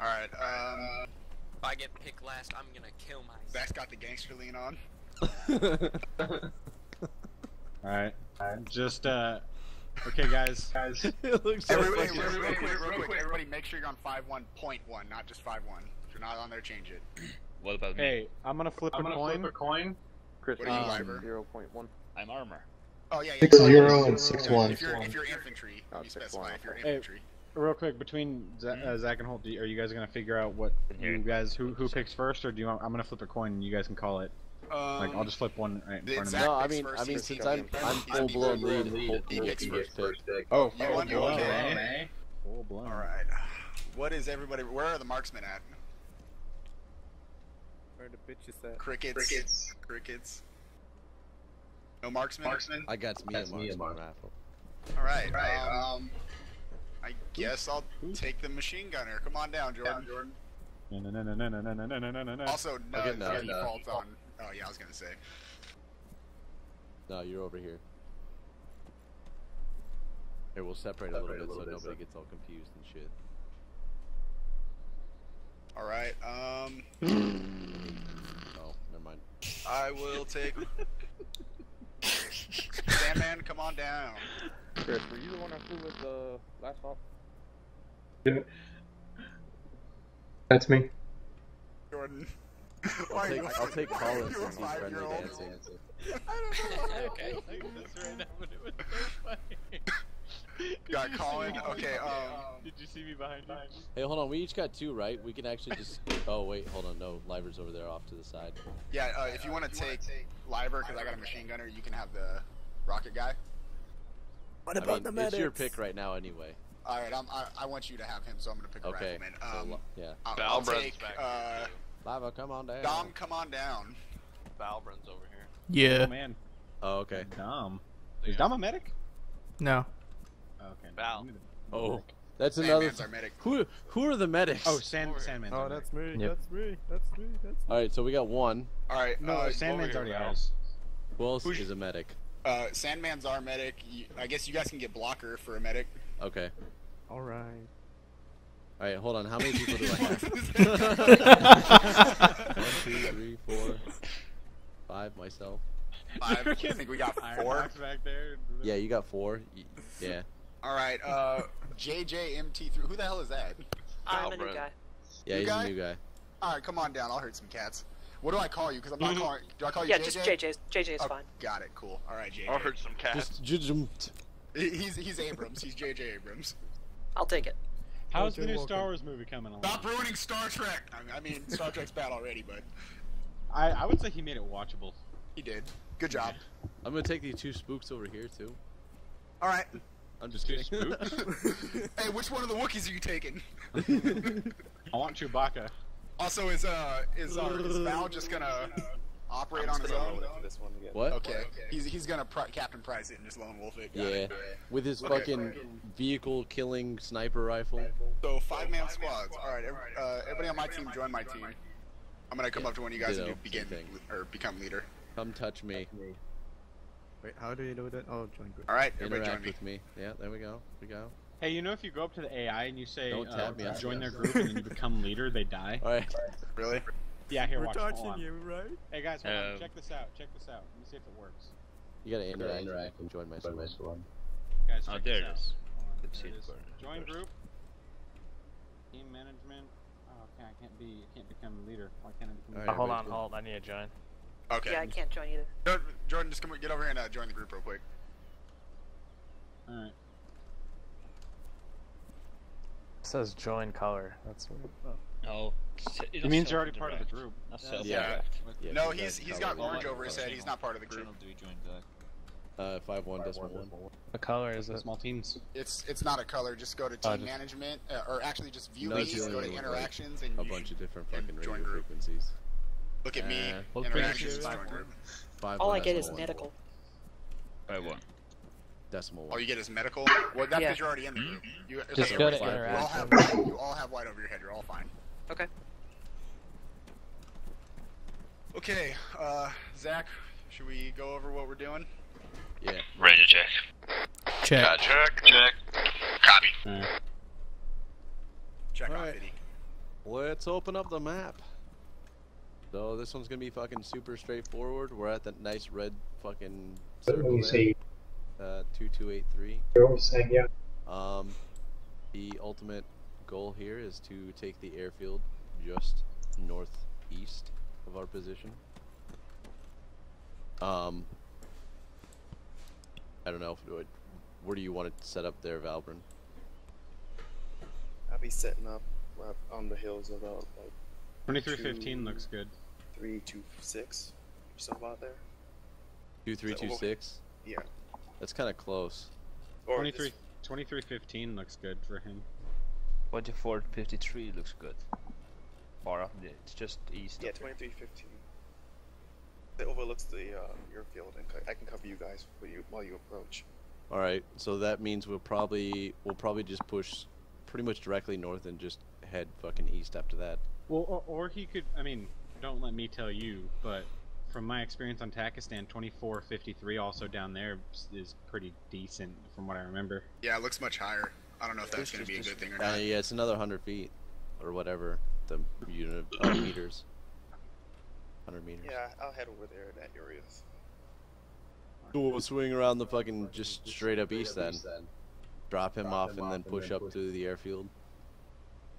Alright, um, If I get picked last, I'm gonna kill myself. Zach's got the gangster lean on. Alright. Just, uh. Okay, guys. Guys. it looks so Everybody, fucking real, real stupid. quick, real quick, everybody make sure you're on 5.1.1, not just 5.1. If you're not on there, change it. What about me? Hey, I'm gonna flip a coin. Flip a coin. Chris, What are you, Um, Liver? zero point one. I'm armor. Oh, yeah, yeah. 6-0 and 6-1. If you're, if you're infantry, Oh, you specify one, if you're okay. Hey. Infantry. Real quick, between Z- uh, Zach and Holt, do you, are you guys gonna figure out what Here. you guys who who picks first, or do you? Want, I'm gonna flip a coin and you guys can call it. Um, Like I'll just flip one right in front of me. No, I mean, I mean, since I'm I'm full blown big lead, lead. Holt picks be first. first. Oh, You want- full okay. blown, eh? Full blown. Alright. What is everybody, where are the marksmen at? Where the bitches at? Crickets. Crickets. Crickets. No marksman? Marksman? I got me That's a me, marksman a rifle. Alright, um, I guess I'll take the machine gunner. Come on down, Jordan. Jordan. Also, no, defaults on. Oh yeah, I was gonna say. No, you're over here. Here, we'll separate, a little bit so nobody gets all confused and shit. All right. Um. oh, never mind. I will take. Sandman, come on down. Chris, were you the one I flew with the uh, last hop? Yeah. That's me. Jordan. I'll take, I'll take Colin since he's friendly dancing. I don't know. okay. I right now, but it was so funny. Got Colin. Okay, um, Did you see me behind you? Hey, hold on. We each got two, right? We can actually just. Oh wait, hold on. No, Liver's over there, off to the side. yeah. Uh, if you want to take Liver, because I got a machine gunner, you can have the rocket guy. What about the medics? It's your pick right now, anyway. All right, I'm, I, I want you to have him, so I'm gonna pick a Okay. rifleman. So, Um, li- yeah. I'll, I'll take uh, here, Liva, come on down. Dom. Come on down. Valbrun's over here. Yeah. Oh Yeah. man, Oh, okay. Dom. Is Dom a medic? No. Oh. Val. Oh, that's another. Sandman's our medic. Who who are the medics? Oh, Sand Over here. Sandman's. Oh, our medic. me. Yep. That's me. That's me. That's. me. All right, so we got one. All right. No, uh, Sandman's already here, Val. ours. Who else Who's- is a medic? uh, Sandman's our medic. I guess you guys can get blocker for a medic. Okay. All right. All right, hold on. How many people do I have? One, two, three, four, five. Myself. Five. I think we got four. Back there. Yeah, you got four. Yeah. All right. Uh, JJMT3. Who the hell is that? I'm a new guy. Yeah, New he's guy? a new guy. All right, come on down. I'll hurt some cats. What do I call you? Because I'm not calling. Do I call you Yeah, JJ? just JJ. JJ's Oh, fine. Got it. Cool. All right, JJ. I'll hurt some cats. Just jujumped. He- He's he's Abrams. He's JJ Abrams. I'll take it. How's the new Star Wars movie coming along? Stop ruining Star Trek. I mean, I mean Star Trek's bad already, but I, I would say he made it watchable. he did. Good job. I'm gonna take these two spooks over here too. All right. I'm just kidding. Hey, which one of the Wookiees are you taking? I want Chewbacca. Also, is uh is uh, is Val just gonna operate on his own? what? Okay. He's he's gonna pri- Captain Price it and just lone wolf it. Got Yeah, it. with his Okay. fucking vehicle killing sniper rifle. So five man squads. All right. Every, uh, everybody on my team join my team. I'm gonna come Yeah, up to one of you guys and do, begin or become leader. Come touch me. Wait, how do you do that? Oh, join group. All right. Everybody join Interact me. with me. Yeah, there we go. We go. Hey, you know if you go up to the AI and you say Don't uh, me, join their group and then you become leader, they die. All right. Really? Yeah, here, We're watch. hold on. right? Hey guys, hold on. Um, check this out. Check this out. Let me see if it works. You gotta interact, interact and join my By my squad. squad. Guys, Oh, check there this it out. is. Let's there see it it is. Join group. Team management. Oh, okay, I can't be. I can't become leader. Why can't I become All leader? right, hold on, everybody's hold. I need to join. Okay. Yeah, I can't join either. Jordan, Jordan, just come get over here and uh, join the group real quick. All right. It says join color. That's weird. Oh. No. It means you're already part of the group. Not Yeah. self-direct. Yeah, no, keep he's that he's got color. orange over his head. He's not part of the group. Uh, five one decimal one. What color is it? Small teams. It's it's not a color. Just go to Oh, team just- management, uh, or actually just view No, these. it's Go to only, like, interactions and A you bunch of different fucking join radio group. frequencies. Look at me. Uh, What interactions. frequency Join group. Five All I get is one. medical. By one. Decimal All you get is medical. Well, that's because Yeah. you're already in the group. You, Just like go every- to you all have white, you all have white over your head. You're all fine. Okay. Okay, uh, Zach, should we go over what we're doing? Yeah. Ready to check. Check. check, check. Copy. Alright. Check on Alright. Let's open up the map. So this one's gonna be fucking super straightforward. We're at that nice red fucking But when circle you say Uh, two two eight three. you're always saying yeah. Um, the ultimate goal here is to take the airfield just northeast of our position. Um, I don't know. If, what- where do you want it set up there, Valbrun? I'll be setting up on the hills about like 2315 looks good. Three to six, something out there. Two three two six. Yeah. That's kind of close. Or 23 this- 2315 looks good for him. 2453 looks good. Far up, there. it's just east. yeah, of here. twenty three fifteen. It overlooks the uh, airfield, and I can cover you guys while you while you approach. All right, so that means we'll probably we'll probably just push pretty much directly north and just head fucking east after that. Well, or, or he could. I mean, don't let me tell you, but from my experience on Takistan, 2453 also down there is- is pretty decent from what I remember. Yeah, it looks much higher. I don't know if that's going to be a good thing or Uh, not. yeah, it's another hundred feet or whatever the unit of uh, meters. Hundred meters. Yeah, I'll head over there in that area. So we'll swing around the fucking just straight up east then. Drop him off and then push up to the airfield.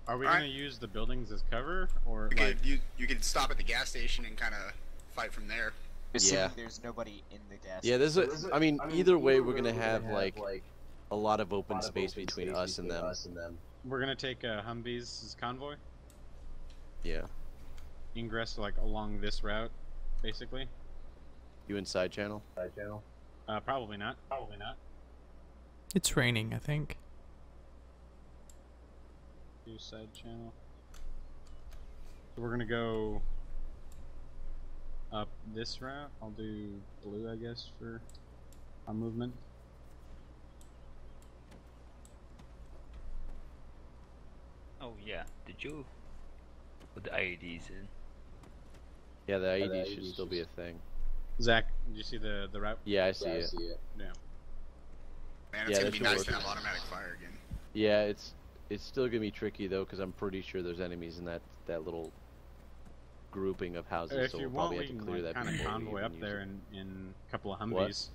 Are we Alright. gonna use the buildings as cover, or You like? could, you, you could stop at the gas station and kind of fight from there. Yeah. there's nobody in the gas. Yeah, there's a. I mean, either way, we're gonna have like a lot of open space between us and them. We're gonna take uh, Humvees as convoy, Yeah. ingress like along this route, basically. You inside channel? Side channel? Uh, probably not. Probably not. It's raining, I think. Do side channel. So we're gonna go up this route. I'll do blue, I guess, for our movement. Oh yeah, did you put the IEDs in? Yeah, the IED should still be a thing. Zach, did you see the the route? Yeah, I see it. Yeah. Man, Yeah, it's going to be nice work. to have automatic fire again. Yeah, it's it's still gonna be tricky though, because I'm pretty sure there's enemies in that that little grouping of houses. if so you we'll probably we have to clear that kind of convoy up there in in a couple of What? Humvees.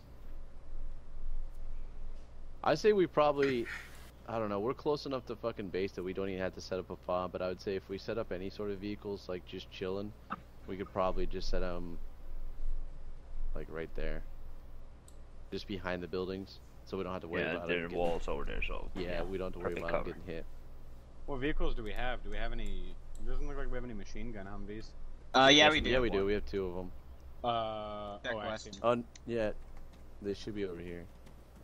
I say we probably, I don't know, we're close enough to fucking base that we don't even have to set up a fob. But I would say if we set up any sort of vehicles, like just chilling, we could probably just set them like right there, just behind the buildings, so we don't have to worry Yeah, about there them are getting- walls over there, so Yeah, we don't have to worry about cover. getting hit. What vehicles do we have? Do we have any? It doesn't look like we have any machine gun Humvees. Uh, yeah, we do. Yeah, we do. We have two of them. Uh, Back oh, west. actually, Oh, yeah, they should be over here.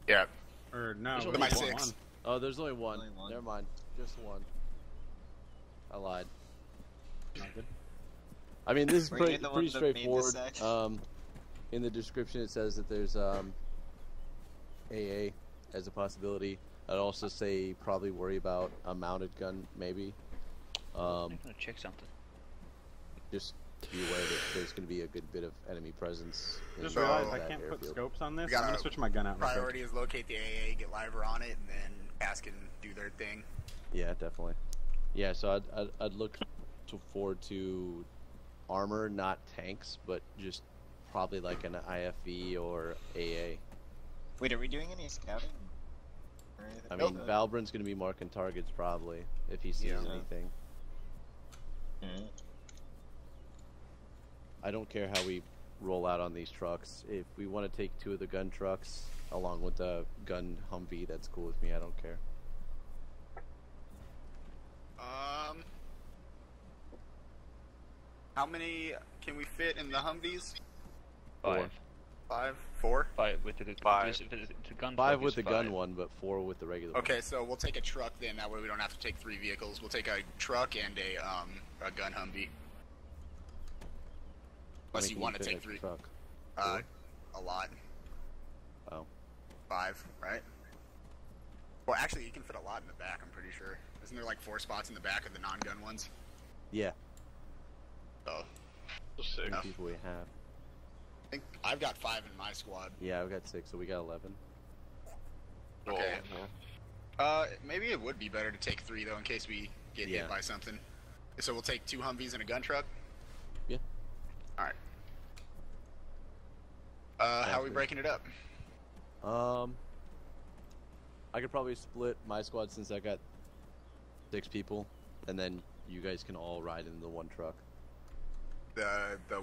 Yeah. or no, There's only six. one. Oh, there's only one. Only one. Never mind, just one. I lied. Not good. I mean, this is pretty, pretty that made this straightforward. Um, in the description, it says that there's um, AA as a possibility. I'd also say probably worry about a mounted gun, maybe. Um, I'm gonna check something. just be aware that there's going to be a good bit of enemy presence. in Just So- realized I can't put scopes on this. We I'm gonna switch my gun out. real quick. Priority is locate the AA, get Liver on it, and then Cass and do their thing. Yeah, definitely. Yeah, so I'd, I'd, I'd look to forward to armor, not tanks, but just probably like an IFV or AA. Wait, are we doing any scouting? I mean, Valbrun's going to be marking targets probably if he sees Yeah. anything. Mhm. I don't care how we roll out on these trucks. If we want to take two of the gun trucks along with the gun Humvee, that's cool with me. I don't care. Um, how many can we fit in the Humvees? Five. Five, four. Five with the Five. this- this- the gun. Five with is the gun one, but four with the regular Okay, so we'll take a truck then. That way we don't have to take three vehicles. We'll take a truck and a um a gun Humvee. one. Unless you want to take three. Truck. Uh, a lot. Oh. Five, right? Well, actually, you can fit a lot in the back. I'm pretty sure. Isn't there like four spots in the back of the non-gun ones? Yeah, Oh, how enough. many people we have. I think I've got five in my squad. Yeah, I've got six, so we got eleven. Okay. Uh, maybe it would be better to take three though, in case we get Yeah. hit by something. So we'll take two Humvees and a gun truck. Yeah. All right. Uh, how are we good. breaking it up? Um, I could probably split my squad since I got six people, and then you guys can all ride in the one truck. The the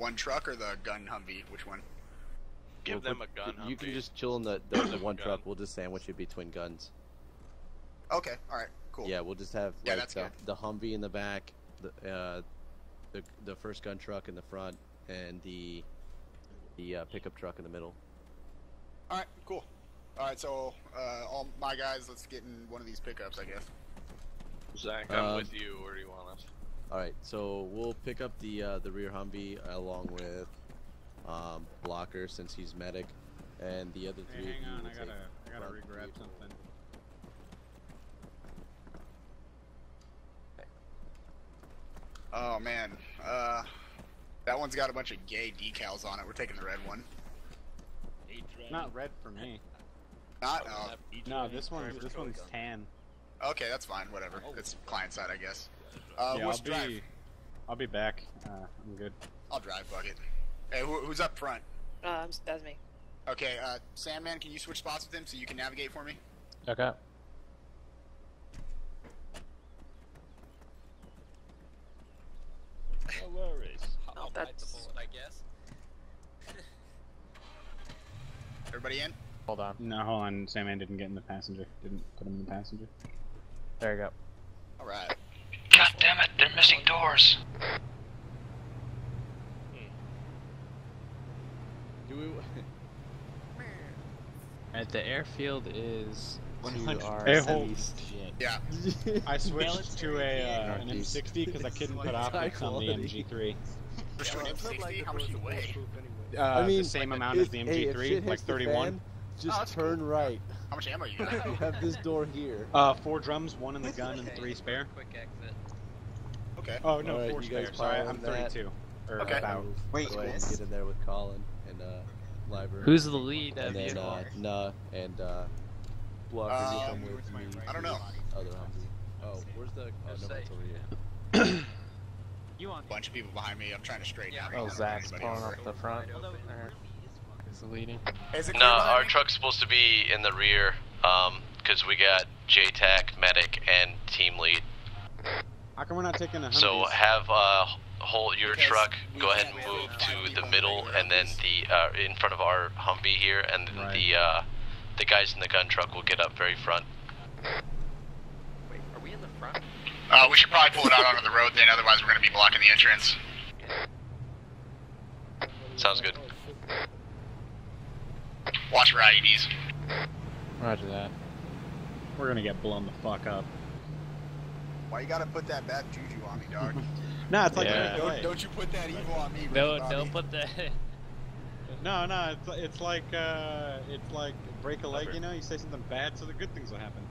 one truck or the gun Humvee? Which one? Give We'll them a put- gun. You can just chill in the, the, the one Gun. truck. We'll just sandwich it between guns. Okay. All right. Cool. Yeah, we'll just have Yeah, like that's the, good. the Humvee in the back, the uh, the the first gun truck in the front, and the the uh, pickup truck in the middle. All right. Cool. All right. So uh, all my guys, let's get in one of these pickups, I guess. Zach, I'm Um, with you. Where do you want us? All right, so we'll pick up the uh, the rear Humvee along with um, Blocker since he's medic, and the other Hey, three. hang of you on, I gotta, I gotta front re-grab something. Oh man. Uh, that one's got a bunch of gay decals on it. We're taking the red one. Not red for me. Not. Oh, No, this one, this one's tan. okay, that's fine. Whatever. It's client side, I guess. Uh, yeah, I'll drive? be, I'll be back. Uh, I'm good. I'll drive. Fuck it. Hey, who, who's up front? Um, that's me. Okay, uh, Sandman, can you switch spots with him so you can navigate for me? Okay. No worries. I'll, I'll bite the bullet, I guess. Everybody in? Hold on. No, hold on. Sandman didn't get in the passenger. Didn't put him in the passenger. There you go. All right. God damn it! They're missing doors. Do we? Alright, the airfield is to our Hey, hold- east. Yeah. I switched to a uh, an M60 because I couldn't put optics on the. MG3. Push to an M60. How much do you weigh? Uh, I mean, the same amount as the MG3, shit like 31. fan, just Oh, that's turn right. How much ammo you you have this door here. Uh, four drums, one in the gun, and three spare. Quick exit. Okay. Oh no, Alright, four you guys Sorry, I'm that? 32. Or Okay. about. Wait, Go ahead and get in there with Colin and uh, Library. Who's the lead uh, and then uh, Nah and uh, Blocker will Um, come with me. I don't know. Other Oh, where's the? Oh, no, it's over here. You want? bunch of people behind me. I'm trying to straighten Yeah, out. Oh, I don't know Zach's pulling up the front. There. He's leading. Is it No, our truck's supposed to be in the rear, um, because we got JTAC, medic, and team lead. How come we're not taking the Humvees? So have uh, hold your Because truck. Go ahead and move to the middle, regular and then the uh, in front of our Humvee here, and then Right. the uh, the guys in the gun truck will get up very front. Wait, are we in the front? Uh, we should probably pull it out onto the road then, otherwise we're going to be blocking the entrance. Sounds good. Watch for IEDs. Roger that. We're gonna get blown the fuck up. Why you gotta put that bad juju on me, dog? No, it's like Yeah. don't, don't, don't you put that evil on me, No, Ricky Bobby. don't put the. No, no, it's it's like uh, it's like break a leg. You know, you say something bad, so the good things will happen.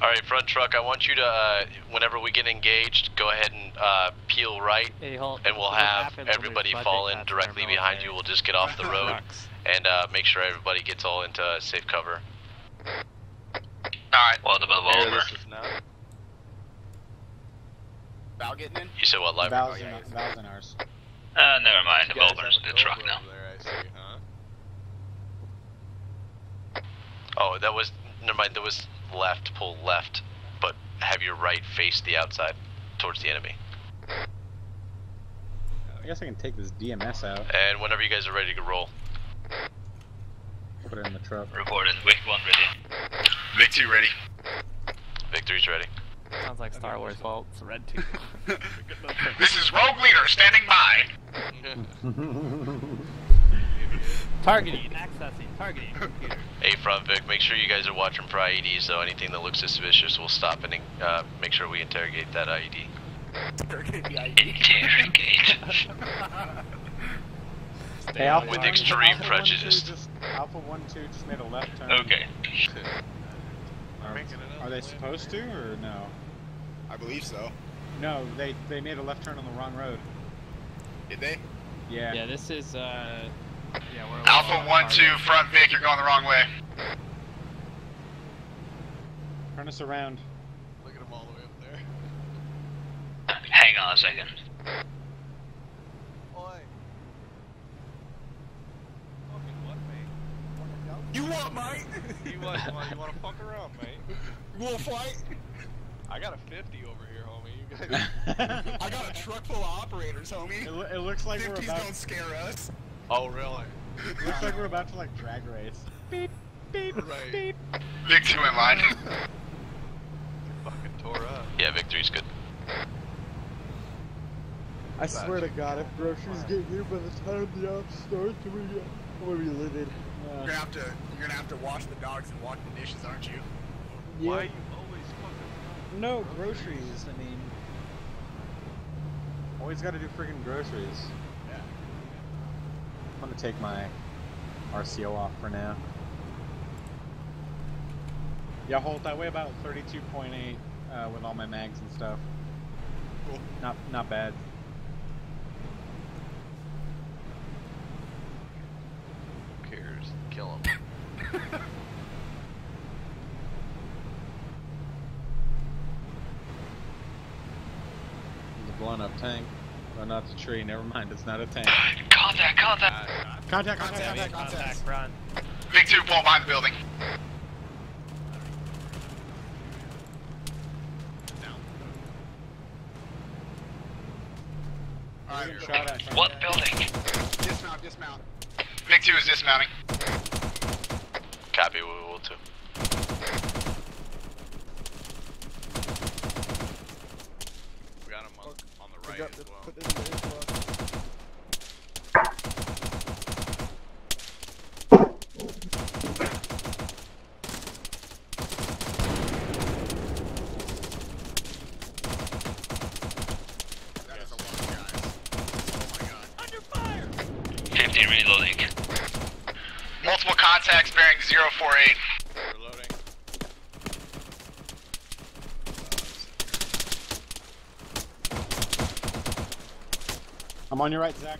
All right, front truck. I want you to, uh, whenever we get engaged, go ahead and uh, peel right, Hey, hold. and we'll have happens when there's everybody fall in directly our behind you. We'll just get off the road and uh, make sure everybody gets all into safe cover. Alright. What about Here, Volver? this is now. Val getting in? You said what, live? Valves, in, valves in ours. Uh, never mind. You guys in the truck now. there, I see, huh? Oh, that was never mind. That was left. Pull left, but have your right face the outside, towards the enemy. I guess I can take this DMS out, And whenever you guys are ready to roll, put it in the truck. Reported. Vic 1 ready. Vic 2 ready. victory's ready. Sounds like Star Wars Vault. It's red too. This is Rogue Leader standing by. Targeting, accessing, targeting. Computer. Hey, front Vic, make sure you guys are watching for IEDs. So anything that looks suspicious, we'll stop and uh, make sure we interrogate that IED. Interrogate. Hey, Alpha With extreme Alpha prejudice. One, two, just, Alpha One Two just made a left turn. Okay. Are, are they supposed to or no? I believe so. No, they they made a left turn on the wrong road. Did they? Yeah. Yeah, this is uh. Yeah, we're. Alpha 1 2, front Vic, you're going the wrong way. Turn us around. Look at them all the way up there. Hang on a second. You want, mate? You want, you want, you want to fuck around, mate? You want to fight? I got a 50 over here, homie. You guys. I got a truck full of operators, homie. It, lo- it looks like we're 50s about. don't scare us. oh, really? It looks like we're about to like drag race. Beep beep Right. beep. Vic two in line. Fucking tore up. Yeah, victory's good. I swear to God, if groceries get here by the time the ops starts, I'm gonna, get- I'm gonna be livid. You're gonna have to, you're gonna have to wash the dogs and wash the dishes, aren't you? Why are you always fucking. No groceries. I mean, Always got to do freaking groceries. Yeah. I'm gonna take my RCO off for now. Yeah, Holt. I weigh about 32.8 uh, with all my mags and stuff. Cool. Not not bad. Who cares? Kill him. blown up tank. Oh, not the tree. Never mind. It's not a tank. Contact, contact. Contact! Contact! Contact, contact. contact. Run. Vic two pull behind the building. Alright, Shot at. shot What at. building? dismount, dismount. Vic two is dismounting. Copy, we will too. We got him on, on the right got as well. put this in the inbox. That is a lot of guys. Oh my god. 15 reloading. Multiple contacts bearing 048. Reloading. I'm on your right, Zach.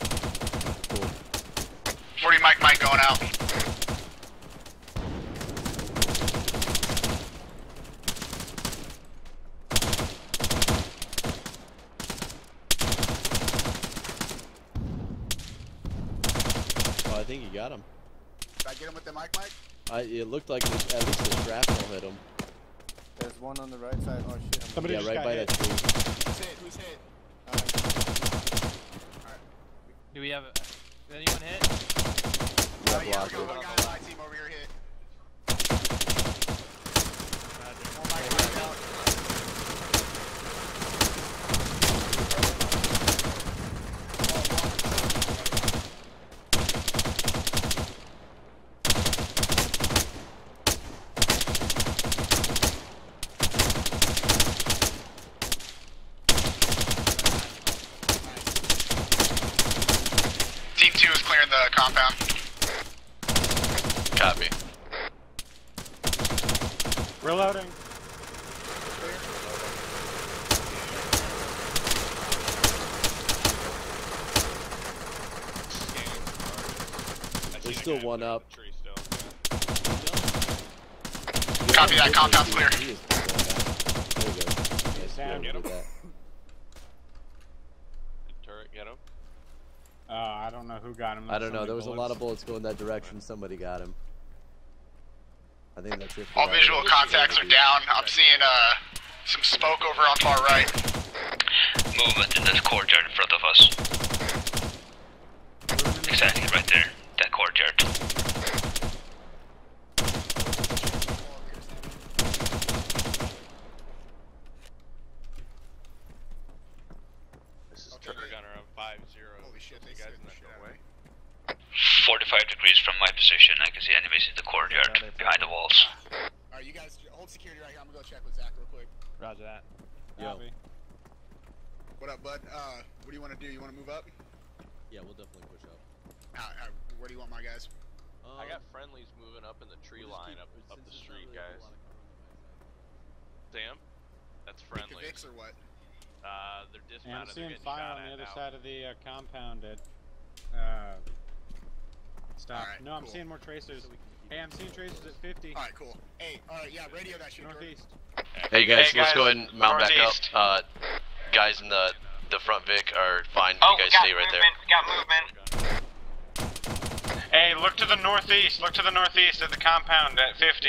40 mic mic going out. Oh, I think you got him. Did I get him with the mic mic? I, it looked like the, at least the shrapnel hit him. There's one on the right side. Oh shit. I'm Somebody yeah, just right got by hit. that tree. Who's hit? Who's hit? Do we have a, anyone hit? Yeah, oh, yeah, we got one guy on the team over here hit. One mic mic out. Team 2 is clearing the compound. Copy. Reloading. There's still one up. Tree still. Copy that, compound's clear. He is still going back. There we go. Nice, Down. whoever did that. Did turret get him? Uh, I don't know who got him. I don't know. There many was a lot of bullets going that direction. Somebody got him. I think that's it. All that. visual contacts are down. I'm seeing uh some smoke over on far right. Movement in this courtyard in front of us. Exactly right there. That courtyard. This is Trigger Gunner on 5 0. Holy shit, they guys in the that shit out of doorway. 45 degrees from my position. I can see enemies in the courtyard behind the walls. Alright, you guys hold security right here. I'm gonna go check with Zach real quick. Roger that. Yo. What up, bud? Uh, what do you want to do? You want to move up? Yeah, we'll definitely push up. How, how, where do you want my guys? I got friendlies moving up in the tree line up, up the street, guys. Sam? That's friendly. Vicks or what? Uh, they're And I'm seeing fire on the other now. side of the uh, compound. At uh, stop. Alright, no, I'm cool. seeing more tracers. Hey, I'm seeing tracers at 50 Alright, cool. Hey, alright, yeah, radio that shit. Jordan. northeast. Hey guys, Hey, let's go ahead and mount back up. Uh, guys in the the front Vic are fine. Oh, you guys we got stay right there. movement. We got movement. Hey, look to the northeast. Look to the northeast at the compound at 50.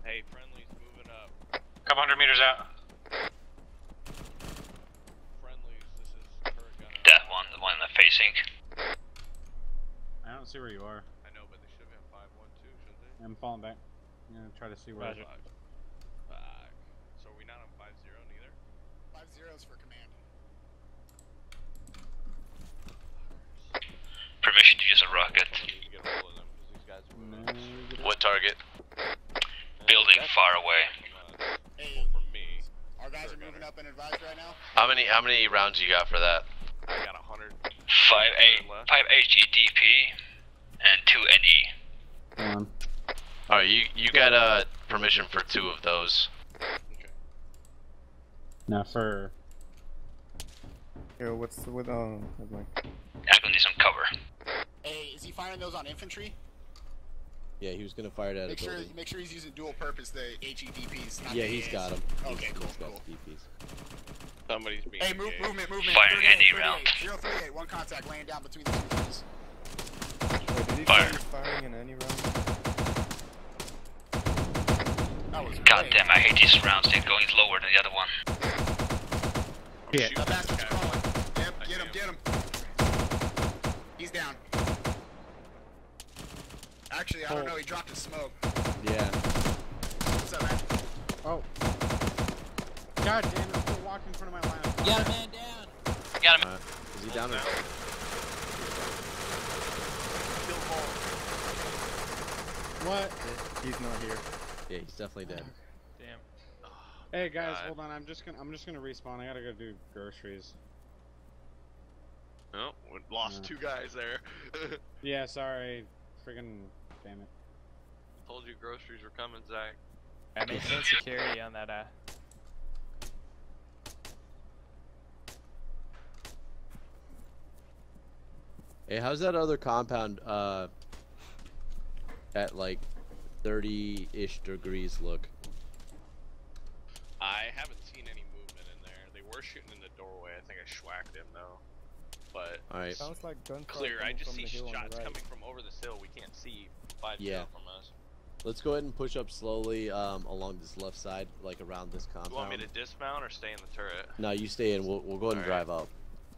Hey, friendly's moving up. A Couple hundred meters out. Friendlies, this is current gunner. That one, the one I'm facing. I don't see where you are. I know, but they should have been 5-1-2, shouldn't they? I'm falling back. I'm gonna try to see where. Five. Fuck. So are we not on 5-0 neither? Five zeros for command. Permission to use a rocket. Someone needs to get a hold of them, 'cause these guys are moving up. What target? Building far away. Hey, From me, our guys are moving up and advised right now. How many how many rounds you got for that? I got 100. 5 A, 5 HEDP and 2 NE. Hold on. All right, you you got uh permission for two of those. Okay. Now for Yo, what's the, with um? with my- I'm gonna need some cover. Hey, is he firing those on infantry? Yeah, he was gonna fire it at Make a sure, building. make sure he's using dual purpose the HEDPs. Yeah, the he's AAs. got him. Okay, cool, He's cool. DPs. Somebody's being Hey, move, gay. movement, movement. Firing 38, any 38, round. 038, one contact laying down between the two trees. Wait, did Fire. firing in any round? That God damn, I hate these rounds. They're going lower than the other one. I'm Yeah. shooting That this bastard's guy. crawling. Yep, I get see him, him. get him. He's down. Actually, I don't know. He dropped his smoke. Yeah. What's up, man? oh. God damn it! I'm still walking in front of my line. of fire. Yeah, man down. I got him. Uh, is he down or? What? He's not here. Yeah, he's definitely dead. Damn. Hey guys, God. hold on. I'm just gonna I'm just gonna respawn. I gotta go do groceries. Oh, we lost Yeah. two guys there. Yeah, sorry. Friggin' damn it. Told you groceries were coming, Zach. I maintain security on that. Uh, Hey, how's that other compound uh at like 30-ish degrees look? I haven't seen any movement in there. They were shooting in the doorway. I think I schwacked him though. But All right. Sounds like gunfire clear. I just see the hill on the shots right. coming from over this hill. We can't see five Yeah. from us. Let's go ahead and push up slowly um, along this left side, like around this compound. You want me to dismount or stay in the turret? No, you stay in. We'll, we'll go ahead and Alright. drive up.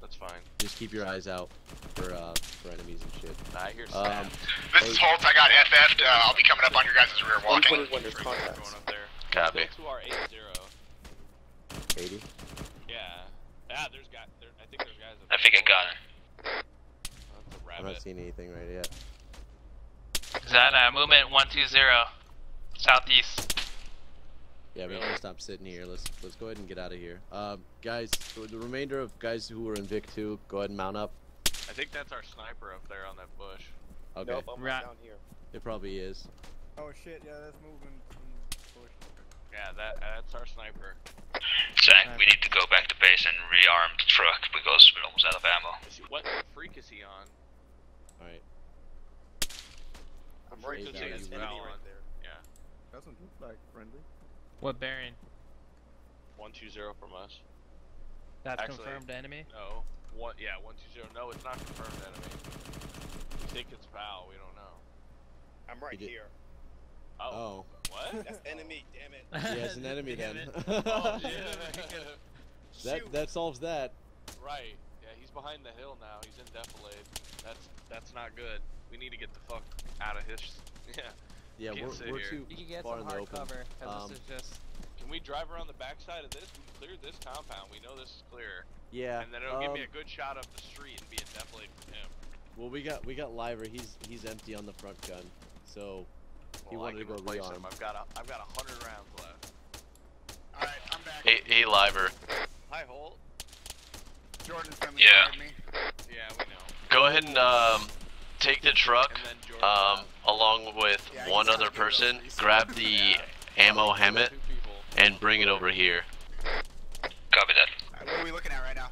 That's fine. Just keep your eyes out for uh, for enemies and shit. I hear Um, snap. This is Holtz. I got FF'd. Uh, I'll be coming up on your guys' rear walking. 121, there's Going contacts. up there. Copy. Go to our 8-0. 80. Yeah. Yeah, there's guys. There, I think there's guys. I think I got it. That's a I'm not seeing anything right yet. Is that uh, movement one two zero, southeast? Yeah, we gotta stop sitting here. Let's let's go ahead and get out of here. Um, guys, the remainder of guys who were in Vic 2, go ahead and mount up. I think that's our sniper up there on that bush. Okay, Nope, I'm Right. down here. it probably is. Oh shit! Yeah, that's moving. from the bush. Yeah, that that's our sniper. Zach, we need to go back to base and rearm the truck because we're almost out of ammo. What freak is he on? All right. I'm right Hey, there. guys, enemy right there. Yeah. Doesn't look like friendly. What bearing? One two zero from us. That's Actually- confirmed enemy. No. One. Yeah. One two zero. No, it's not confirmed enemy. We think it's Val. We don't know. I'm right He here. Oh. Oh, What? That's enemy, damn it. yeah, it's an enemy Damn then. it. oh, yeah. that that solves that. Right. Yeah, he's behind the hill now. He's in defilade. That's that's not good. We need to get the fuck out of his. Yeah. Yeah, Can't we're, sit we're here. too You can get far some in the hard open. cover because Um, this is just. Can we drive around the backside of this? We cleared this compound. We know this is clear. Yeah. And then it'll give me um, a good shot up the street and be in defilade from him. Well, we got we got Liver. He's he's empty on the front gun, so he Well, wanted to go replace rearm. him. I've got a, I've got a hundred rounds left. Alright, I'm back. Hey, hey, Liver. Hi, Holt. Jordan friendly Yeah. fired me. Yeah, we know. Go ahead and um, take the truck And then Jordan. um, along with Yeah, one other person. Grab the ammo helmet and bring it over here. Copy that. Alright, what are we looking at right now?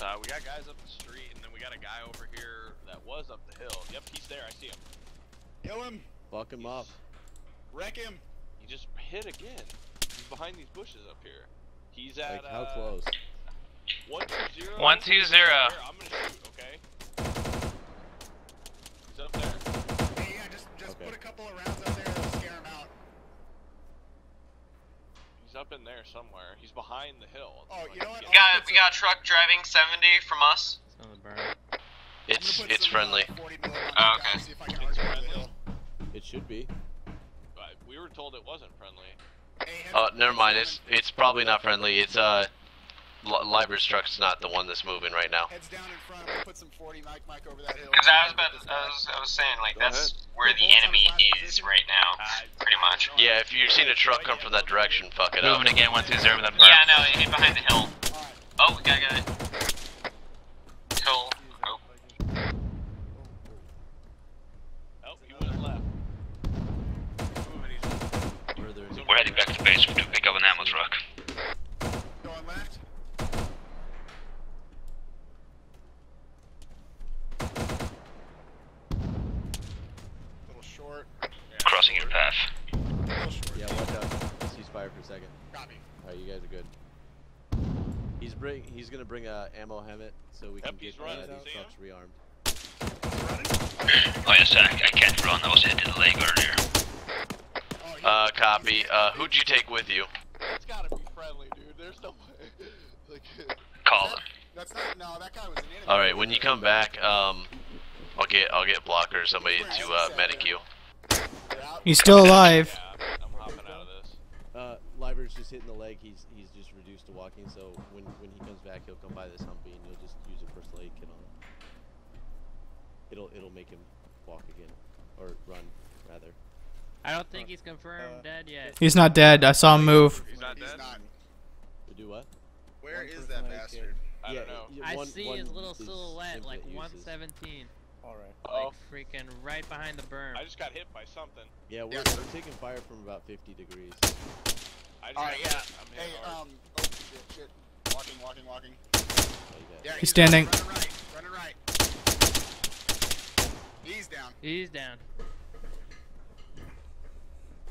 Uh, we got guys up the street, and then we got a guy over here that was up the hill. Yep, he's there. I see him. Kill him. Fuck him up. Wreck him. He just hit again. He's behind these bushes up here. He's at Like how uh, close? One two zero. One, two, zero. Here, I'm gonna shoot. Okay. He's up there. Hey, yeah, just just put a couple of rounds up there that'll scare him out. He's up in there somewhere. He's behind the hill. Oh, you know what? We got we got a truck driving 70 from us. It's it's friendly. Oh, okay. It's friendly. It should be. But we were told it wasn't friendly. Oh, never mind. It's it's probably not friendly. It's uh, Li- Library's truck's not the one that's moving right now. Heads down in front. We'll put some 40 mic mic over that hill. Because I was about I was, I was saying like that's where the enemy is right now, pretty much. Yeah, if you've seen a truck come from that direction, fuck it up. Moving again, one two zero. Then Yeah, no, he behind the hill. Oh, we got a guy. Cool. Oh. Oh, he went left. We're heading back to base to pick up an ammo truck. Going left. little short. Crossing your path. Yeah, watch out. Cease fire for a second. Copy. Alright, you guys are good. He's bring he's gonna bring a ammo helmet so we can get uh, running. these See trucks rearmed. Oh yes, I, I can't run. I was hit in the leg earlier. Uh, copy. Uh, who'd you take with you? It's gotta be friendly, dude. There's no way. like, Call them. That's not. No, that guy was an enemy. All right, when you come back, um, I'll get I'll get blocker or somebody to uh, medic you. He's still alive. I'm hopping out of this. Uh Library's just hitting the leg, he's he's just reduced to walking, so when when he comes back he'll come by this Humvee and you'll just use a first aid kit on him. It'll it'll make him walk again. Or run, rather. I don't think he's confirmed dead yet. He's not dead. I saw him move. He's not dead. To do what? Where is that bastard? I Yeah, don't know. yeah, I one- see one his little silhouette, simple like uses. 117. Alright. Oh. Freaking right behind the berm. I just got hit by something. Yeah, we're, Yeah. we're taking fire from about 50 degrees. All right, yeah. I'm Hey, hard. um, oh shit, shit. Walking, walking, walking. Yeah, He's standing. Running right, running right. He's down. He's down.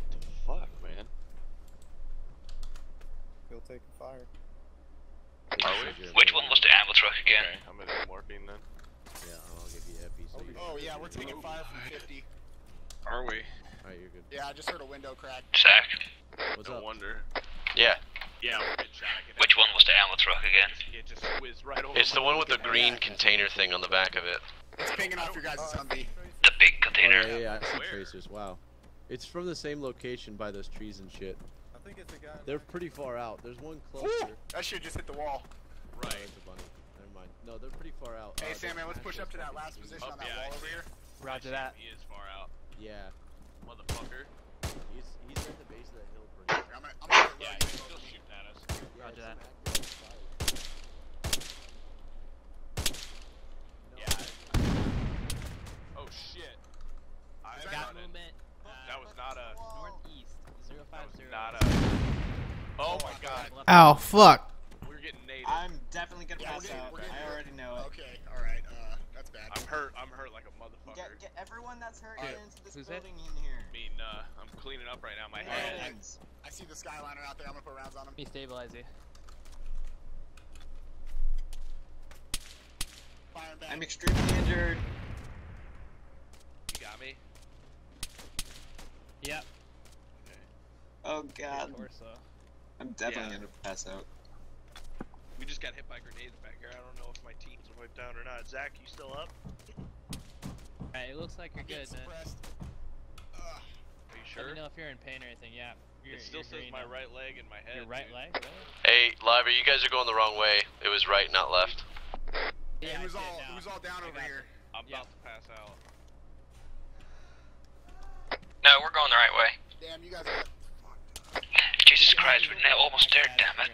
What the fuck, man. He'll take fire. Are we? Which one was the ammo truck again? Okay, I'm gonna morphine then. Yeah, Oh yeah, we're taking oh fire from 50. Are we? Alright, you're good. Yeah, I just heard a window crack. Zach. What's no up? wonder. Yeah. Yeah, we're good shot. Which one was the ammo truck again? It just whizzed right over. It's the one with the green head. container thing on the back of it. It's pinging off your guys' uh, Humvee. The big Oh, container. yeah, yeah, I see Where? tracers. Wow. It's from the same location by those trees and shit. I think it's a guy. They're pretty far out. There's one Woo! closer. That shit just hit the wall. Oh, Right. that's a bunny. Never mind. No, they're pretty far out. Hey Uh, Sam, man, let's push up to that last fucking position on that yeah, wall over here. Roger that. He is far out. Yeah. Motherfucker. He's he's at the base of that hill pretty I'm gonna, I'm gonna Yeah, run he's still shooting at us. Yeah, Roger that. an active fire. Yeah. I- Oh shit. I Got running. movement. Uh, That was not a. northeast. Zero That five was zero. not a. Oh my god. Ow, fuck. We're getting naded. I'm definitely gonna Yeah, pass getting- out. we're I already know it. Okay, alright, uh, that's bad. I'm hurt. I'm hurt like a motherfucker. Get, get everyone that's hurt Alright. into this Who's it? building in here. I mean, uh, I'm cleaning up right now. My head. Buildings. I see the Skyliner out there. I'm gonna put rounds on him. Let me stabilize you. Firing back. I'm extremely injured. You got me. Yep. Oh god. Torso. I'm definitely Yeah. gonna pass out. We just got hit by grenades back here. I don't know if my teams are wiped out or not. Zach, you still up? Alright, it looks like you're Getting good, man. suppressed. Are you sure? Let sure? me know if you're in pain or anything. Yeah. You're, It still you're says my now. right leg and my head. Your right dude. leg? Really? Hey, Library, you guys are going the wrong way. It was right, not left. Yeah, I who's see it all now. who's all down I over got here? I'm Yeah. about to pass out. No, we're going the right way. Damn, you guys are Jesus Christ, we're now almost there, damn it.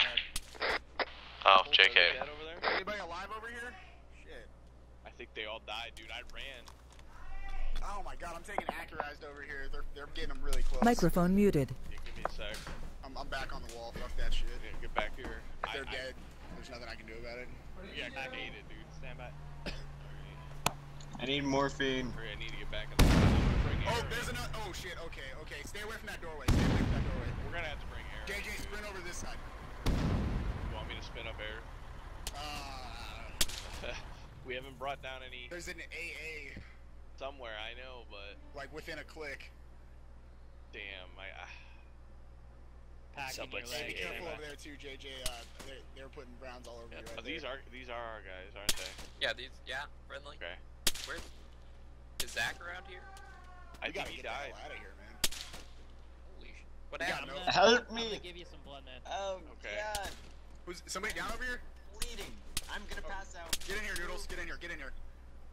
Oh, JK. dead over there? anybody alive over here? Shit. I think they all died, dude. I ran. Oh my god, I'm taking accurized over here. They're they're getting them really close. Microphone muted. Yeah, give me a sec. I'm, I'm back on the wall. Fuck that shit. Yeah, get back here. If they're I- dead, there's nothing I can do about it. Yeah, I need it, dude. Stand by. I need morphine. Hurry, I need to get back in the I'm Oh, there's another. Oh shit. Okay, okay. Stay away from that doorway. Stay away from that doorway. We're gonna have to bring air. JJ, sprint over this side. You want me to spin up air? Uh, We haven't brought down any There's an AA somewhere. I know, but like within a click. damn, I. I Packing your Hey, be careful yeah. over there too, JJ. Uh, they're, they're putting rounds all over yeah, you right uh, these there. are these are our guys, aren't they? Yeah, these. Yeah, friendly. Okay. Where's is Zach around here? I You gotta think he get died. out of here, man. Holy sh! What We got happened? no- Help gonna, I'm me. gonna give you some blood, man. Oh Okay. god, Who's somebody down over here? bleeding. I'm gonna pass out. Get in here, Noodles. Get in here. Get in here.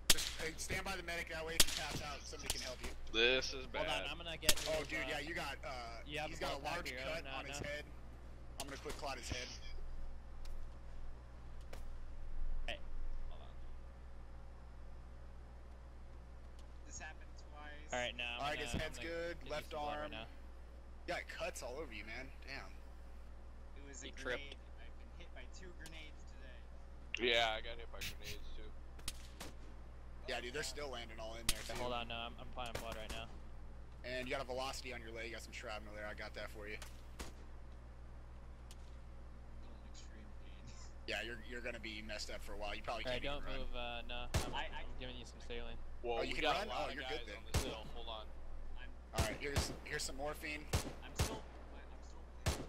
Just hey, stand by the medic. That way, if you pass out, somebody can help you. This is bad. Hold bad. on, I'm gonna get. Oh, you, dude, uh, yeah, you got. Uh, you have he's a got a large here, cut oh, no, on his head. I'm gonna quick clot his head. Hey, hold on. This happened twice. All right, now. All right, gonna, his head's gonna good. Left arm. Right now. You got cuts all over you, man. Damn. It was a He tripped. grenade. I've been hit by two grenades today. Yeah, I got hit by grenades too. Yeah, dude, they're still landing all in there. Too. hold on, no, I'm, I'm finding blood right now. And you got a velocity on your leg. You got some shrapnel there. I got that for you. Still in extreme pain. Yeah, you're you're gonna be messed up for a while. You probably can't don't even run. move. Uh, no, I'm, I- I- I'm giving you some saline. Well, Oh, you we can got run? a lot Oh, you're good then. on this hill. Hold on. All right, here's here's some morphine. I'm still. I'm still bleeding.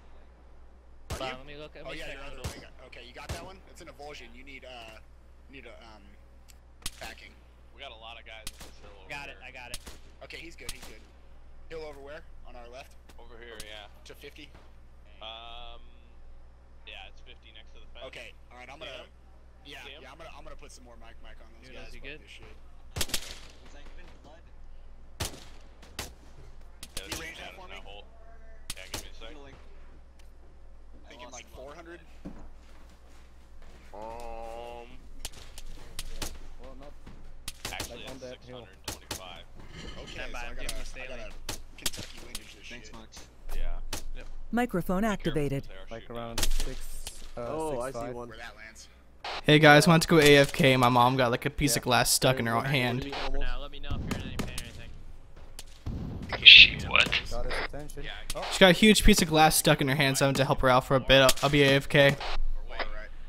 Are Hold on, let me look. Let Oh me yeah, check your other Okay, you got that one. It's an avulsion. You need uh, you need a um, packing. We got a lot of guys on this hill. Over Got it. here. I got it. Okay, he's good. He's good. Hill over where? On our left Over here, yeah. to 50. Um, yeah, it's 50 next to the fence. Okay. All right, I'm gonna. him? Yeah, yeah, I'm gonna I'm gonna put some more mic mic on those Noodles, guys. you Fuck good? This shit. Was I given blood? Yeah, Can you there's range that for in me? hole. Yeah, give me a sec. Healing. I Thinking like a lot of 400. Um, Well, not actually, on it's that hill. Okay, Stand by, so I I'm gotta, giving you I gotta Kentucky windage this Thanks shit. much. Yeah. Microphone Be careful, activated. 'cause they are like around six. Uh, Oh, six I see one. Where that lands. Hey guys, want to go AFK? My mom got like a piece Yeah. of glass stuck in her What do you hand. mean, For almost? now, let me know if you're in any pain or what? Got his attention. Yeah, Oh, She got a huge piece of glass stuck in her hand, so I'm to help her out for a bit. I'll, I'll be AFK.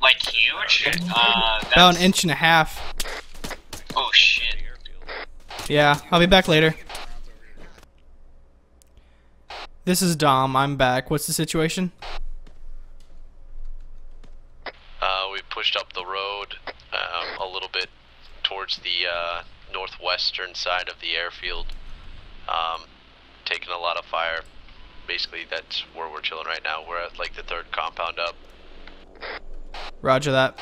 Like huge? Uh, that's... About an inch and a half. Oh shit. Yeah, I'll be back later. Taking rounds over here. This is Dom. I'm back. What's the situation? Uh, we pushed up the road um, a little bit towards the uh, northwestern side of the airfield. Um, taking a lot of fire. Basically, that's where we're chilling right now. We're at like the third compound up. Roger that.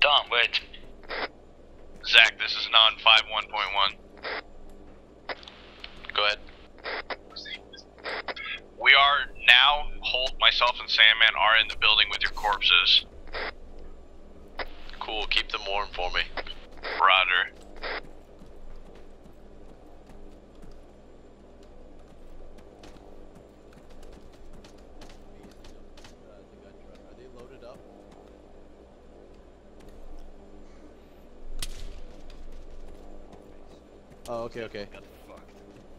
Dom, wait. Zach, this is non 51.1. Go ahead. We are now, Holt, myself, and Sandman are in the building with your corpses. Cool. Keep them warm for me. Roger. Are they loaded up? Oh, okay, okay.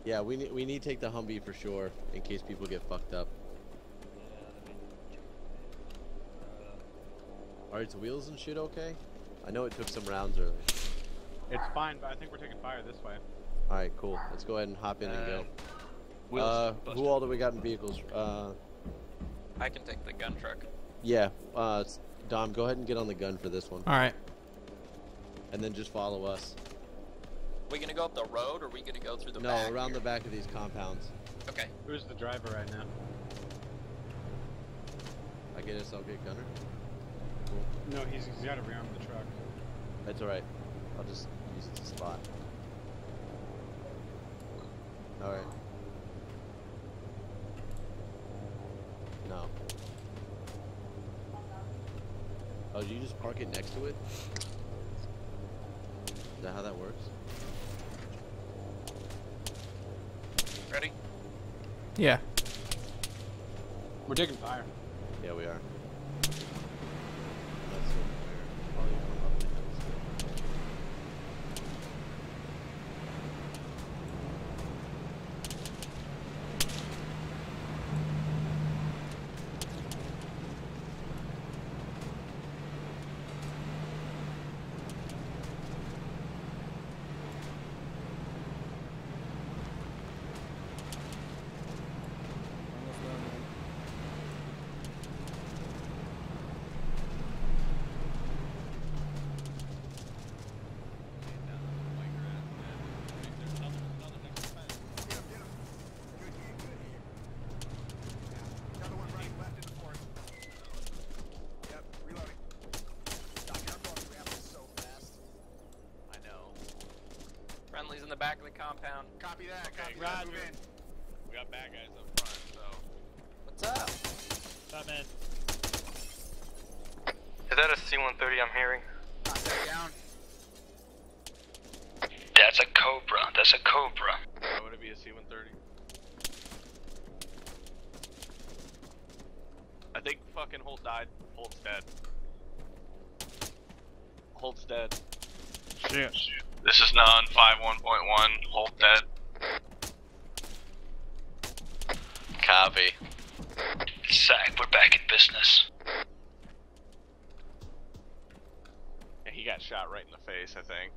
Yeah, we need we need to take the Humvee for sure in case people get fucked up. Are its wheels and shit okay? I know it took some rounds earlier. It's fine, but I think we're taking fire this way. All right, cool. Let's go ahead and hop in and go. wheels Uh, who all do we got in vehicles? Uh, I can take the gun truck. yeah. Uh, Dom, go ahead and get on the gun for this one, All right. and then just follow us. We gonna go up the road, or we gonna go through the no, back? around here? the back of these compounds. Okay. Who's the driver right now? I get guess I'll get Gunner. No, he's, he's got to rearm the truck. That's alright. I'll just use it to spot. Alright. No. Oh, do you just park it next to it? Is that how that works? Ready? Yeah. We're taking fire. Yeah, we are. That's so weird. Probably come up the hill still. In the back of the compound. Copy that. Copy that. Roger. Move in. We got bad guys up front, so. What's up? What's up, man? Is that a C-130 I'm hearing? Contact down. That's a Cobra. That's a Cobra. Why would it be a C-130? I think fucking Holt died. Holt's dead. Holt's dead. Shit. This is non 51.1. Hold that. Copy. Zach, we're back in business. Yeah, he got shot right in the face, I think.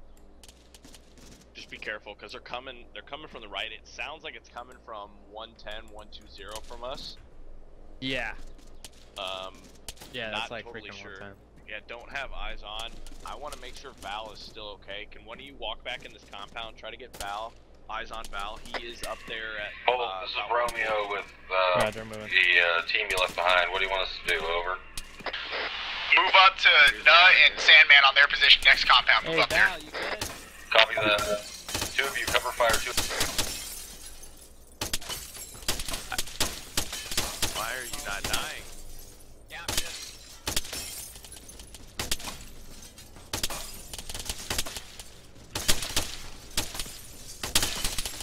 Just be careful, because they're coming they're coming from the right. It sounds like it's coming from 110, 120 from us. Yeah. Um Yeah, not that's like totally freaking sure. 110. Yeah, don't have eyes on. I want to make sure Val is still okay. Can one of you walk back in this compound, try to get Val, eyes on Val? He is up there at. Hold uh, this is Val- Romeo with uh, Roger, the uh, team you left behind. What do you want us to do? Over. Move up to Nut and Sandman on their position next compound. Move up there. you? Copy that. Two of you cover fire. Two. Why are you not dying? Yeah, I'm good.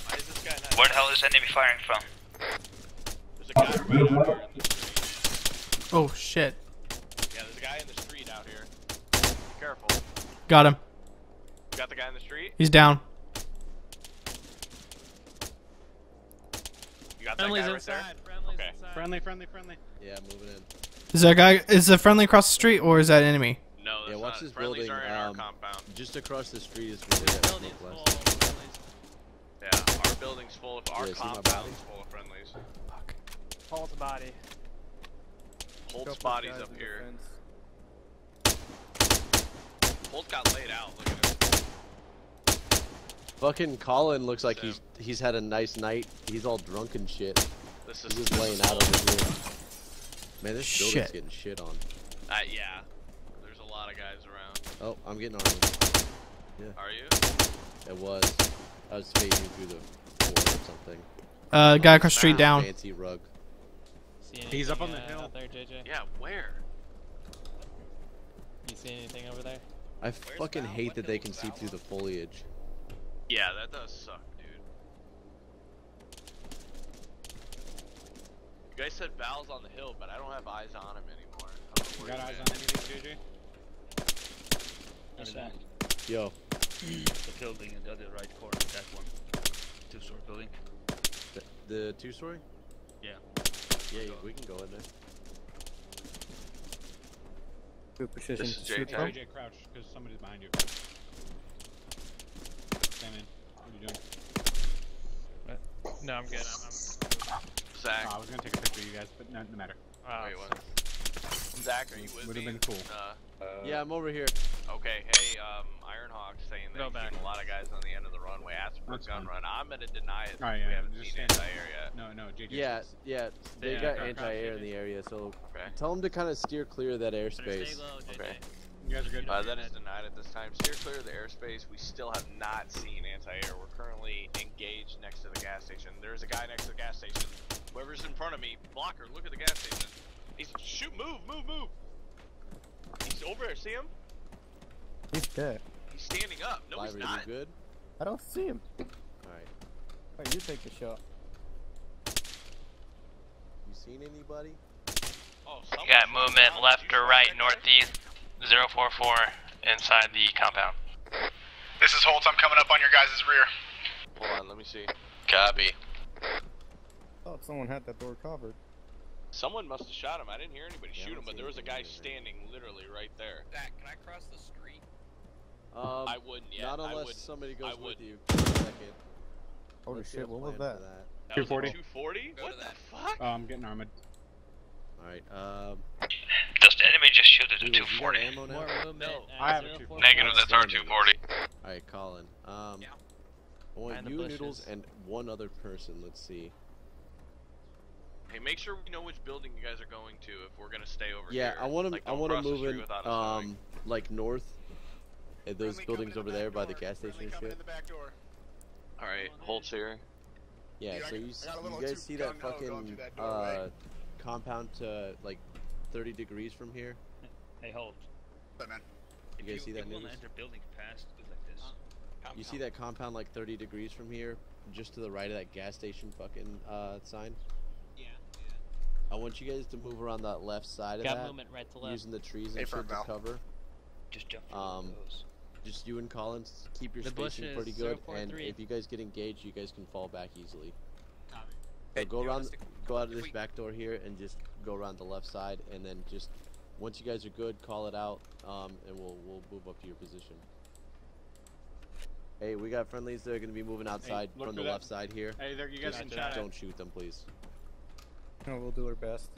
Why is this guy not? Where the hell is enemy firing from? There's a guy right out here in the street. Oh shit. Yeah, there's a guy in the street out here. Be careful. Got him. You got the guy in the street? He's down. You got Friendly's that guy right inside. there? Friendly's Okay. inside. Friendly, friendly, friendly. Yeah, moving in. Is that guy? Is the friendly across the street or is that enemy? No, that's Yeah, watch not. this Friendlies building. are in our Um, compound. just across the street is where they have Building's full of friendlies. Yeah, our building's full of our Yeah, see my compound's full of friendlies. Holt's body. Holt's body's up here. Holt got laid out. Look at him. Fucking Colin looks like he's he's had a nice night. He's all drunk and shit. This He's is just laying out over here. Man, this Shit. building's getting shit on. Uh, yeah. There's a lot of guys around. Oh, I'm getting armored. Yeah, Are you? it was. I was phasing through the floor or something. Uh, guy across the street down. Fancy rug. He's up on the uh, hill. out there, JJ. Yeah, where? You see anything over there? I fucking hate that they can see through the foliage. Yeah, that does suck, dude. You guys said Val's on the hill, but I don't have eyes on him anymore. I don't know You got eyes on anything, JJ? What's that? Yo, The building in the other right corner. That one. Two-story building. the, the two story? Yeah. Yeah, we can go in there. Good position This to is shoot JJ. from. JJ, crouch, because somebody's behind you. Stand in. What are you doing? No, I'm good. I'm, I'm Zach. Oh, I was gonna take a picture of you guys, but no, no matter. uh, Wait, what? Zach, are you with Would've me? been cool. Uh, Yeah, I'm over here. okay, hey, um, Ironhawk saying that Go he's back. seen a lot of guys on the end of the runway asking for That's a gun fine. run. I'm gonna deny it. Alright, we yeah, haven't seen anti-air yet. No, no, JJ. Yeah, yeah, they Yeah, got anti-air in the area, so Okay. tell them to kind of steer clear of that airspace. stay low, JJ. Okay. You guys are good. Uh, that is denied at this time. Steer clear of the airspace. We still have not seen anti-air. We're currently engaged next to the gas station. There's a guy next to the gas station. Whoever's in front of me, blocker, look at the gas station. He's shoot, move, move, move. He's over there. See him? He's dead. He's standing up. No, Live, he's are you not. good? I don't see him. Alright. Wait, you take the shot. You seen anybody? Oh, You someone's got movement around. left you or right, that guy? northeast, 044, inside the compound. This is Holt. I'm coming up on your guys' rear. Hold on, let me see. Copy. Thought someone had that door covered. Someone must have shot him. I didn't hear anybody Yeah, shoot him, but there was a guy over standing literally right there. Zach, can I cross the street? Um, I wouldn't yet. Not I unless wouldn't. somebody goes with wouldn't. you. for a second. Holy Let's shit, what was plan for that? That was 240? 240? What the fuck? Oh, I'm getting armored. Alright, um. Does the enemy just shoot at the Doodles, you got 240? ammo now? More movement. No, I have a 044. Negative. That's our 240. Alright, Colin. Um, Yeah. I want the you, bushes. Noodles, and one other person. Let's see. Hey, make sure we know which building you guys are going to if we're gonna stay over Yeah, here. Yeah, I want to. Like, I want to move street in. without us knowing. Um, like north. At those Friendly buildings over the there by the gas door. station and shit. in the back door. Alright, Holt's here. Yeah, Dude, so you, I s- got a little you guys see that fucking that doorway. uh, compound to like 30 degrees from here? Hey, hold. But man, You guys see that If you want news? enter buildings past, like this. You see that compound like 30 degrees from here, just to the right of that gas station fucking uh, sign? Yeah. I want you guys to move around that left side of Got that, movement right to left. using the trees Hey, and front shit to Val. cover. Just jump through Um, those. Just you and Collins keep your The spacing bushes, pretty good, and if you guys get engaged, you guys can fall back easily. So Hey, go you around, wanna stick- go out of if this we- back door here, and just go around the left side, and then just once you guys are good, call it out, um, and we'll we'll move up to your position. Hey, we got friendlies. They're gonna be moving outside look from for the that- left side here. Hey, there you guys Just can chat. don't shoot them, please. No, we'll do our best.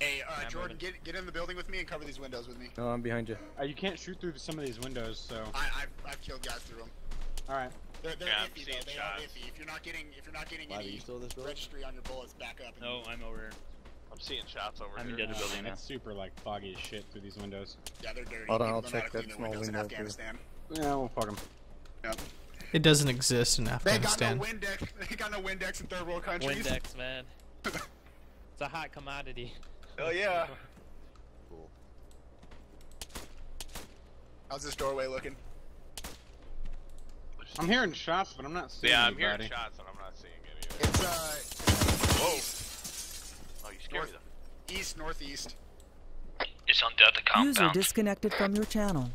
hey, uh, I'm Jordan, moving. get get in the building with me and cover these windows with me. No, I'm behind you. Uh, you can't shoot through some of these windows, so. I I've, I've killed guys through them. All right. They're, they're Yeah, iffy though. They shots. are iffy. If you're not getting if you're not getting Live, are any you still this registry on your bullets, back up. No, I'm over here. I'm seeing shots over I'm in here. the building now. It's super like foggy as shit through these windows. Yeah, they're dirty. Hold on, I'll don't know how check to that clean their small windows in window, too. Afghanistan. Yeah, we'll fuck them. Yep. It doesn't exist in Afghanistan. They got Afghanistan. no Windex. They got no Windex in third world countries. Windex, man. It's a hot commodity. Oh yeah. Cool. How's this doorway looking? I'm hearing shots, but I'm not seeing Yeah, I'm anybody. hearing shots and I'm not seeing any. of it. It's uh. Whoa! Oh, you scared North, them. east northeast. It's on the other User compound. disconnected from your channel.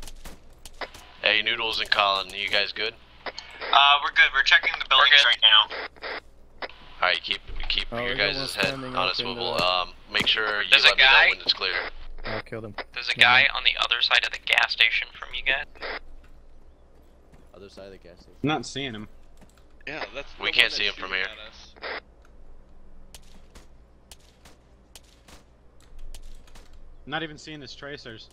Hey, Noodles and Colin, you guys good? Uh, we're good. We're checking the buildings right now. Alright, keep keep Oh, your we guys' one head on a up swivel. the- Um, make sure you There's a let me guy- know when it's clear. I killed him. There's a guy on the other side of the gas station from you guys. Other side of the gas station. I'm not seeing him. Yeah, that's. We can't see him from here. at us. I'm not even seeing his tracers.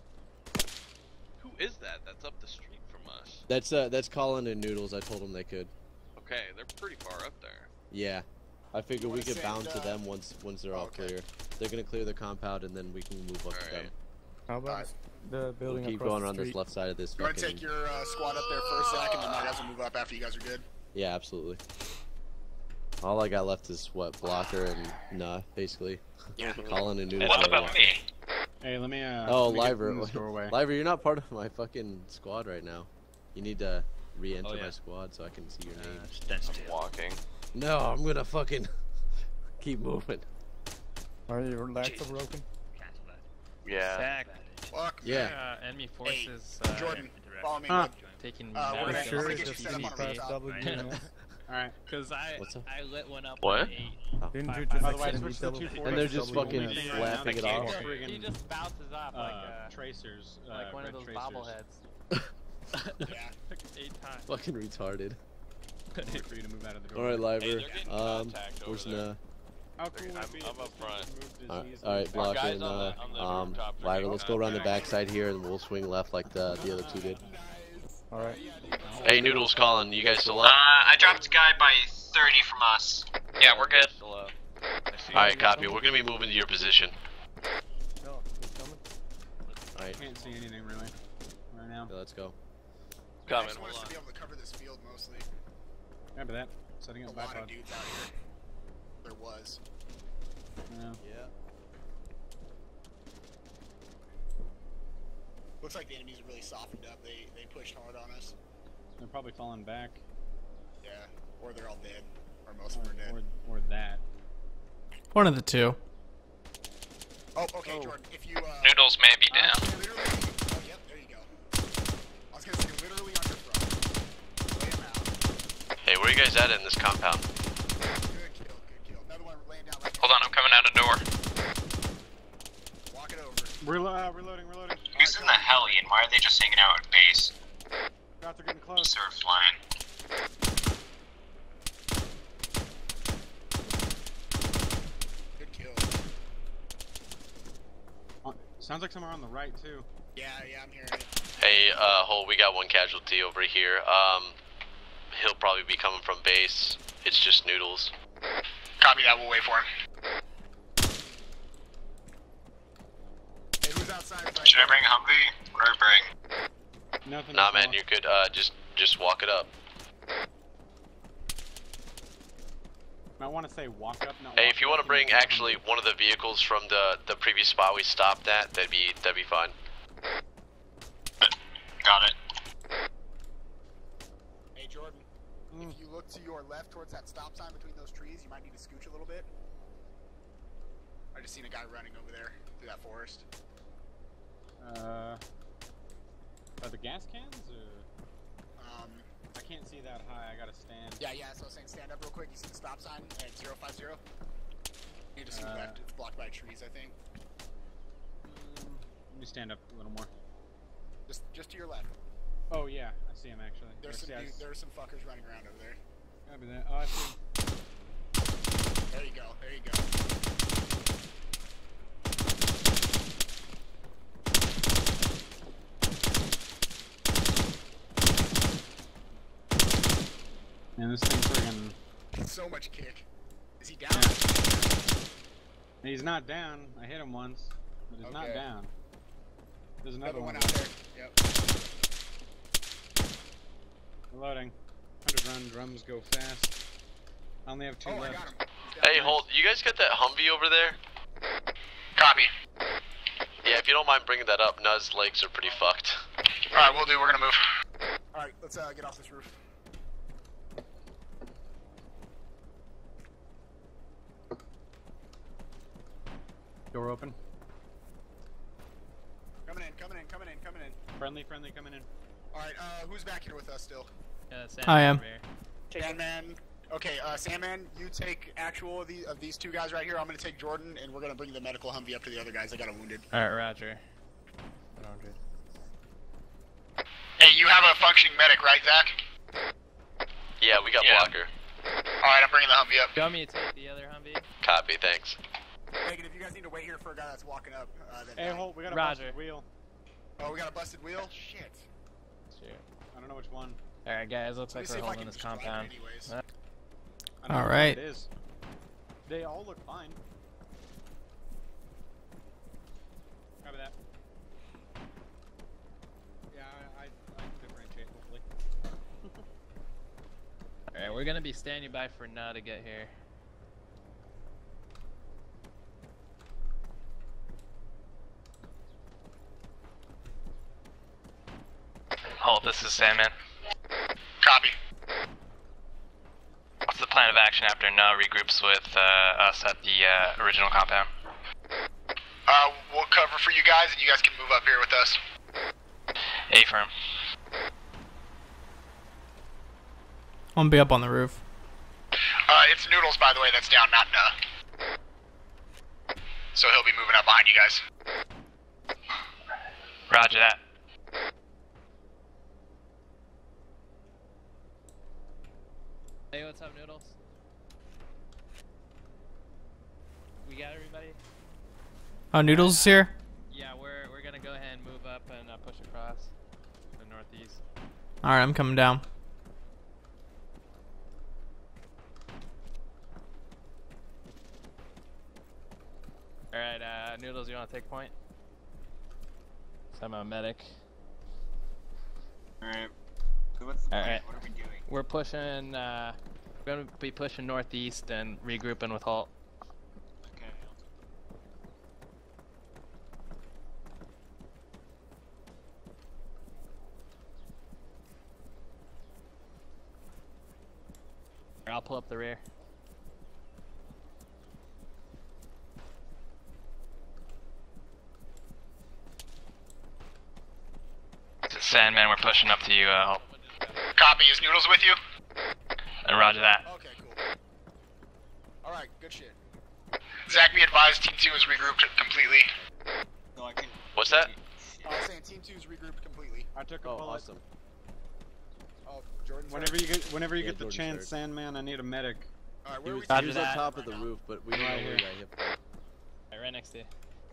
Who is that? That's up the street from us. That's uh, that's Colin and Noodles. I told them they could. Okay, they're pretty far up there. Yeah. I figure we wanna could send, bound to uh, them once once they're all okay. clear. They're gonna clear the compound and then we can move up to them. Alright. How about Alright. the building We'll keep going the around this left side of this You want to take your uh, squad up there for a sec, and then my guys will move up after you guys are good. Yeah, absolutely. All I got left is what blocker and nah, basically. Yeah. Colin and Noodles. What about me? Hey, let me. Uh, Oh, let me Liver. in this doorway. Liver, you're not part of my fucking squad right now. You need to re-enter Oh, yeah. my squad so I can see your Uh, name. stand I'm still. walking. No, I'm gonna fucking keep moving. Are your legs Jesus. broken? Yeah. Zach, Fuck. Yeah. uh, enemy forces uh, Jordan, Interact. follow me. Huh. bud. taking Uh, we're Are gonna- massive we're gonna get you just set up on a past rooftop. W? you know? All right. Because I What's up? I lit one up What? Didn't you just By the way, I extend switched the to double- 240. And they're just fucking Only thing laughing now it is off. He just bounces off uh, like uh, tracers. Uh, like one of those bobbleheads. Yeah. Eight times. Fucking retarded. Wait for you to move out of the door. Alright, Liver. Hey, um, where's there. Na? How cool I'm- I'm up front. Alright, easily alright, as- block guys on uh, the- on the um, Liver, let's go around the backside here and we'll swing left like the the other two did. Alright. Hey, Noodles, Colin, you guys still Uh. I dropped a guy by 30 from us. Yeah, we're good. Still up. I see Alright, copy. We're gonna be moving to your position. No, he's. Alright, Can't see anything really right now. yeah, let's go. I just want us to be able to cover this field mostly. Remember that? Setting A up lot of dudes out here. There was. Yeah. Yeah. Looks like the enemies are really softened up. They they pushed hard on us. They're probably falling back. Yeah. Or they're all dead. Or most of them are dead. or, or that. One of the two. Oh, okay, Jordan. If you uh. Noodles may be uh, down. literally. Oh, yep. There you go. I was gonna say literally on your front. Lay him out. Hey, where are you guys at in this compound? Good kill. Good kill. Another one laying down right Hold on, I'm coming out a door. Walk it over. Relo- uh, reloading, reloading. Who's in the heli and why are they just hanging out at base? They're getting close. They're flying. Good kill. Uh, sounds like somewhere on the right too. Yeah, yeah, I'm hearing it. Hey, uh, Holt, we got one casualty over here. Um, he'll probably be coming from base. It's just Noodles. Copy that. We'll wait for him. Hey, who's outside? Right Should I bring a Humvee? What do I bring? Nothing. Nah, man, all. you could. Uh, just, just walk it up. I want to say walk up, not Hey, walk if you want to bring actually one of the vehicles from the the previous spot we stopped at, that'd be that'd be fine. Got it. Hey Jordan, Mm. if you look to your left towards that stop sign between those trees, you might need to scooch a little bit. I just seen a guy running over there through that forest. Uh, are the gas cans or? Um, I can't see that high. I gotta stand. yeah, yeah. So I was saying, stand up real quick. You see the stop sign at 050? You just see Uh, left. It's blocked by trees, I think. Let me stand up a little more. Just, just to your left. Oh yeah, I see him actually. There's I some, there's some fuckers running around over there. Copy that. Oh, I see. There you go. There you go. Man, this thing friggin' So much kick. Is he down? He's not down. I hit him once, but he's not down. There's another, Another one one out there. Yep. Reloading. 100 run drums go fast. I only have two Oh, left. Hey, hold. You guys got that Humvee over there? Copy. Yeah, if you don't mind bringing that up, Nuz's legs are pretty fucked. Alright, we'll do. We're gonna move. All right, let's uh, get off this roof. Door open. Coming in, coming in, coming in, coming in. Friendly, friendly, coming in. All right, uh, who's back here with us still? Yeah, Sam I am. here. Sandman. Okay, uh, Sandman, you take actual of, the, of these two guys right here. I'm gonna take Jordan, and we're gonna bring the medical Humvee up to the other guys. They got him wounded. Alright, Roger. Roger. Hey, you have a functioning medic, right, Zach? Yeah, we got Yeah. blocker. Alright, I'm bringing the Humvee up. Do you want me to take the other Humvee? Copy, thanks. Megan, if you guys need to wait here for a guy that's walking up, uh, then Hey, hold. We got a Roger. busted wheel. Oh, we got a busted wheel. Shit. Shit. I don't know which one. Alright, guys, looks like see we're holding this just drive it compound. anyways. I don't know which Alright. one It is. They all look fine. Copy that. Yeah, I, I, I can differentiate hopefully. Alright, we're gonna be standing by for now to get here. Hold, this is Sandman. Copy. What's the plan of action after No regroups with uh, us at the uh, original compound? Uh, we'll cover for you guys, and you guys can move up here with us. A firm. I'm gonna be up on the roof. Uh, it's Noodles, by the way, that's down, not Nuh. So he'll be moving up behind you guys. Roger that. Hey, what's up, Noodles? We got everybody? Oh, Noodles is here. Yeah, we're we're gonna go ahead and move up and uh, push across the northeast. All right, I'm coming down. All right, uh, Noodles, you want to take point? So I'm a medic. Alright. So what's the All plan? right. What are we doing? We're pushing. Uh, we're gonna be pushing northeast and regrouping with Holt. Okay. I'll pull up the rear. Sandman, we're pushing up to you, uh, Holt. Copy. Is Noodles with you? And roger that. Okay, cool. All right, good shit. Zach, be advised, Team 2 is regrouped completely. So I can. What's that? I was saying Team 2 is regrouped completely. I took a Oh, bullet. awesome. Oh, Jordan's Whenever you get, whenever you Yeah, get the Jordan's chance, hurt. Sandman, I need a medic. All right, He where are was, we he was on that. top of the roof, but we don't know Right where he here. got hit from. Right, right next to you.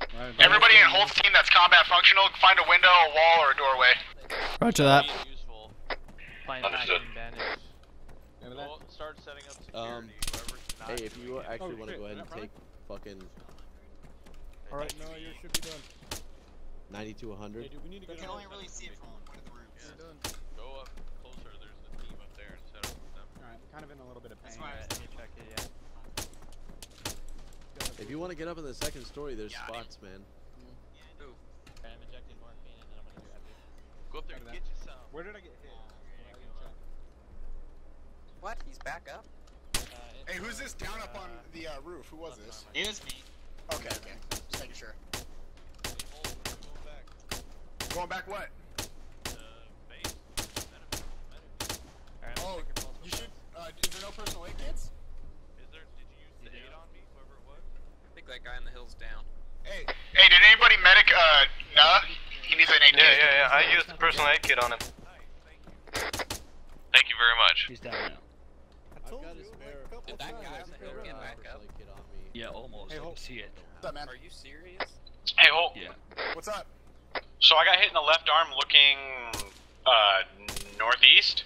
Right, Everybody in Holt's team that's combat functional, find a window, a wall, or a doorway. Roger that. Being useful. Plain Understood. bandage. Copy that. We'll start setting up security. Um, not Hey, if you it. actually Oh, want to go ahead and take fucking Alright, no, you should be done. 90 to Hey, 100. dude, we need to get can only really see it from one of the rooms. Go up closer. There's a team up there and set up with them. Alright, kind of in a little bit of That's pain. fine. Alright, let me check it. Yeah. If you want to get up in the second story, there's spots, man. Ooh. Okay, I'm injecting morphine and then I'm gonna grab you. Go up there and get you some. Where did I get hit? What? He's back up? Hey, who's this down up on the uh, roof? Who was this? It was me. Okay, okay. Just making sure. Going back what? Alright, Oh, you should. Uh, is there no personal aid kits? Is there? Did you use the aid on me? Whoever it was. I think that guy in the hill's down. Hey. Hey, did anybody medic, uh, nah? He needs an aid Yeah, yeah, yeah. I used the personal aid kit on him. Thank you very much. He's down now. I've got a spare. Did that guy on the hill get back up? On me. Yeah, almost. Hey, I hold- can see it. What's up, man? Are you serious? Hey, Holt. Yeah. What's up? So I got hit in the left arm looking uh northeast.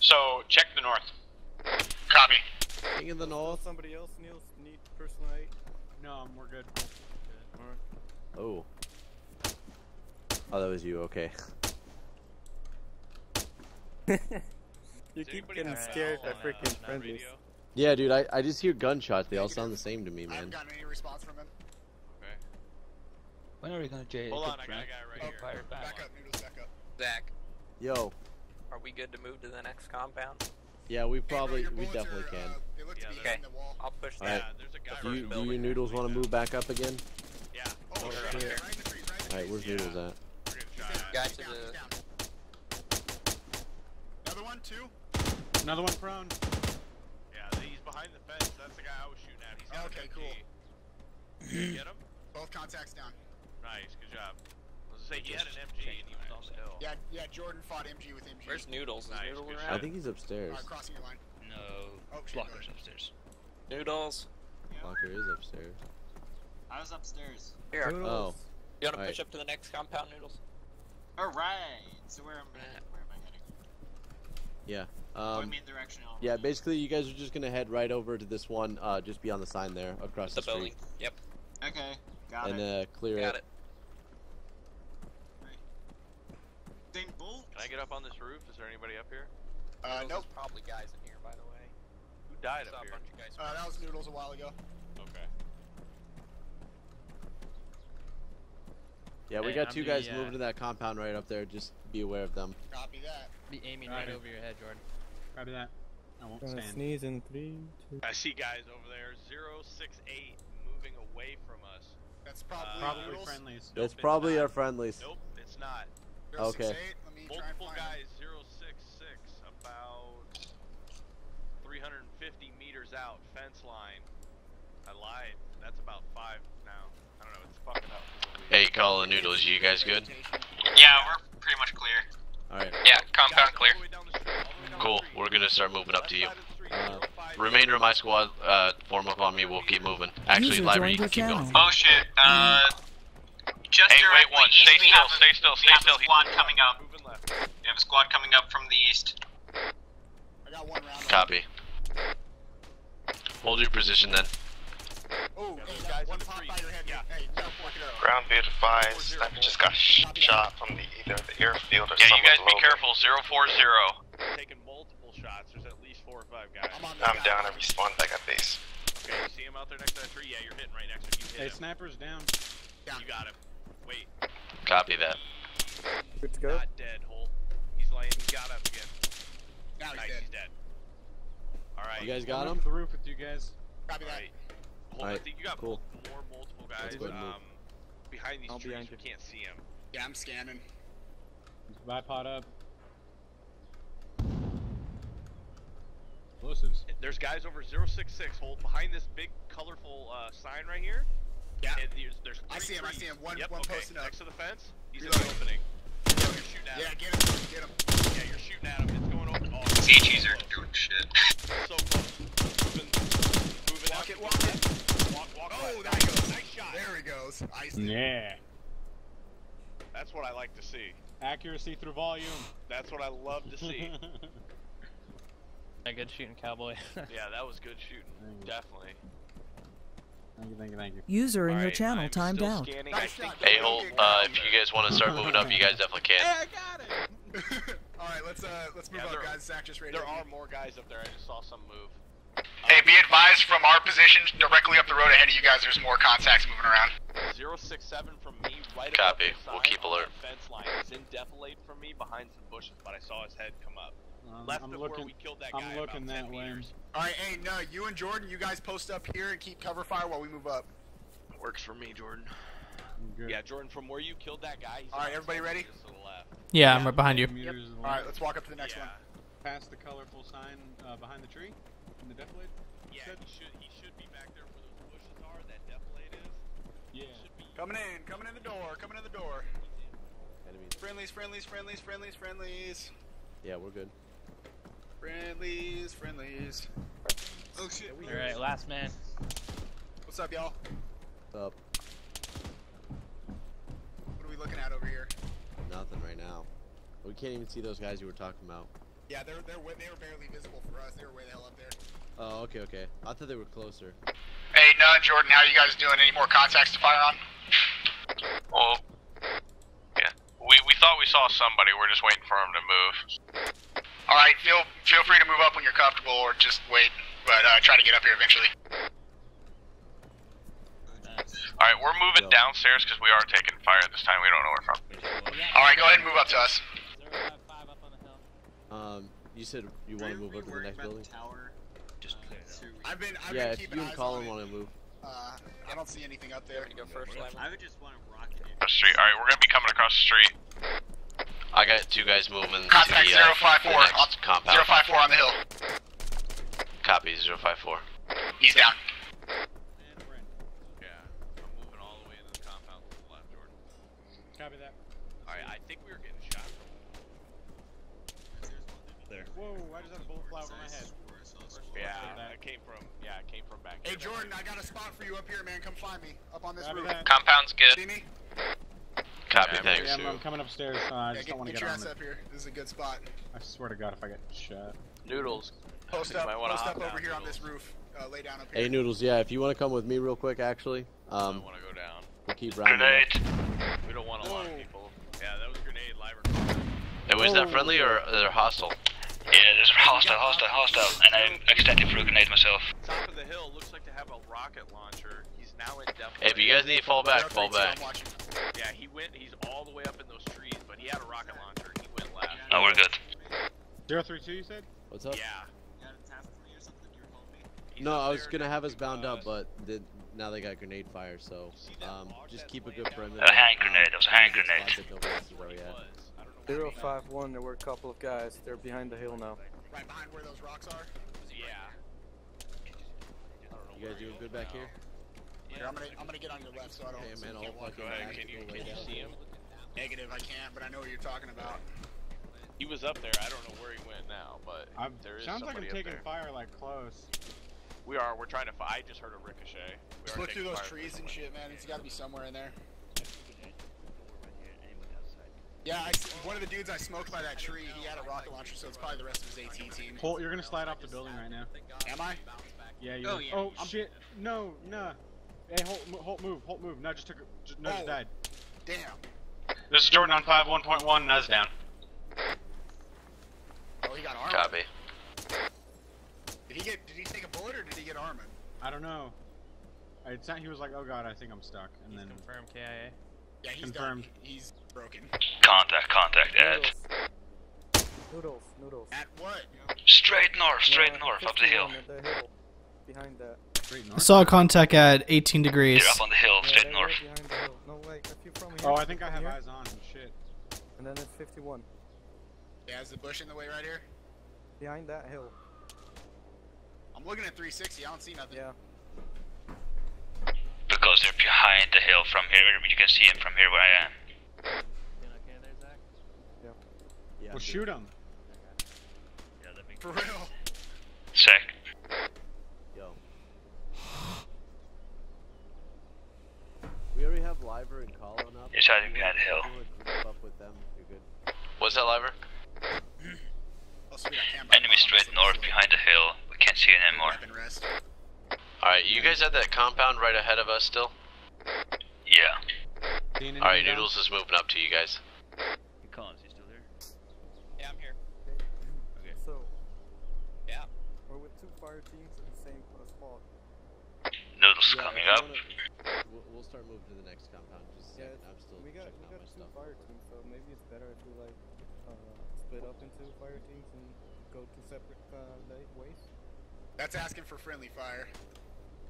So check the north. Copy. King in the north. Somebody else needs need personal aid. No, we're good. Oh. Oh, that was you. Okay. You keep getting scared by freaking friendlies. Yeah, dude. I, I just hear gunshots. They all sound the same to me, I man. haven't gotten any response from him. When are we gonna J? Hold on, I got a guy right Oh, here. Fired back. Back up, noodles, back up. Zach, Yo. are we good to move to the next compound? Yeah, we Hey, bro, probably we definitely are, can. Uh, they look to Yeah, okay. hitting the wall. I'll push All that. right. Yeah, there's a guy Do you do you noodles want to move back up again? Yeah. Oh, Oh, shit, right here. right in the trees, right in the All right, where's Yeah. noodles at? We're getting shot at. To the. Another one, two. Another one prone. Yeah, he's behind the fence. That's the guy I was shooting at. He's got Okay, an MG. cool. You get him? Both contacts down. Nice, good job. I was gonna say he had an MG and he was on the hill. Yeah, yeah. Jordan fought MG with MG. Where's Noodles? Is Nice, Noodle around? I think he's upstairs. Crossing your line. No. Oh, shit, Blocker's go upstairs. Noodles. Locker is upstairs. I was upstairs. Here. Oh. You want to Alright. push up to the next compound, Noodles? Alright. So where am I? Where am I heading? Yeah. Um. me direction. I'll Yeah, basically, you guys are just gonna head right over to this one. Uh, just beyond the sign there, across The the, building. street, Yep. Okay. Got and it. uh, clear Got it. it. Then bolt. Can I get up on this roof? Is there anybody up here? Uh, Noodles nope. probably guys in here, by the way. Who died Saw up a here? bunch of guys. Uh, that was noodles a while ago. Okay. Yeah, we Hey, got I'm two the, guys uh, moving to that compound right up there. Just be aware of them. Copy that. Be aiming Roger. right over your head, Jordan. Copy that. I won't Gonna stand. sneeze in three, two. I see guys over there. Zero six eight moving away from us. That's probably Uh, Probably noodles. friendlies. Nope, That's it's probably not. our friendlies. Nope, it's not. Zero six Okay. eight. Let me try and Multiple find guys. Zero six six. About 350 meters out. Fence line. I lied. That's about five now. I don't know. It's fucking up. Hey, call the noodles. You guys good? Yeah, we're pretty much clear. All right. Yeah, compound clear. Cool. We're gonna start moving up to you. Uh, remainder of my squad, uh, form up on me. We'll keep moving. Actually, User Library, you can keep going. Oh shit. Uh, just Hey, wait one. Stay still, have a- stay still, we stay have. A squad coming up. Moving. We have a squad coming up from the east. I got one round. Copy. Hold your position then. Oh, hey, those guys one pop by your head. Yeah. Hey, no, fork it. Ground be advised. Sniper just got sh- shot from the either the airfield or something. Yeah, you somewhere guys be below. careful. Zero four zero. Taking multiple shots. There's at least four or five guys. I'm on I'm guy. down. I respawned back at base. Okay, you see him out there next to that tree? Yeah, you're hitting right next to him. You Hey, hit him. sniper's down. Down. You got him. Wait. Copy that. Good to go. Not dead, Holt. He's laying. He got up again. Now he's nice, dead. he's dead. Alright. You guys got him? the roof with you guys. Copy that. Alright. Hold, I think you got cool. more multiple guys. Let's go ahead and move. Um, behind these I'll trees, behind we you. can't see him. Yeah, I'm scanning. Bipod up. Explosives. There's guys over 066 hold behind this big colorful uh, sign right here. Yeah. And there's, there's I see him, I see him. One- yep, one okay. posting up. Next to the fence. He's in the opening. Yeah, you're shooting at Yeah, him. get him. Get him. Yeah, you're shooting at him. It's going over. Oh, CHEs are so close. doing shit. So close. Moving, moving Walk out. it, walk it. Walk, walk Oh, left. there he goes. Nice shot. There he goes. Iced it. Yeah. That's what I like to see. Accuracy through volume. That's what I love to see. Yeah, good shooting, cowboy. yeah, that was good shooting. Definitely. Thank you, thank you, thank you. User in your Alright, channel I'm timed out. Scanning. Nice shot. Hey, Don't Holt. get Uh, if you guys want to start moving up, you guys definitely can. Hey, I got it. All right, let's uh let's move Yeah, up, guys. Zach just ready. There are more guys up there. I just saw some move. Hey, be advised from our position directly up the road ahead of you guys, there's more contacts moving around. 067 from me, right Copy. above the We'll keep alert. the fence line. He's in defilade from me behind some bushes, but I saw his head come up. Um, Left I'm of looking. where we killed that I'm looking about 10 that way. Alright, hey, no, you and Jordan, you guys post up here and keep cover fire while we move up. Works for me, Jordan. Yeah, Jordan, from where you killed that guy. he's Alright, everybody ready? meters left. Yeah, I'm right behind you. Meters along. Alright, let's walk up to the next yeah. one. Past the colorful sign uh, behind the tree in the defilade. Yeah, he should he should be back there where those bushes are. That defilade is. Yeah. Be. Coming in, coming in the door, coming in the door. Enemies. Friendlies, friendlies, friendlies, friendlies, friendlies. Yeah, we're good. Friendlies, friendlies. Oh shit. Alright, last man. What's up, y'all? Up. What are we looking at over here? Nothing right now. We can't even see those guys you were talking about. Yeah, they're, they're they were barely visible for us. They were way the hell up there. Oh, okay, okay. I thought they were closer. Hey, Nunn, Jordan, how you guys doing? Any more contacts to fire on? Well, yeah. We we thought we saw somebody. We're just waiting for him to move. Alright, feel feel free to move up when you're comfortable or just wait, but uh, try to get up here eventually. All right, we're moving Yo. downstairs because we are taking fire this time. We don't know where from. Alright, go ahead and move up to us. Um, you said you want to move up to the next building? Just clear it out. I've been, I've Yeah, been if keeping you and eyes Colin want to move. Uh, I don't see anything up there. Go first, I would just want to rocket it. Across the street. All right, we're gonna be coming across the street. I got two guys moving to Contact the, uh, 054 the on, next compound. 054 on the hill. Copy 054. He's down. And we're. Yeah, I'm moving all the way into the compound to the left, Jordan. Copy that. All right, I think we were getting shot. There. Whoa! I just had a bullet fly over my head. Yeah, that. it came from. Yeah, it came from back. Hey, here. Jordan, I got a spot for you up here, man. Come find me. Up on this Copy roof. that. Compound's good. See me? Copy, Yeah, thanks. Yeah, I'm, I'm coming upstairs. Uh, I Yeah, just get, don't want to get get your ass it. up here. This is a good spot. I swear to God, if I get shot. Noodles. Post You up, post up over down, here on this roof. Uh, lay down up here. Hey, Noodles, yeah, if you want to come with me real quick, actually, Um, I want to go down. we'll keep rounding. Grenade. We don't want a lot of people. Yeah, that was grenade liver. Hey, was that friendly or or they're hostile? Yeah, there's a hostile, hostile, hostile, and I accidentally threw a grenade myself. Top of the hill looks like to have a rocket launcher. He's now in depth. If you guys need to fall back, fall back. Yeah, he went. He's all the way up in those trees, but he had a rocket launcher. He went left. No, we're good. Zero three two, you said? What's up? Yeah. You got a task for me or something you were telling me? he's No, I was gonna have us bound up, but the, now they got grenade fire, so um, just keep a good perimeter. A hand grenade, it was a hand grenade. That nobody else is where he already at. was. I don't know where Zero he five one. There were a couple of guys. They're behind the hill now. Right behind where those rocks are. Yeah. I don't know You guys where he doing good back here? Here, I'm gonna, I'm gonna get on your left so I don't. Hey, man, you I'll can't walk fucking Go ahead. Can you can you see him? Negative, I can't, but I know what you're talking about. He was up there. I don't know where he went now, but I'm, there is sounds like somebody I'm taking there. fire like close. We are. We're trying to. I just heard a ricochet. We Just are look through those trees and shit, man. He's got to be somewhere in there. Outside. Yeah, I s one of the dudes I smoked by that tree, he had a rocket launcher, so it's probably the rest of his AT team. Holt, you're gonna slide off the building right now. Am I? Yeah, you. Oh, yeah. Oh I'm- shit! No, no. Hey, Holt, Holt, move, Holt, move. No, just took. a- Just, no, just Oh. died. Damn. This is Jordan on five one point one. Nuz down. Oh, he got armor. Copy. Did he get? Did he take a bullet or did he get armor? I don't know. It's not, he was like, oh god, I think I'm stuck, and He's then confirmed KIA. Yeah, he's Confirmed. done. He's broken. Contact, contact, Ed. Noodles, noodles. At what? Straight north, straight Uh, north, up the hill. 51 the hill. Behind that. straight I saw a contact at 18 degrees. They're up on the hill, Yeah, straight they're north. right behind the hill. No, wait. If you from here. Oh, I think I have here, eyes on him. Shit. And then it's 51. Yeah, is the bush in the way right here? Behind that hill. I'm looking at 360. I don't see nothing. Yeah. Because they're behind the hill from here. You can see them from here where I am. You okay there, Zach? Yeah. Yeah, Well, shoot him. Yeah, that makes For real. Sec. Yo. We already have Liver and Colin up. He's hiding If you behind the hill. Group up with them. You're good. What's that, Liver? Oh, sweet, I can't buy Enemy straight north behind the hill. We can't see it anymore. Weapon rest. Alright, you guys have that compound right ahead of us still? Yeah. Seeing anything Alright, down? Noodles is moving up to you guys. Hey, Collins, you still there? Yeah, I'm here. Okay. So. Yeah. We're with two fire teams at the same Yeah, coming if you up. wanna- we'll, we'll start moving to the next compound. Just a Yeah. I'm still we got checking we out got my two stuff. fire teams, so maybe it's better if we like uh, split up into fire teams and go two separate uh, ways. That's asking for friendly fire.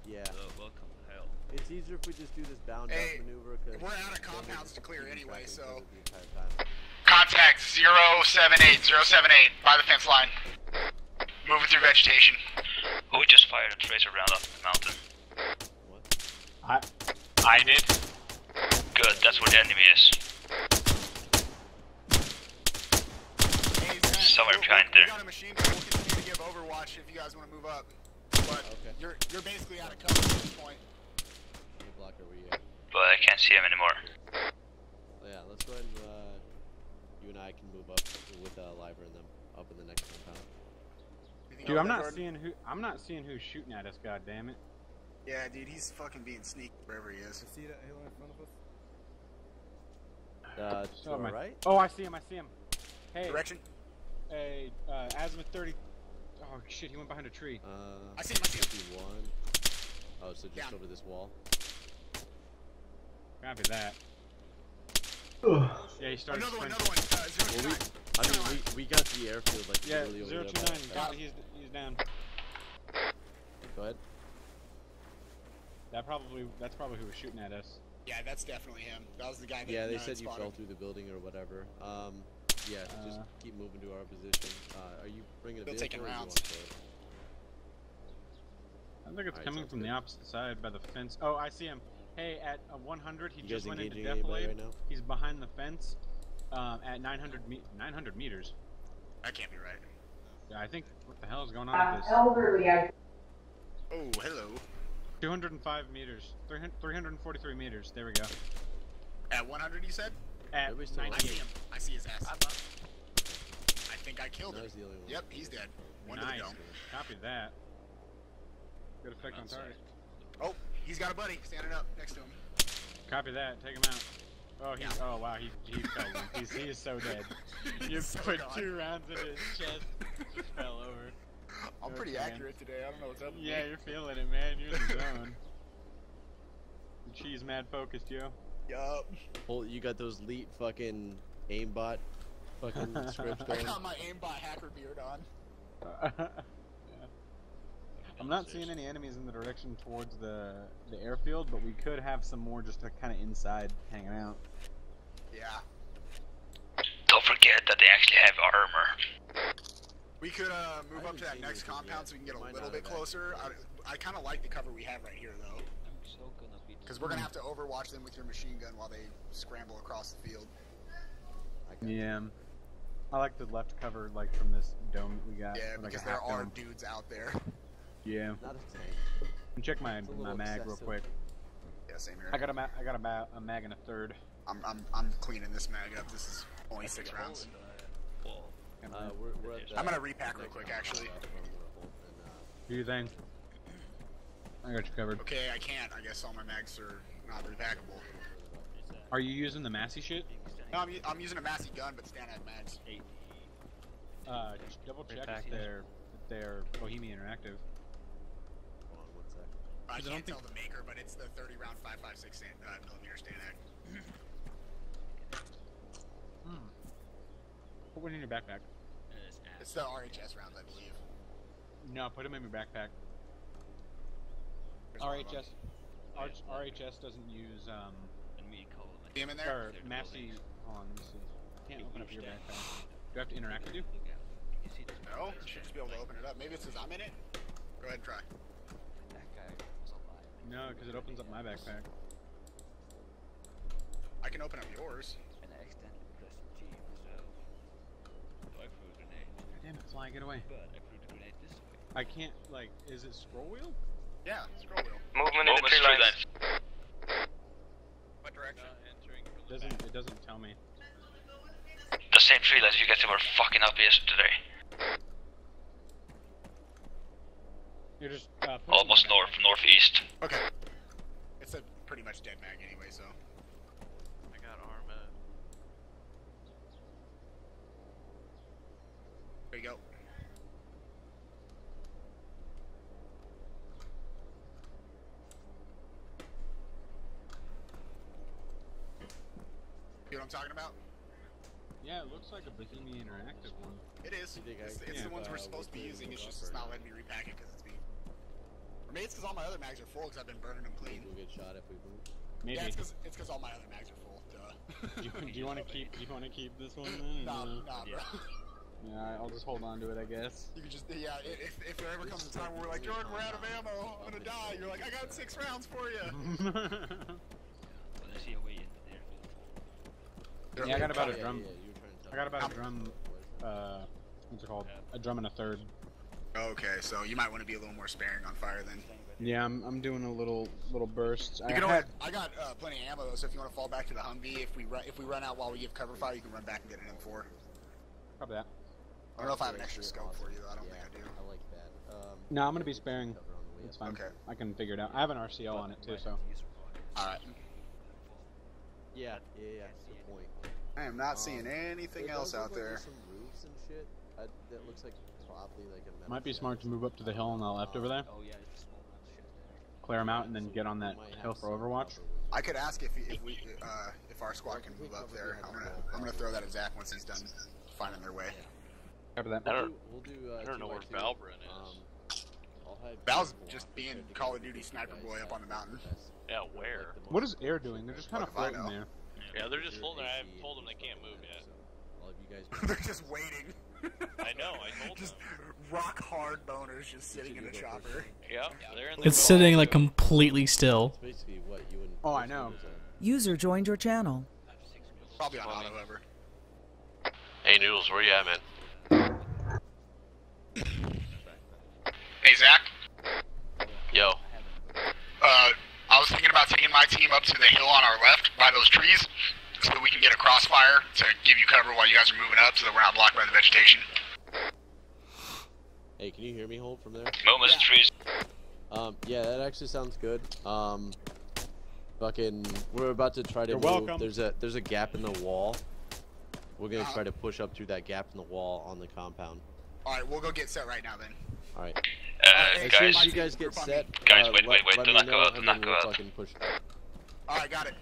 Yeah. Uh, welcome to hell. It's easier if we just do this bound Hey, up maneuver. Cause we're out of compounds to clear anyway, so- each other the entire time. Contact 078, 078 by the fence line. Moving through vegetation. Who just fired a tracer round up the mountain? I I did. Good, that's where the enemy is. Somewhere behind We there. Got a machine gun. We'll continue to give Overwatch if you guys want to move up. But you're you're basically out of cover at this point. What block are we at? But I can't see him anymore. Oh, yeah, let's go ahead and uh, you and I can move up with uh, Liver and them up in the next compound. dude, I'm not seeing who. I'm not seeing who's shooting at us. God damn it. Yeah, dude, he's fucking being sneaky wherever he is. You See that hill in front of us? Uh, to Oh, our my- right? Oh, I see him. I see him. Hey. Direction. Hey, uh, Azimuth 30. Oh shit, he went behind a tree. Uh, I see him, I see him. 51. Oh, so just Down. over this wall. Copy that. yeah, he started. Another one, another one. Uh, zero Well, two we. I mean, we, we got the airfield like Yeah, literally over zero there two by nine. Got, he's he's down. Go ahead. That probably that's probably who was shooting at us. Yeah, that's definitely him. That was the guy that Yeah, they said you spotted. fell through the building or whatever. Um, yeah, just Uh, keep moving to our position. Uh, are you bringing a Still vehicle taking rounds. I think it's Alright, coming sounds from the opposite side by the fence. Oh, I see him. Hey, at uh, 100, he You just went into engaging anybody defilade. right now? He's behind the fence um, at 900 me 900 meters. That can't be right. Yeah, I think what the hell is going on with this? elderly, I Oh, hello. 205 meters, 300, 343 meters. There we go. At 100, you said? At Everybody's still 90. I see him. I see his ass. I think I killed No, him. the only one. Yep, he's dead. One to Nice. the dome. Copy that. Good effect on target. Oh, he's got a buddy standing up next to him. Copy that. Take him out. Oh, he. Oh wow, he he fell. in. He's he is so dead. You so put gone. two rounds in his chest. Just fell over. I'm pretty Okay. accurate today. I don't know what's up with Yeah, me. you're feeling it, man. You're in the zone. The cheese mad focused, yo. Yup. Hold, you got those elite fucking aimbot fucking scripts going. I got my aimbot hacker beard on. Yeah. I'm not seeing any enemies in the direction towards the the airfield, but we could have some more just kind of inside hanging out. Yeah. Don't forget that they actually have armor. We could uh, move I up to that next compound yet. so we can get a Might little bit closer. I, I kind of like the cover we have right here, though. I'm so gonna beat Because we're going to have to overwatch them with your machine gun while they scramble across the field. Yeah. I like the left cover, like from this dome that we got. Yeah, like because a there are dome. dudes out there. Yeah. Not a tank. Check my a my little mag real quick. Yeah, same here. I got a ma- I got a, ma- a mag and a third. I'm, I'm, I'm cleaning this mag up. This is only six rounds. Uh, we're, we're at I'm gonna repack real quick, actually. up from the Holt, and, uh, Do you think? I got you covered. Okay, I can't. I guess all my mags are not repackable. Are you using the Massi shit? No, I'm, u- I'm using a Massi gun, but STANAG mags. Uh, just double check back if they're if they're Bohemian Interactive. Hold on one sec. I can't don't tell the maker, but it's the 30 round 5.56 uh, millimeter STANAG. Hmm. Put one in your backpack. It's the RHS rounds, I believe. No, put them in your backpack. There's one of them. RHS, R- RHS doesn't use um. See him in there? Or Massi. Hold on, let me see. Can't open up your backpack. Do I have to interact with you? No, you should just be able to open it up. Maybe it says I'm in it. Go ahead and try. No, because it opens up my backpack. I can open up yours. And I accidentally pressed G, so. So I threw a grenade. God damn it, fly, get away. But I threw the grenade this way. I can't like. Is it scroll wheel? Yeah, scroll wheel. Movement in the tree lines. What direction? Doesn't it doesn't tell me. The same tree lines you guys were fucking up yesterday. You're just uh, put it in Almost your north, northeast. Okay. It's a pretty much dead mag anyway, so. I got Arma. There you go. I'm talking about? Yeah, it looks like a Bohemian interactive one. It is. You I It's, can it's the keep, ones we're supposed to be using. It's just it's not letting me repack it because it's being. Or maybe it's because all my other mags are full because I've been burning them clean. We'll get shot if we move. Maybe. Yeah, it's because it's because all my other mags are full. Duh. do you, do you want to keep? Do you want to keep this one then? Nah, no? nah, bro. Yeah, I'll just hold on to it, I guess. You can just yeah. If if there ever comes a time where we're like Jordan, we're out of ammo, I'm gonna die. You're like, I got six rounds for you. Unless you're way in there. Yeah, I got about a drum. yeah, you were trying to I got about a I'm- drum. Uh, what's it called? A drum and a third. Okay, so you might want to be a little more sparing on fire then. Yeah, I'm, I'm doing a little little bursts. I You can had, always, I got uh, plenty of ammo though, so if you want to fall back to the Humvee, if we run if we run out while we give cover fire, you can run back and get an M4. Probably that. I don't know if I have an extra scope for you though. I don't think I do. I like that. Um, No, I'm gonna be sparing. It's fine. Okay. I can figure it out. I have an RCO on it too, so. All right. Yeah, yeah, yeah. Good point. I am not Um, seeing anything else out like there. Some roofs and shit. I, that looks like probably like a. metal Might be shed smart to move up to the hill on the left over there. Oh yeah, it's a small amount of shit there. Clear them out and then get on that hill for Overwatch. I could ask if if we uh, if our squad can move up there. I'm gonna I'm gonna throw that at Zach once he's done finding their way. Cover that. I don't. We'll do. Uh, I don't know where 2x2. Valbrun is. Um, I'll have Val's just being Call of Duty sniper boy up on the mountain. Yeah, where? the What most is air doing? They're just kind of Fuck floating there. Yeah, they're just Your floating there. I AC haven't told them they and can't move stuff, yet. so I'll have you guys. They're just waiting. I know, I told just them. rock hard boners just sitting in a chopper. Yeah, they're in the It's sitting like completely still. It's basically what you and. Oh, I know. User joined your channel. Probably on auto hover. Hey Noodles, where you at, man? Hey, Zach. Yo. Uh, I was thinking about taking my team up to the hill on our left by those trees so that we can get a crossfire to give you cover while you guys are moving up so that we're not blocked by the vegetation. Hey, can you hear me? Hold from there. Moments trees. Um, yeah, that actually sounds good. Um, fucking, we're about to try to You're move. welcome. There's a there's a gap in the wall. We're gonna Uh-huh. try to push up through that gap in the wall on the compound. All right, we'll go get set right now then. All right. Uh, Hey, As soon guys, as you guys get Group on me. set, Guys, uh, wait, wait, wait, do not go out, do not go out. All right, got it.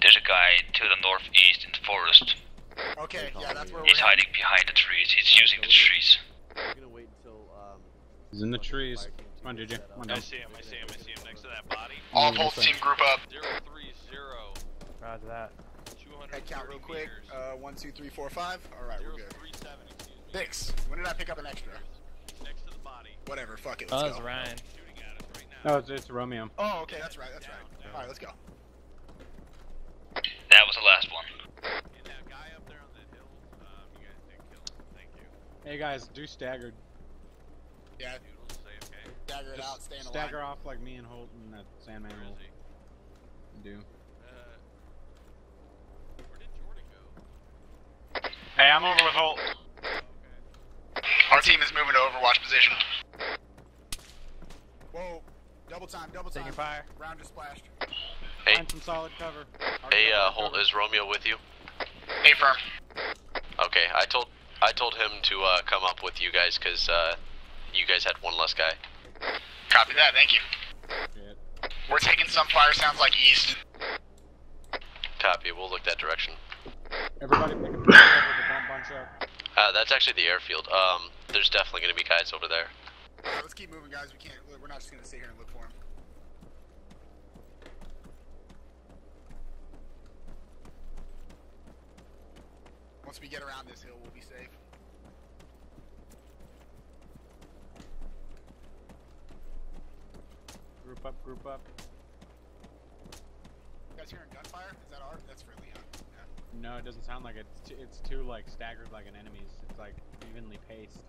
there's a guy to the northeast in the forest. Okay, yeah, that's where we're He's heading. hiding behind the trees. He's using the trees. We're gonna wait until um. He's in the trees. Come on, gets JJ. Come up. on I see him, I see him, I see him next to that body. All Pulse that's team group up. Zero three zero. Roger that. Two hundred Head count real quick. Uh, one, two, three, four, five. All right, we're good. three seven, me. Six. When did I pick up an extra? Next to the body. Whatever. Fuck it. Oh, Let's that's go. Ryan. Shooting right now. No, it's, it's Romeo. Oh, okay, that's right. That's right. All right, let's go. That was the last one. And that guy up there on that hill, um, guys did kill him. Thank you. Hey guys, do staggered. Yeah, Noodles, say okay. stagger it Just out. Stay in stagger line. off like me and Holt and that Sandman Where will he? do. Uh, where did Jordan go? Hey, I'm over with Holt. Okay. Our team is moving to Overwatch position. Whoa. Double time. Double time. Taking fire. Round just splashed. Hey, Find some solid cover. hey, uh, Hard cover, Holt, is Romeo with you? Hey, firm. Okay, I told I told him to uh, come up with you guys because uh, you guys had one less guy. Copy that. Thank you. Shit. We're taking some fire sounds like east. Copy. We'll look that direction. Everybody pick up the cover, but don't bunch up. Uh, that's actually the airfield. Um, there's definitely gonna be guys over there. All right, let's keep moving, guys. We can't. We're not just gonna sit here and look for them. Once we get around this hill, we'll be safe. Group up, group up. You guys hearing gunfire? Is that our? That's for Leon. Yeah. No, it doesn't sound like it. It's too, it's too like staggered like an enemy's. It's like evenly paced.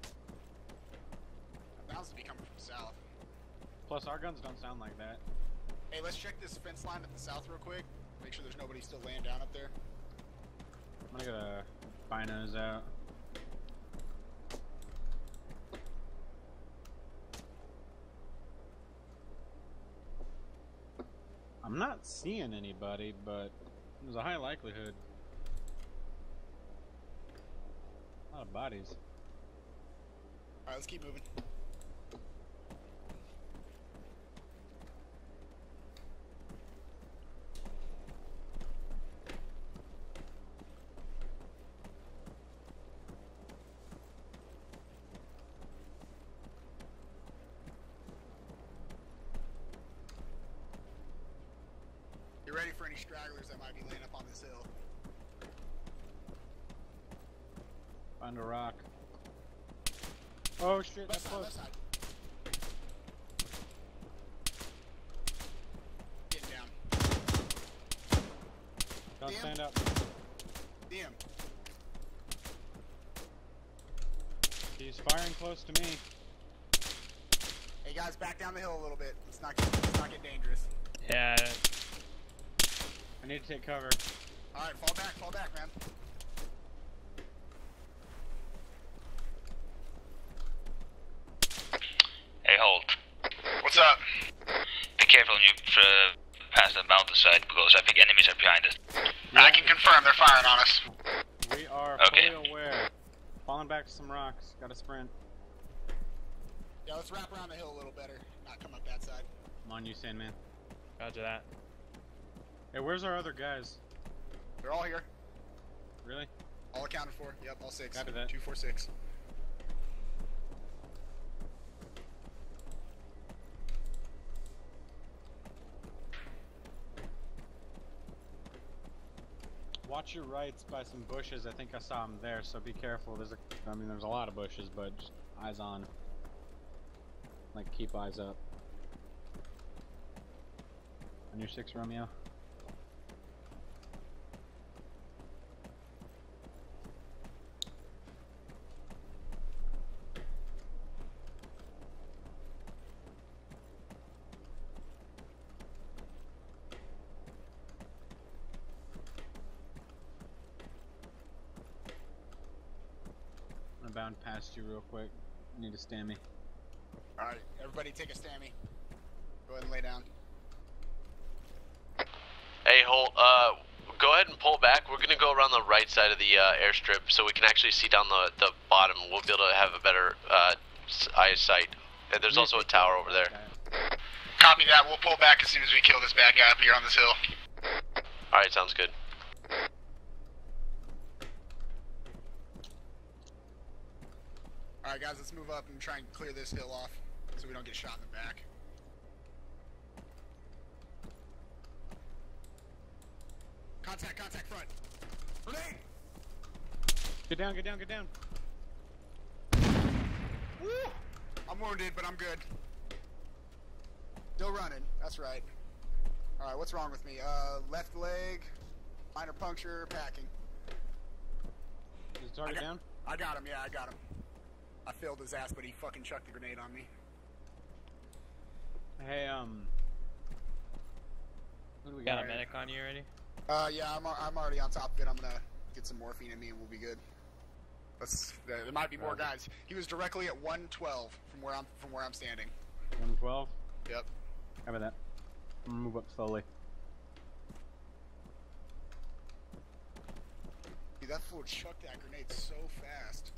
Sounds to be coming from south. Plus, our guns don't sound like that. Hey, let's check this fence line at the south real quick. Make sure there's nobody still laying down up there. I'm gonna get a binos out. I'm not seeing anybody, but there's a high likelihood. A lot of bodies. Alright, let's keep moving. Get ready for any stragglers that might be laying up on this hill. Find a rock. Oh shit, that's side, close. left side. Getting down. Don't Damn. stand up. DM. He's firing close to me. Hey guys, back down the hill a little bit. Let's not get, let's not get dangerous. Yeah. I need to take cover. Alright, fall back, fall back, man. Hey, hold. What's up? Be careful when you uh, pass the mountain side because I think enemies are behind us. I can confirm they're firing on us. We are Okay. fully aware. Falling back to some rocks. Got to sprint. Yeah, let's wrap around the hill a little better. Not come up that side. I'm on you, Sandman. Roger that. Hey, where's our other guys? They're all here. Really? All accounted for. Yep, all six. Copy that. Two, four, six. Watch your rights by some bushes. I think I saw them there, so be careful. There's a, I mean, there's a lot of bushes, but just eyes on. Like, keep eyes up. On your six, Romeo. I'm gonna bound past you real quick. Need to stand me. Alright, everybody take a stammy. Go ahead and lay down. Hey, hold. Uh, go ahead and pull back. We're gonna go around the right side of the uh, airstrip so we can actually see down the the bottom. We'll be able to have a better uh, eyesight. And there's also a tower over there. Copy that. We'll pull back as soon as we kill this bad guy up here on this hill. All right, sounds good. Alright guys, let's move up and try and clear this hill off so we don't get shot in the back. Contact, contact front. Grenade! Get down, get down, get down. Woo! I'm wounded, but I'm good. Still running, that's right. Alright, what's wrong with me? Uh, left leg, minor puncture, packing. Is the target I got, down? I got him, yeah, I got him. I filled his ass, but he fucking chucked the grenade on me. Hey, um. What do we Got got? a medic on you already? Uh, yeah, I'm, I'm already on top of it. I'm gonna get some morphine in me and we'll be good. Let's, there there might be more guys. He was directly at 112 from where I'm from where I'm standing. 112? Yep. How about that? I'm gonna move up slowly. Dude, that fool chucked that grenade so fast.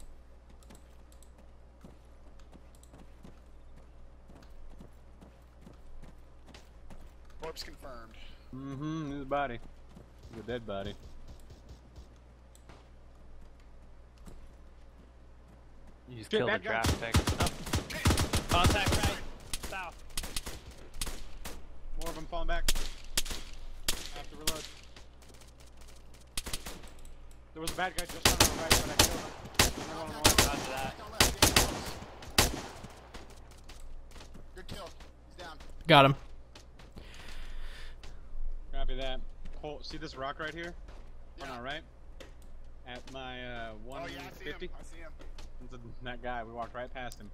Corpse confirmed. Mm-hmm, there's a body. There's a dead body. You just Shit, killed a draft pick. Oh. Contact right. South. More of them falling back. I have to reload. There was a bad guy just on our right, but I killed him. Another one on the left. Roger that. Good kill. He's down. Got him. Copy that. Pull, see this rock right here? On our right? At my uh, Oh yeah, I see him. 150? I see him. That guy. We walked right past him.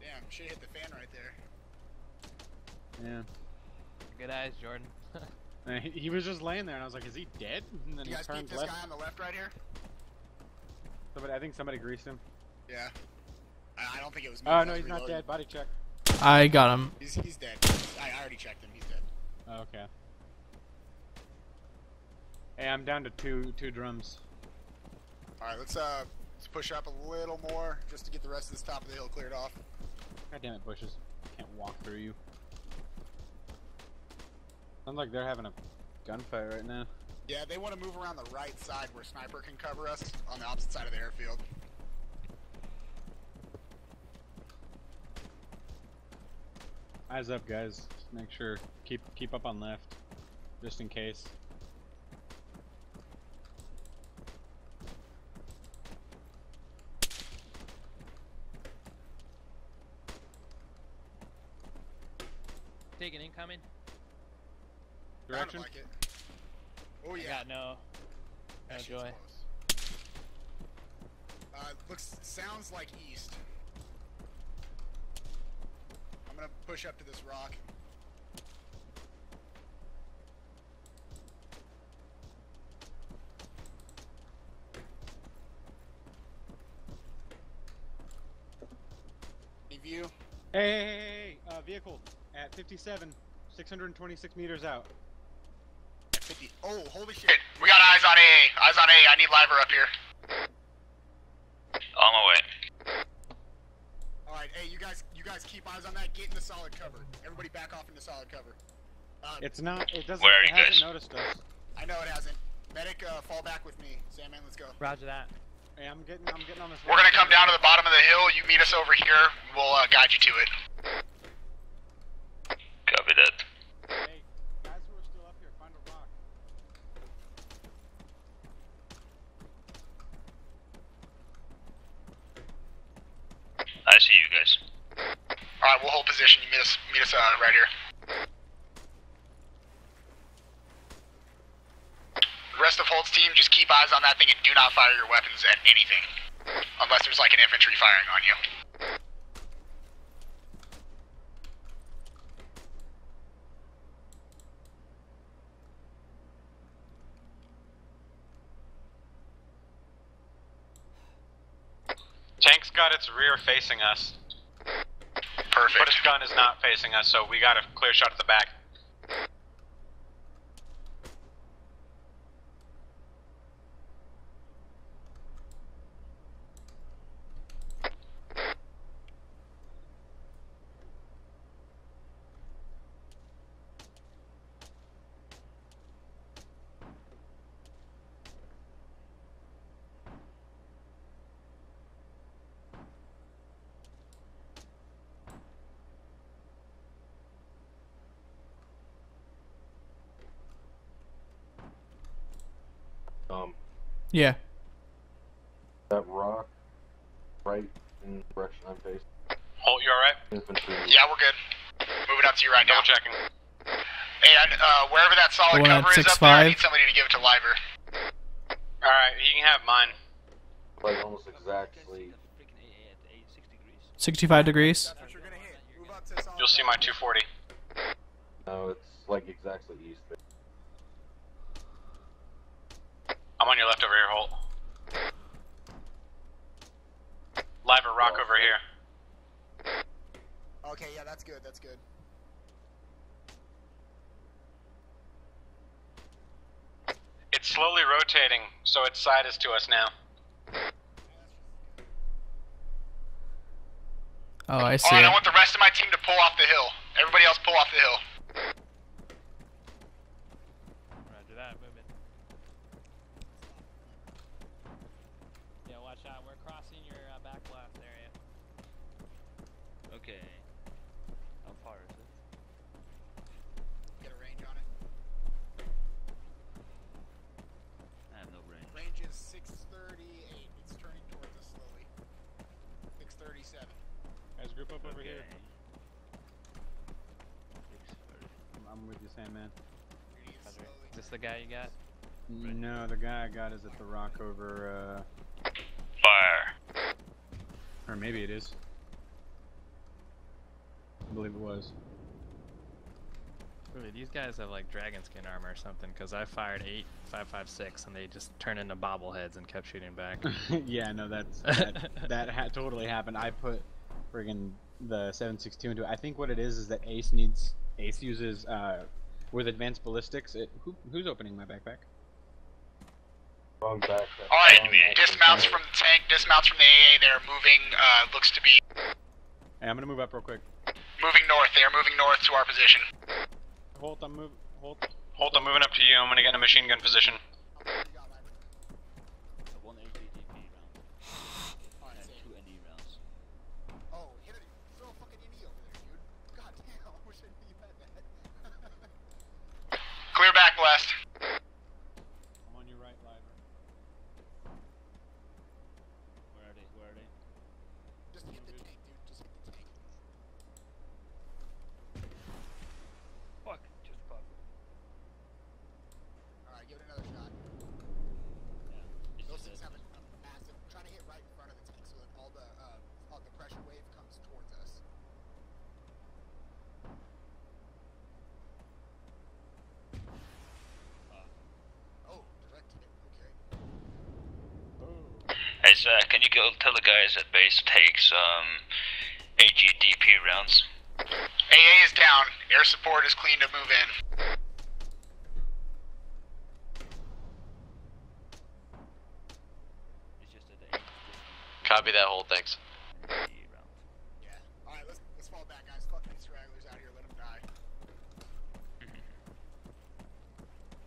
Damn, shit hit the fan right there. Yeah. Good eyes, Jordan. Uh, he, he was just laying there, and I was like, "Is he dead?" And then You he guys turned peep this left. guy on the left right here? Somebody, I think somebody greased him. Yeah. I, I don't think it was me. Oh 'cause I no, was he's not dead. Body check. I got him. He's, he's dead. I, I already checked him. He's dead. Oh, okay. Hey, I'm down to two two drums. All right, let's uh let's push up a little more just to get the rest of this top of the hill cleared off. God damn it, bushes! Can't walk through you. Sounds like they're having a gunfight right now. Yeah, they want to move around the right side where sniper can cover us on the opposite side of the airfield. Eyes up, guys. Just make sure. Keep keep up on left, just in case. Taking incoming. Direction. Like it. Oh I yeah. got no. No joy. close. Uh, looks sounds like east. I'm gonna push up to this rock. Any view? Hey, hey, hey, hey, uh, vehicle at 57, 626 meters out. 50. Oh, holy shit. We got eyes on A. Eyes on A. I need Liver up here. On my way. All right, hey, you guys, you guys keep eyes on that. Get in the solid cover. Everybody back off into solid cover. Uh, It's not. It doesn't. Where are it you hasn't guys? noticed us. I know it hasn't. Medic, uh, fall back with me. Sandman, let's go. Roger that. Hey, I'm getting. I'm getting on this. We're gonna come down to the bottom of the hill. You meet us over here. We'll uh, guide you to it. Copy that. Hey, guys who are still up here, find a rock. I see you guys. All right, we'll hold position. You meet us. Meet us uh, right here. The rest of Holt's team, just keep eyes on that thing and do not fire your weapons at anything, unless there's like an infantry firing on you. Tank's got its rear facing us. Perfect. But its gun is not facing us, so we got a clear shot at the back. Um, Yeah. that rock, right in the direction I'm facing. Holt, you alright? Infantry. Yeah, we're good. Moving up to you right now. Double checking. Hey, I- uh, wherever that solid one at cover is up there, I need somebody to give it to Liver. Alright, he can have mine. Like almost exactly. 65 degrees. You're gonna hit. Move up to solid You'll see my 240. No, it's like exactly east. I'm on your left over here, Holt. Live a rock oh, over here. Okay, yeah, that's good. That's good. It's slowly rotating, so its side is to us now. Oh, I see. Alright, I it. want the rest of my team to pull off the hill. Everybody else pull off the hill. Roger that. Moving. Yeah, watch out. We're crossing your uh, back left area. Okay. How far is it? Get a range on it. I have no range. Range is 638. It's turning towards us slowly. 637. Guys, group up over here. Okay. Six thirty. I'm, I'm with you, Sandman. You're gonna get Roger. slowly. Is this the guy you got? No, the guy I got is at the rock over. Fire. uh Or maybe it is. I believe it was. Really, these guys have like dragon skin armor or something. Cause I fired eight five five six and they just turned into bobbleheads and kept shooting back. yeah, no, that's that, that ha- totally happened. I put friggin' the 762 into it. I think what it is is that Ace needs Ace uses uh with advanced ballistics. It, who, who's opening my backpack? Wrong back. Alright, dismounts from the tank, dismounts from the AA. They're moving, uh, looks to be Hey, I'm gonna move up real quick. moving north. They are moving north to our position. Holt, I'm move. Holt. Holt, I'm moving up to you. I'm gonna get in a machine gun position. back, West. Go tell the guys at base takes um, take some HEDP rounds? AA is down. Air support is clean to move in. Copy that hold, thanks. Yeah. Alright, let's, let's fall back, guys. Fuck these stragglers out here. Let them die.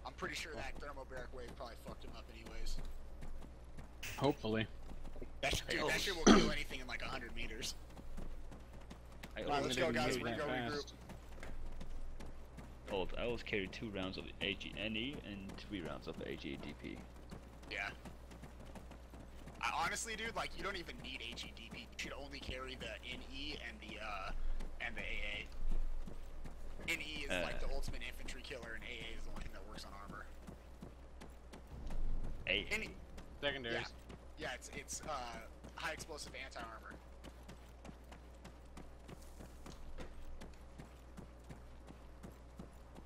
I'm pretty sure that thermobaric wave probably fucked him up anyways. Hopefully. That, sh- dude, that shit will kill anything in like 100 meters. I Alright, let's go, guys. We're gonna go regroup. fast. Hold, I always carry two rounds of AGNE and three rounds of HEDP. Yeah. I, honestly, dude, like you don't even need HEDP. You should only carry the NE and the uh and the AA. NE is like the Uh. ultimate infantry killer, and AA is the only thing that works on armor. A NE. Secondaries. Yeah, it's it's uh high explosive anti armor.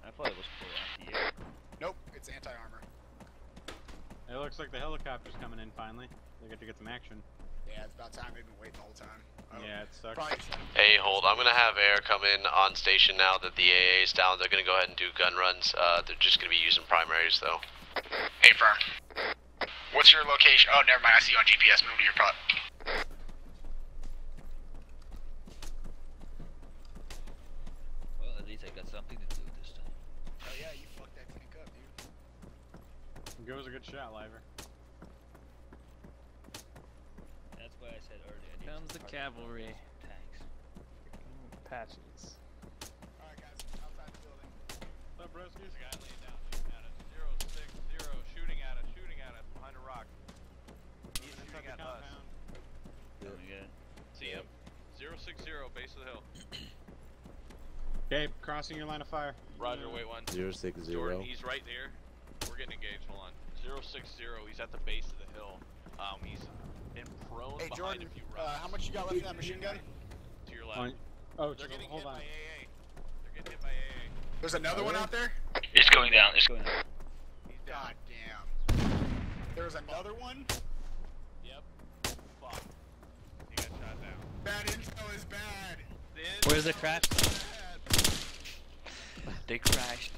I thought it was for anti-air. Nope, it's anti armor. It looks like the helicopter's coming in finally. They get to get some action. Yeah, it's about time. They've been waiting the whole time. Oh, Yeah, it sucks. Probably. Hey, hold. I'm gonna have air come in on station now that the AA is down. They're gonna go ahead and do gun runs. Uh, they're just gonna be using primaries though. Hey, firm. What's your location? Oh, never mind. I see you on GPS. Move to your prop. Well, at least I got something to do this time. Oh yeah, you fucked that tank up, dude. Goes a good shot, Liver. That's why I said earlier. I Comes the cavalry. Tanks. Patches. Alright, guys, outside the building. What's up, broskies? There's a guy laying down shooting at us. Zero six zero shooting at us, shooting at us behind a rock. He's shooting at us. Coming in. See him. Zero six zero, base of the hill. Okay, crossing your line of fire. Roger, wait one. Zero six Jordan, zero. he's right there. We're getting engaged. Hold on. Zero six zero. He's at the base of the hill. Um, he's been prone Hey, behind Jordan, a few uh, how much you got left in that machine gun? To your left. Oh, They're getting hold hit on. by AA. They're getting hit by AA. There's another one out there? It's going down. It's going down. He's down. God damn. There's another one? Yep. Fuck. He got shot down. Bad intel is bad. Then Where's the crash? They crashed.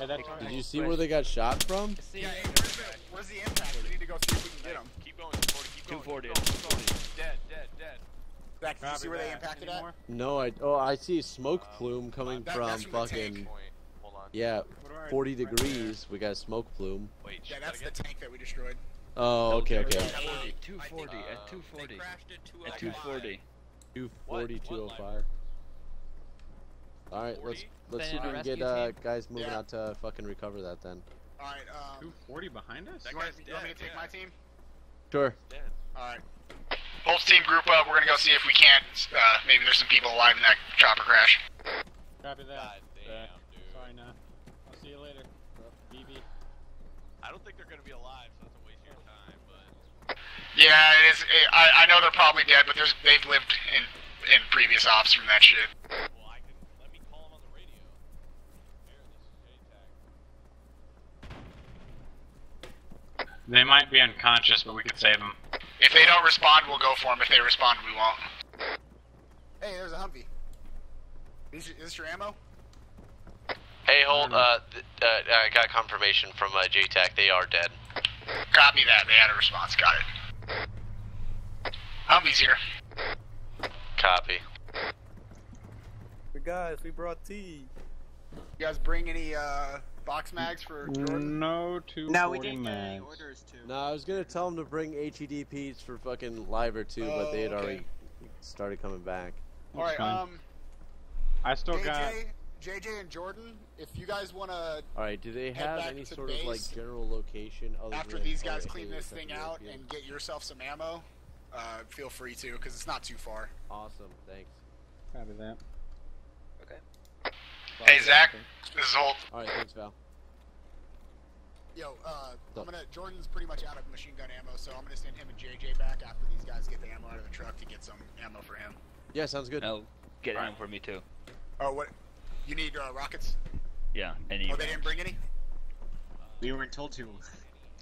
Yeah, that's Did you see where they got shot from? Yeah, hey, where's the, where's the impact? We need to go see if we can get him. Keep going, 240. Keep going. 240, Keep going. Keep going. Dead, dead, dead. Zach, did you see where they impacted Any at? No, I oh I see a smoke um, plume coming That- from that's from the tank. fucking Hold on. yeah, What do I- 40 right degrees. We got a smoke plume. Wait, Yeah, that's the tank that we destroyed. Oh, okay, okay. At 240. 240. Uh, At 240. at At 205. 240. 240, What? 205. All right, let's let's see if we can get uh, guys moving Yeah. out to fucking recover that then. Alright, um, 240 behind us? You want, you want me to take yeah. my team? Sure. Alright. Whole team group up. We're gonna go see if we can't. Uh, maybe there's some people alive in that chopper crash. Copy that. God damn, Zach. dude. Sorry, nah. I'll see you later. BB. I don't think they're gonna be alive, so that's a waste of your time. But Yeah, it is. It, I I know they're probably dead, but there's they've lived in in previous ops from that shit. well, I can let me call them on the radio. Here, this is JTAC. They might be unconscious, but we could save them. If they don't respond, we'll go for them. If they respond, we won't. Hey, there's a Humvee. Is, is this your ammo? Hey, hold. Uh, th- uh, I got confirmation from uh, JTAC. They are dead. Copy that. They had a response. Got it. Humvee's here. Copy. We guys, we brought tea. You guys bring any uh, box mags for Jordan? No two. No, we didn't get any orders to. No, I was gonna tell them to bring HEDPs for fucking live or too, but they had Oh, okay. already started coming back. Alright, um, I still JJ, got. JJ and Jordan, if you guys want to, All right, do they have any sort of like general location other after than, these guys hey, clean this thing out European? and get yourself some ammo, uh, feel free to, because it's not too far. Awesome, thanks. Copy that. Okay. Hey Zach, this is Holt. All right, thanks, Val. Yo, uh, I'm gonna. Jordan's pretty much out of machine gun ammo, so I'm gonna send him and JJ back after these guys get the ammo out of the truck to get some ammo for him. Yeah, sounds good. No, get Alright. ammo for me too. Oh, what? You need uh, rockets? Yeah, any. Oh, they didn't bring any. We weren't told to.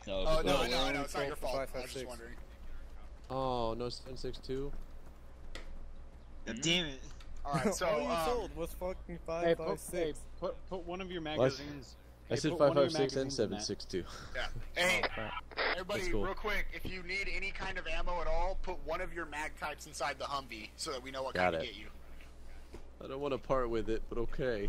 No, Oh, but no, we're I know, I only know. It's not your sold fault. for I was just wondering. Oh, no 762? God damn it. Alright, so, All you um, sold was fucking five Hey, five put, six. hey, put, put one of your Well, I s- magazines. I said put one 556 and magazines in that. 762. Yeah. Hey, everybody, cool. real quick, if you need any kind of ammo at all, put one of your mag types inside the Humvee so that we know what Got kind to get you. I don't want to part with it, but okay.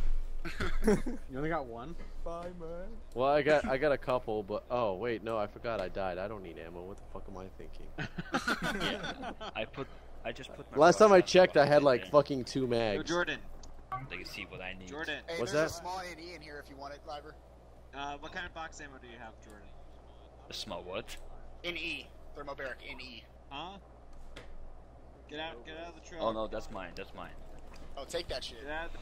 You only got one? Bye, man. Well, I got I got a couple, but oh wait, no, I forgot I died. I don't need ammo. What the fuck am I thinking? yeah, I put. I just put. My Last time I checked, I had like there. fucking two Yo, mags. Jordan. They can see what I need. Jordan. Hey, What's there's that? a small A&E in here if you want it, Liver. Uh, what kind of box ammo do you have, Jordan? A small what? NE. Thermobaric NE. Huh? Get out, get out of the truck. Oh no, that's mine. That's mine. Oh, take that shit. Get out of the...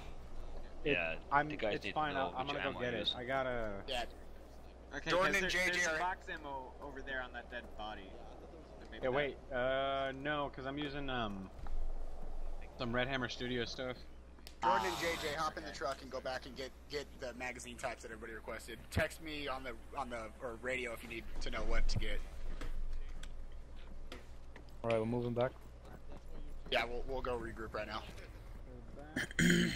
It- Yeah, I'm, the guys it's need to fine. know I'll, I'm gonna go get I it. I gotta. Yeah. Okay, Jordan 'cause and there, JJ there's some are- box ammo over there on that dead body. So maybe Yeah, wait. Uh, no, because I'm using um some Red Hammer Studio stuff. Jordan and JJ, hop in the truck and go back and get get the magazine types that everybody requested. Text me on the on the or radio if you need to know what to get. All right, we're moving back. Yeah, we'll we'll go regroup right now.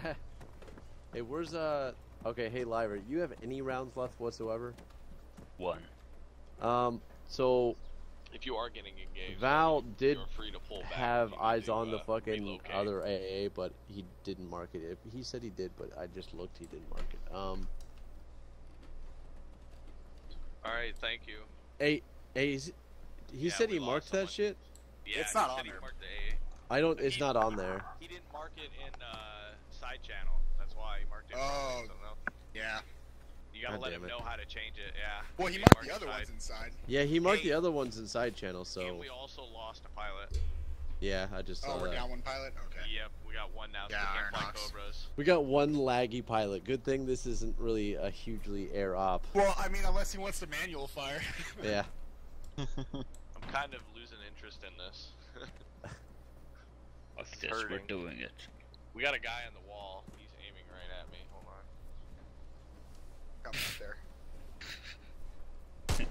hey, where's uh? Okay, hey Liver, you have any rounds left whatsoever? One. Um, so If you are getting engaged, Val you- did you're free to pull back have if you eyes to, on the uh, fucking relocate. other AA, but he didn't mark it. He said he did, but I just looked. He didn't mark it. Um, All right, thank you. hey, hey, is, he Yeah, said he lost marked that shit. Yeah, It's he not said on he there. marked the A. I don't. It's not on there. He didn't mark it in uh, side channel. That's why he marked it. in Oh, something else. Yeah. You gotta God let him it. know how to change it. Yeah. Well, he didn't marked the other side. ones inside. Yeah, he marked Hey. the other ones in side channel. So And we also lost a pilot. yeah, I just saw Oh, we're that. down one pilot. Okay. Yep, we got one now. So Yeah, we Iron can fly Cobras. We got one laggy pilot. Good thing this isn't really a hugely air op. Well, I mean, unless he wants to manual fire. Yeah. I'm kind of losing interest in this. I It's guess we're doing it. We got a guy on the wall. He's aiming right at me. Hold on. Coming up there.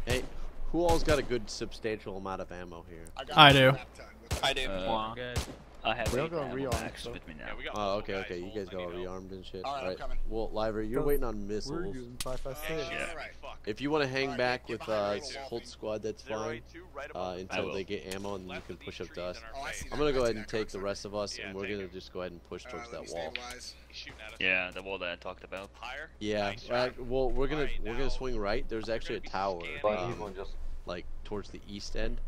Hey, who all's got a good substantial amount of ammo here? I, got I a do. crap ton with I did. Uh, Good. I have We all eight go ammo rearm, max so- with me now. Yeah, we got Oh, okay, okay. You guys I got need rearmed and shit. All right, I'm coming. Well, Liver, you're waiting on We're missiles. using five five Yeah, All right. Fuck. If you want to hang Alright, back with behind uh, the little wall Colt thing. Squad, that's Zero fine. right Uh, until they get ammo and you can push up to us. in our Oh, I face. see I'm gonna go ahead and take the rest of us, and we're gonna just go ahead and push Uh, towards that wall. stabilize. He's shooting at us. Yeah, the wall that I talked about. Higher. Yeah. Nice uh, well, we're gonna we're gonna swing right. There's actually a tower, um, like towards the east end.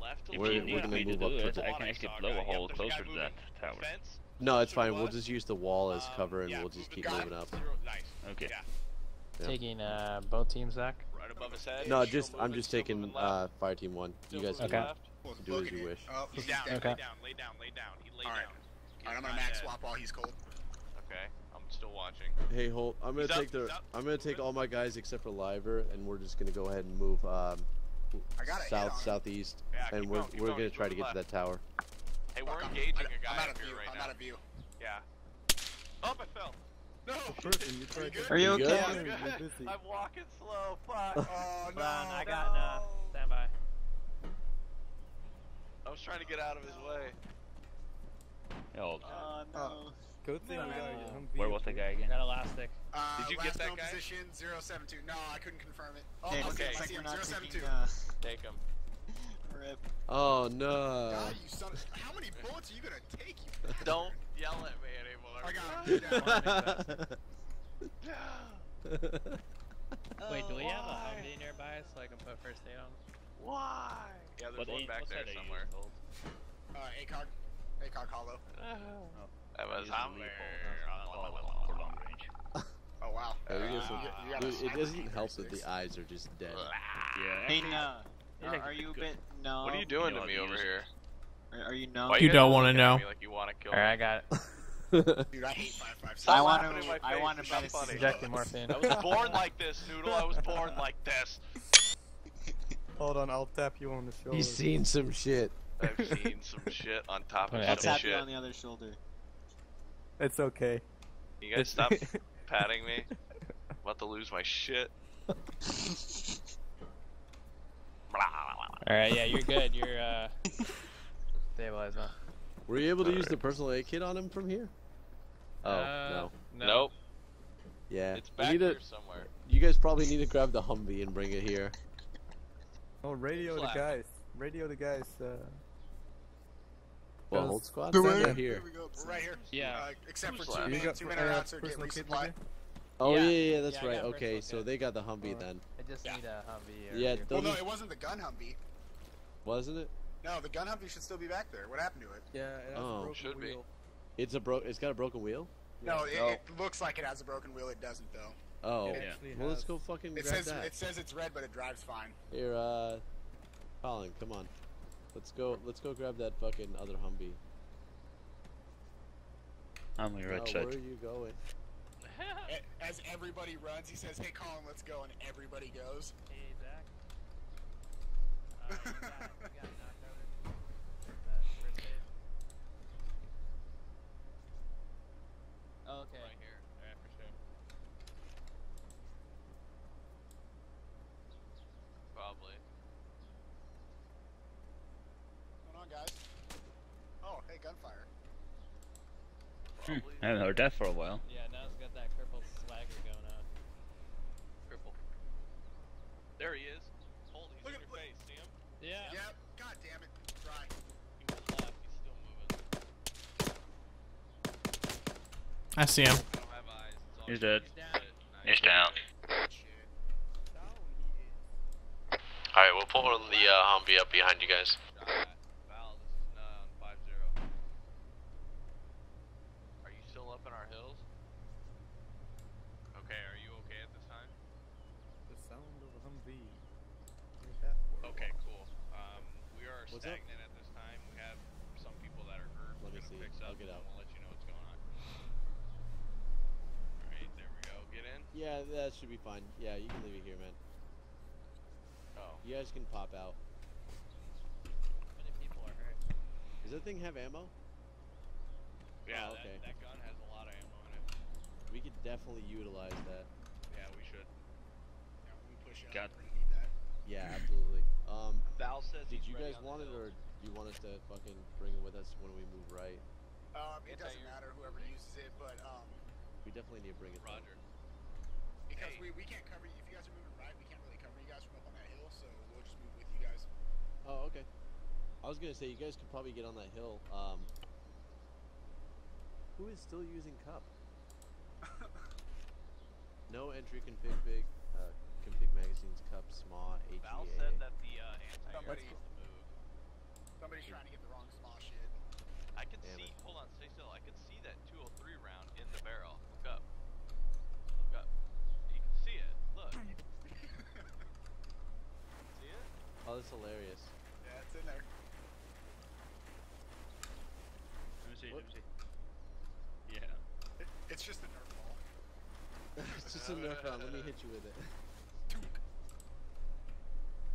Left to If We're- we're gonna me to move up towards I can actually blow guy. a Yep, hole there's a closer to that tower. Fence. No, it's fine. We'll just use the wall as Um, cover, and yeah, we'll just keep guy. moving up. Nice. Okay. Yeah. Yeah. Taking uh, both teams, Zach. Right above his head. No, just I'm just taking uh, fire team one. Still You guys can Okay. do as you wish. Oh, He's he's down. Okay. Lay down. Lay down. Lay down. He laid All right. down. All right, I'm gonna max swap while he's cold. Okay. I'm still watching. Hey, hold. I'm gonna He's up, take the. I'm gonna take all my guys except for Liver, and we're just gonna go ahead and move um, I got a hit south on him. southeast, Yeah, and we're going, we're going, gonna try to moving get to that tower. Hey, we're I'm- engaging I- a guy I'm out of view. right I'm now. out of view. Yeah. Up, I fell. No. Person, you tried good? Are you You okay? I'm good. I'm walking slow. Fuck. Oh no. Hold on, I got uh, stand by. I was trying to get out of his way. Oh, Oh, no. Good thing we got your Humvee where was the guy again? Got elastic. Uh, Did you last get that known guy? position 072. No, I couldn't confirm it. Oh, Okay, I okay. him, I see him. 072. taking, uh, Take him. rip. Oh no! God, you son of, How many bullets are you gonna take? You. Don't yell at me anymore. I got him. Wait, do we have a why? Humvee nearby so I can put first aid on? Why? Yeah, there's What one A- back there somewhere. called? Uh, ACOG. ACOG Hollow. That was Use Oh wow. Yeah, you Uh, get some- you- you got a it doesn't help that the eyes are just dead. Yeah. Hey, actually, no. it's Are, are you a bit no? What are you doing know to me over use here? Are, are you no? Why You guys don't wanna know. Like you want to kill Alright, I got it. Dude, I hate 556. I want laughing in my to. I face, want to it's bet not it's funny. Injecting morphine. I was born like this, Noodle. I was born like this. Hold on, I'll tap you on the shoulder. He's seen some shit. I've seen some shit on top of I'll some tap you shit. on the other shoulder. It's okay. You guys stop patting me. I'm about to lose my shit. Alright, yeah, you're good. You're, uh. Stabilized now. Were you able to use the personal aid kit on him from here? Oh Uh, no. no. Nope. Yeah. It's we back need to- here somewhere. You guys probably need to grab the Humvee and bring it here. Oh, radio the guys. Radio the guys. Uh, Well, hold squad. Who Stand are right here. We're right here. Yeah. Uh, except for Who's two, left? Man, two per- minute get personal kit with resupply. Oh yeah, Yeah. yeah, yeah that's Yeah, right. got Okay, so they got the Humvee then, I just Yeah. need a Humvee Yeah, vehicle. Well, no, it wasn't the gun Humvee. wasn't it? No, the gun Humvee should still be back there. What happened to it? Yeah, it has Oh. a broken Should be. wheel. It's a bro. It's got a broken wheel. No, it, No. it looks like it has a broken wheel. It doesn't though. Oh, It Yeah. well, let's go fucking It grab says that. it says it's red, but it drives fine. Here, uh, Colin, come on. Let's go. Let's go grab that fucking other Humvee. On my right Now, side. where are you going? As everybody runs, he says, "Hey, Colin, let's go," and everybody goes. Hey, Zach. Uh, you got, you got. First aid. Okay. Right here. Yeah, for sure. Probably. What's going on, guys? Oh, hey, gunfire. Hmm, I haven't heard that for a while. Yeah, now it's got that crippled swagger going on. Cripple. There he is. Hold, he's Look in at- your face. See him? Yeah. Yep. God damn it. Try. He went left. He's still moving. I see him. I don't have eyes. He's you. dead. He's down. He's down. Shit. Down he is. All right, we'll pull the uh, Humvee up behind you guys. Shot at. Val, this is uh, five zero. Are you still up in our hills? Okay, are you okay at this time? The sound of a Humvee. Heard that before. Okay, cool. Um, we are What's up? stagnant at this time. We have some people that are hurt. Let We're me gonna see. fix I'll up, get and out. We'll let you know what's going on. Alright, there we go. Get in. Yeah, that should be fine. Yeah, you can leave it here, man. Oh. You guys can pop out. How many people are hurt? Does that thing have ammo? Yeah, Oh, okay. that, that gun has a lot of ammo in it. We could definitely utilize that. Yeah, we should. Yeah, we push up. Got- We're need that. Yeah, absolutely. Um, Val says did you guys want it, or do you want us to fucking bring it with us when we move right? Um, it doesn't matter whoever uses it, but um, We definitely need to bring it. though. Roger. Because Hey. we, we can't cover you. If you guys are moving right, we can't really cover you guys from up on that hill, so we'll just move with you guys. Oh, okay. I was gonna say you guys could probably get on that hill. Um, who is still using cup? no entry config big. Uh, config magazines cup sma HEA. Val said that the uh, anti-air Somebody- needs to move. Somebody's trying to get the wrong small shit. I can Damn see. it. Hold on, stay still. I can see that 203 round in the barrel. Look up. Look up. You can see it. Look. see it? Oh, that's hilarious. Yeah, it's in there. Let me see, What? let me see. Yeah. It, it's just a nerf ball. it's just a nerf round. Let me hit you with it.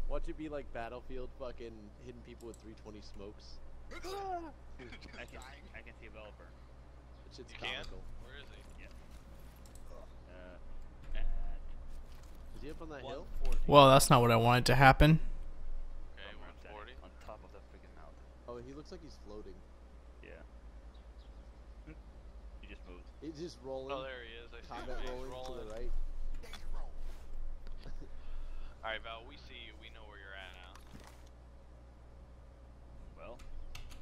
Watch it be like Battlefield, fucking hitting people with 320 smokes. I can, Dying. I can see a developer. That shit's You can? comical. Where is he? Uh, at Is he up on that hill? Well, that's not what I wanted to happen. Okay, somewhere up there, 140. on top of the freaking mountain. Oh, he looks like he's floating. Yeah. He just moved. He's just rolling. Oh, there he is. I combat him. He's rolling, to the right. Roll. Alright, Val, we see you. We know where you're at now. Well,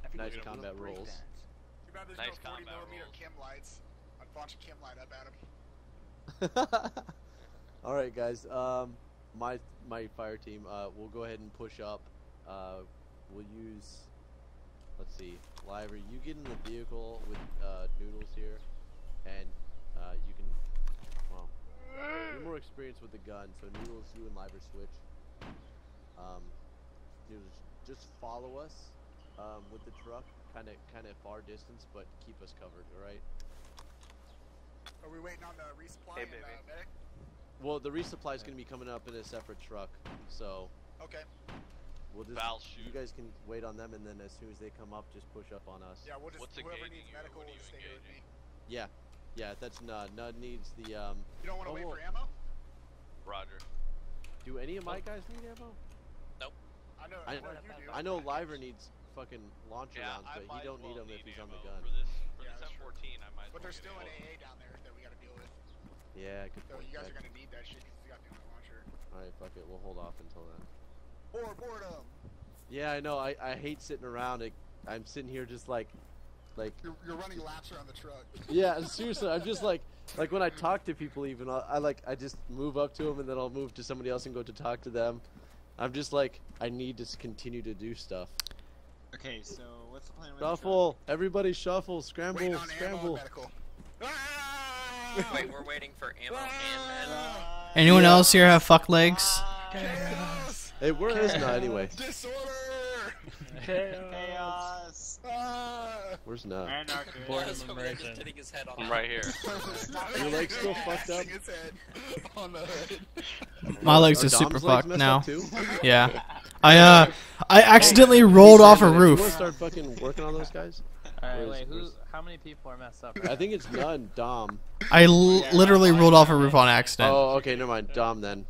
I think Nice combat rolls. Too bad there's Nice no 40 combat millimeter rolls. chem lights. I'd launch a chem light up at him. All right, guys. Um, my my fire team. Uh, we'll go ahead and push up. Uh, we'll use. Let's see, Liver. You get in the vehicle with uh, Noodles here, and uh, you can. Well, you're more experienced with the gun, so Noodles, you and Liver switch. Um, Noodles, just follow us um, with the truck, kind of kind of far distance, but keep us covered. All right. Are we waiting on the resupply Hey, and uh, medic? Well, the resupply is going to be coming up in a separate truck, so Okay. We'll just Val you guys can wait on them, and then as soon as they come up, just push up on us. Yeah, we'll just What's whoever needs you? medical What will you stay here with me. Yeah, yeah, that's Nud. Nud needs the um. You don't want to oh, wait for ammo? Roger. Do any of my guys need ammo? Nope. I know. I, well, you do. I know Liver needs fucking launcher Yeah, rounds, but he don't as need well them if he's on the gun. For this, for Yeah, this. M14, I might. But well there's still an. AA down there that we gotta deal with. Yeah, good So point. you guys Jack. are gonna need that shit 'cause you got the only launcher. All right, fuck it. We'll hold off until then. Or boredom. Yeah, I know. I, I hate sitting around. It, I'm sitting here just like, like. You're, you're running laps around the truck. Yeah, seriously. I'm just like, like when I talk to people, even I, I like I just move up to them and then I'll move to somebody else and go to talk to them. I'm just like I need to continue to do stuff. Okay, so what's the plan with the Shuffle, everybody, shuffle, scramble, Waiting on scramble. medical. Ah! Wait, we're waiting for ammo and ah! med. Anyone else here have fuck legs? Ah! Hey, where is Nut anyway? Disorder. Chaos. Where's Nut? Boredom emergent. hitting his head on I'm right here. Your leg's still fucked up. His head on the hood. My legs Are are super fucked messed now. too? Yeah. I uh I accidentally rolled off a You wanna roof. start fucking working on those guys? Alright, Where's- wait, who? How many people are messed up? I think it's none. Dom. I l- literally rolled off a roof on accident. Oh, okay, never mind. Dom then.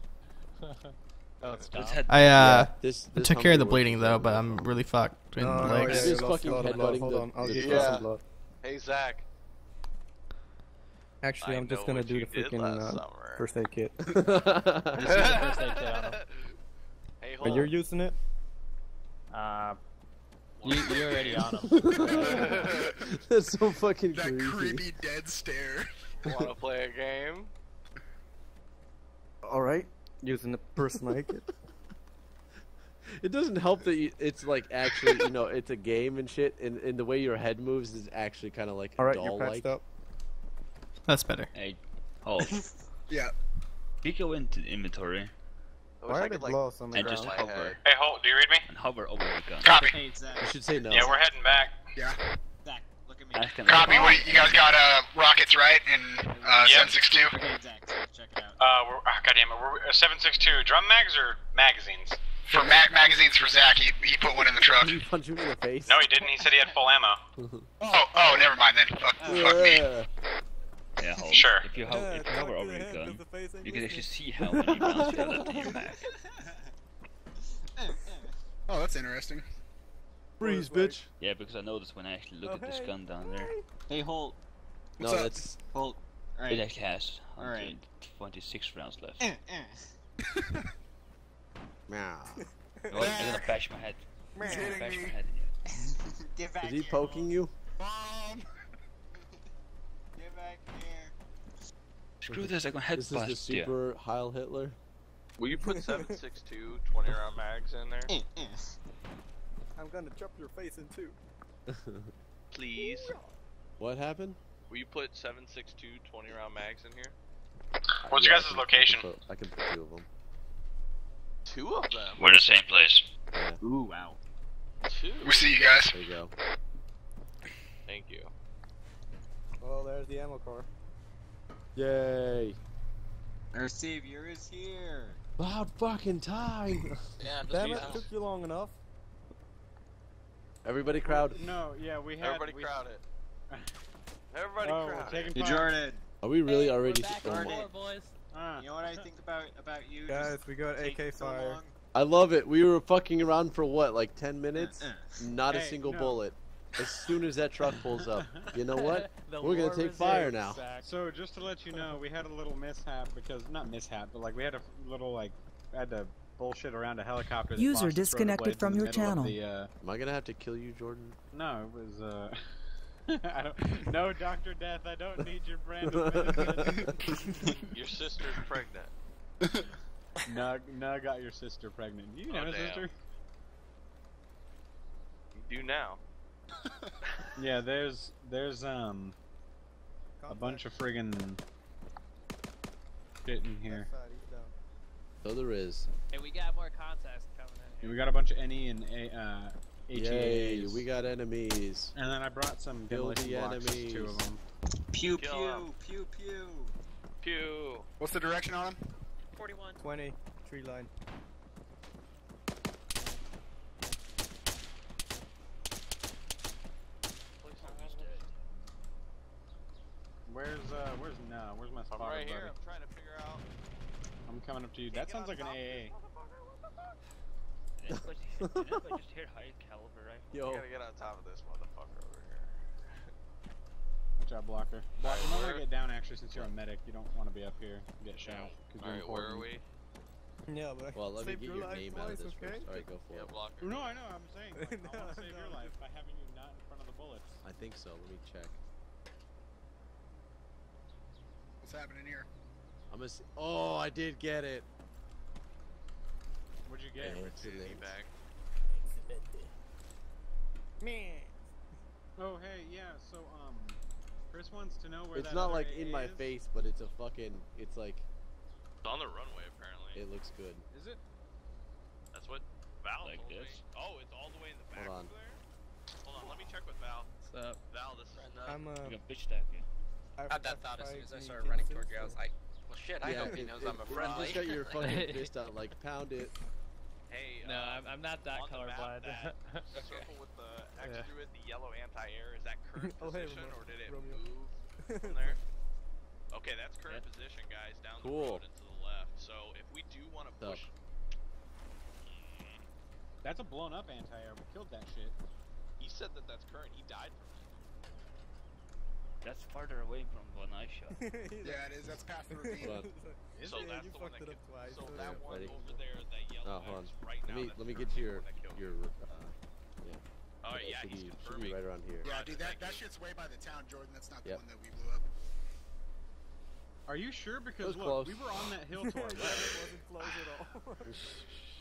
Oh, it's I uh Yeah, this- I this took care of the bleeding though, but I'm really fucked in No, the no, legs. yeah, you Just fucking a lot of blood. headbutting Hold the- on, I'll the you Yeah. some blood. Hey Zach. Actually, I I'm just gonna do the freaking uh, first aid kit. Just use the first aid kit on him. Hey, Are hold you on. using it? Uh, you, you're already on him. That's so fucking That creepy. creepy dead stare. Want to play a game? All right, using the personal aid kit. It doesn't help that you, it's like actually, you know, it's a game and shit, and, and the way your head moves is actually kind of like All right, you're doll like. up. That's better. Hey, hold. Yeah. We go into the inventory I wish Why I are could the like. on the and just ground? my hover. Hey, Holt, do you read me? and hover over the gun. Copy. Hey, Zach. You should say no. Yeah, we're heading back. Yeah. Copy. What you guys got? Uh, rockets, right? And uh, Yep. 762. Okay, Zach, Zach, check it out. Uh, we're, ah, goddamn it, we're uh, 762 drum mags or magazines? For mag- magazines for Zach, he, he put one in the truck. You punch him in the face. No, he didn't. He said he had full ammo. Oh, oh, never mind then. Fuck, fuck me. Yeah. Yeah, hold. Sure. If you, ho- Yeah, if you talk hover to over the the head, gun, 'cause the face ain't you can actually see how many rounds you have left in your mag. Oh, that's interesting. Freeze, bitch. Yeah, because I noticed when I actually look Oh, at this hey, gun down there, Hey, Holt. No, up? that's Holt. it Alright. actually has Alright. 126 rounds left. Eh, eh. meow. Oh, I'm gonna bash my head. I'm He's hitting bash me. my head. Get back Is he here, poking you? Mom. Get back here. Screw this, I'm gonna This is the headbutt you. super Heil Hitler. Will you put 762 20 round mags in there? I'm gonna chop your face in two. Please. what happened? Will you put 762 20 round mags in here? What's your Yeah, I guys' location? I can, put, I can put two of them. Two of them. We're in the same place. Yeah, Ooh, wow. Two. We see you guys. there you go. Thank you. Oh, there's the ammo car. Yay! Our savior is here. About fucking time. Yeah, Damn it, took you long enough. Everybody, crowd. No, yeah, we had. Everybody we, crowd it. Everybody Oh, we're crowd it. Hey, part. Jordan. Are we really Hey, already? we're back oh on boys. Ah. You know what I think about about you? Guys, we got AK so fire. long? I love it. We were fucking around for what, like ten minutes? Uh, Not a single no. bullet. As soon as that truck pulls up, you know what? We're gonna take fire now. Zach. So just to let you know, we had a little mishap because not mishap, but like we had a little like had to bullshit around a helicopter. That User lost its rotor disconnected from your channel. The, uh, Am I gonna have to kill you, Jordan? no, it was. Uh, I don't. No, Doctor Death. I don't need your brand of medicine. Your sister's pregnant. Nug, Nug got your sister pregnant. You Oh, have a damn. sister? You do now. Yeah, there's there's um a bunch of friggin' shit in here. So there is. And we got more contests coming in here. We got a bunch of NE and A, uh, Yay, we got enemies. And then I brought some Build the blocks, enemies. two of them. Pew Kill pew pew. Pew. What's the direction on him? 41. 20, tree line. Where's uh where's no, where's my spot? right here. I'm trying to figure out. I'm coming up to you. That sounds like an AA. Did anybody, did anybody just hear high caliber rifle? You gotta get on top of this motherfucker over here. Watch out, blocker. Blocker, Alright, you might where- wanna get down actually since you're a medic. You don't want to be up here and get shot. 'cause you're Alright, where are important. we? Yeah, but Well, let me get your your life name out of this okay? first. Alright, go for Yeah, it. blocker. No, I know. I'm saying like, I want to save your life by having you not in front of the bullets. I think so. Let me check. What's happening here? I'm gonna. See- oh, I did get it. What'd you get? Excellent. bag. Man. Oh hey, yeah. So um, Chris wants to know where It's that not like AA in my is. face, but it's a fucking. It's like It's on the runway apparently. it looks good. Is it? That's what Val Like told this? me. Oh, it's all the way in the back Hold on. there. Hold on, let me check with Val. What's up? Val, this is I'm uh. You got bitch stack you. I Had that thought as soon as I started running toward you. I was like, well, shit. I yeah, hope he knows it- I'm a friendly. just got your fucking fist out, like pound it. Hey, No, uh, I'm, I'm not that on the map, colorblind. that circle with the X Yeah. through it, the yellow anti-air, is that current Oh, position or did it Romeo. move from there? Okay, that's current Yeah. position, guys, down Cool. the road and to the left. So if we do want to push, That's a blown up anti-air. We killed that shit. he said that that's current. He died from it. That's farther away from when I shot. Yeah, it is. That's past the ravine. Hold on. so Yeah, that's you the one that it up twice, So so that yeah. one Ready? over there, that yellow Oh, hold on. Right Let now. me that's let me get the your one that killed your. Uh, yeah. Oh That yeah, should he's be, should confirming. be right around here. Yeah, dude, that, that shit's way by the town, Jordan. That's not the Yep. one that we blew up. Are you sure? Because look, close. we were on that hill to our That left. wasn't close at all.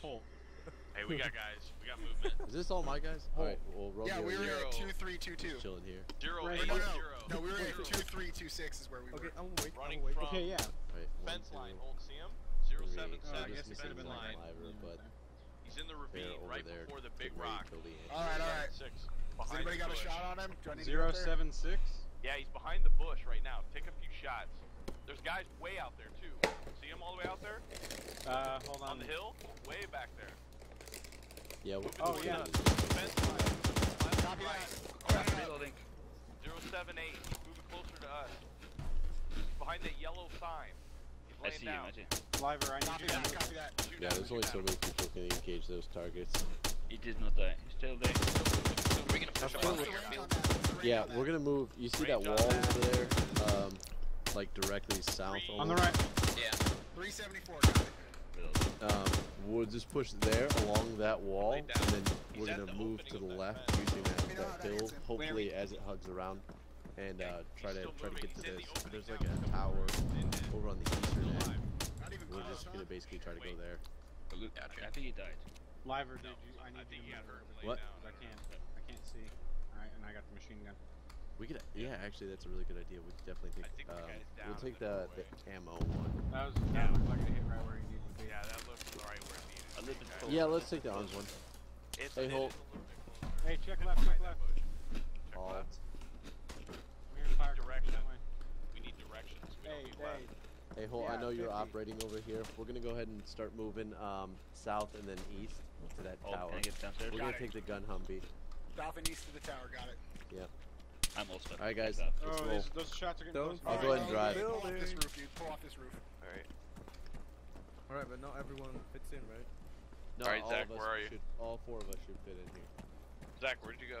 Hole. Hey, we got guys. We got movement. Is this all my guys? All right. Well, Romeo yeah, we were Zero. at two three two two. is chilling here. Zero Right. eight No, no, zero. no, we were at two three two six is where we okay, were. I'm wait. Running I'm wait. from Okay, yeah. Right. one, fence two, line. Hold, see him? Zero three. seven Oh, I guess Just it could have fence been line. Liver, but He's in the ravine over right there. before the big rock. to kill the ant. All right, all right. Six. Has anybody the got a shot on him? Do I need to Zero go seven six. Yeah, he's behind the bush right now. Take a few shots. There's guys way out there too. See him all the way out there Uh, hold on. on the hill, way back there. Yeah. we- Oh, we- yeah. Fence line. Left Copy right. that. Reloading. Zero seven eight. He's moving closer to us. Behind that yellow sign. He's I laying see him. down. I see. Liver, I need Copy you that. Copy that. Shoot Yeah, at there's only so many people can engage those targets. He did not die. He's still there. We're gonna push What's on range that? What's the range Yeah, we're gonna move. You see that wall over there? Um, like directly south. Three. On the right. Yeah. 374. Got it. Um, we'll just push there along that wall, and then He's we're at gonna the move to the left fence. using that, Let me know how that that hill, hopefully as it hugs around, and uh, try He's to still try to get to He's this. the There's like a tower over on the eastern end. We're close, just gonna basically try to go there. I think he died. Liver, did No, you? I I need think you he to got move. hurt What? down. I can't. I can't see. Alright, and I got the machine gun. We could, yeah, actually that's a really good idea. We could definitely I take. think the Um, guy's down we'll take the the, the ammo one. That was. That looked like it hit right where you needed to be. Yeah, that looks right where it needed. A little Okay. Yeah, let's take the arms one. It's, Hey, it Holt. is a little bit closer. Hey, check left, check left. Check All. left. I'm here fire direction. We need directions. We Hey, don't hey. left. Hey, Holt, I Yeah, know you're 50. operating over here. We're gonna go ahead and start moving um, south and then east to that Oh, tower. can I get? We're Got gonna it. take the gun Humvee. South and east of the tower. Got it. Yep. I'm all stuck. All right, guys. Let's Oh, roll. these, those shots are getting Don't close. I'll go ahead and drive. Pull off this roof, dude. Pull off this roof. Alright. All right, but not everyone fits in, right? No, All right, all Zach, where are you? Should, all four of us should fit in here. Zach, where'd you go?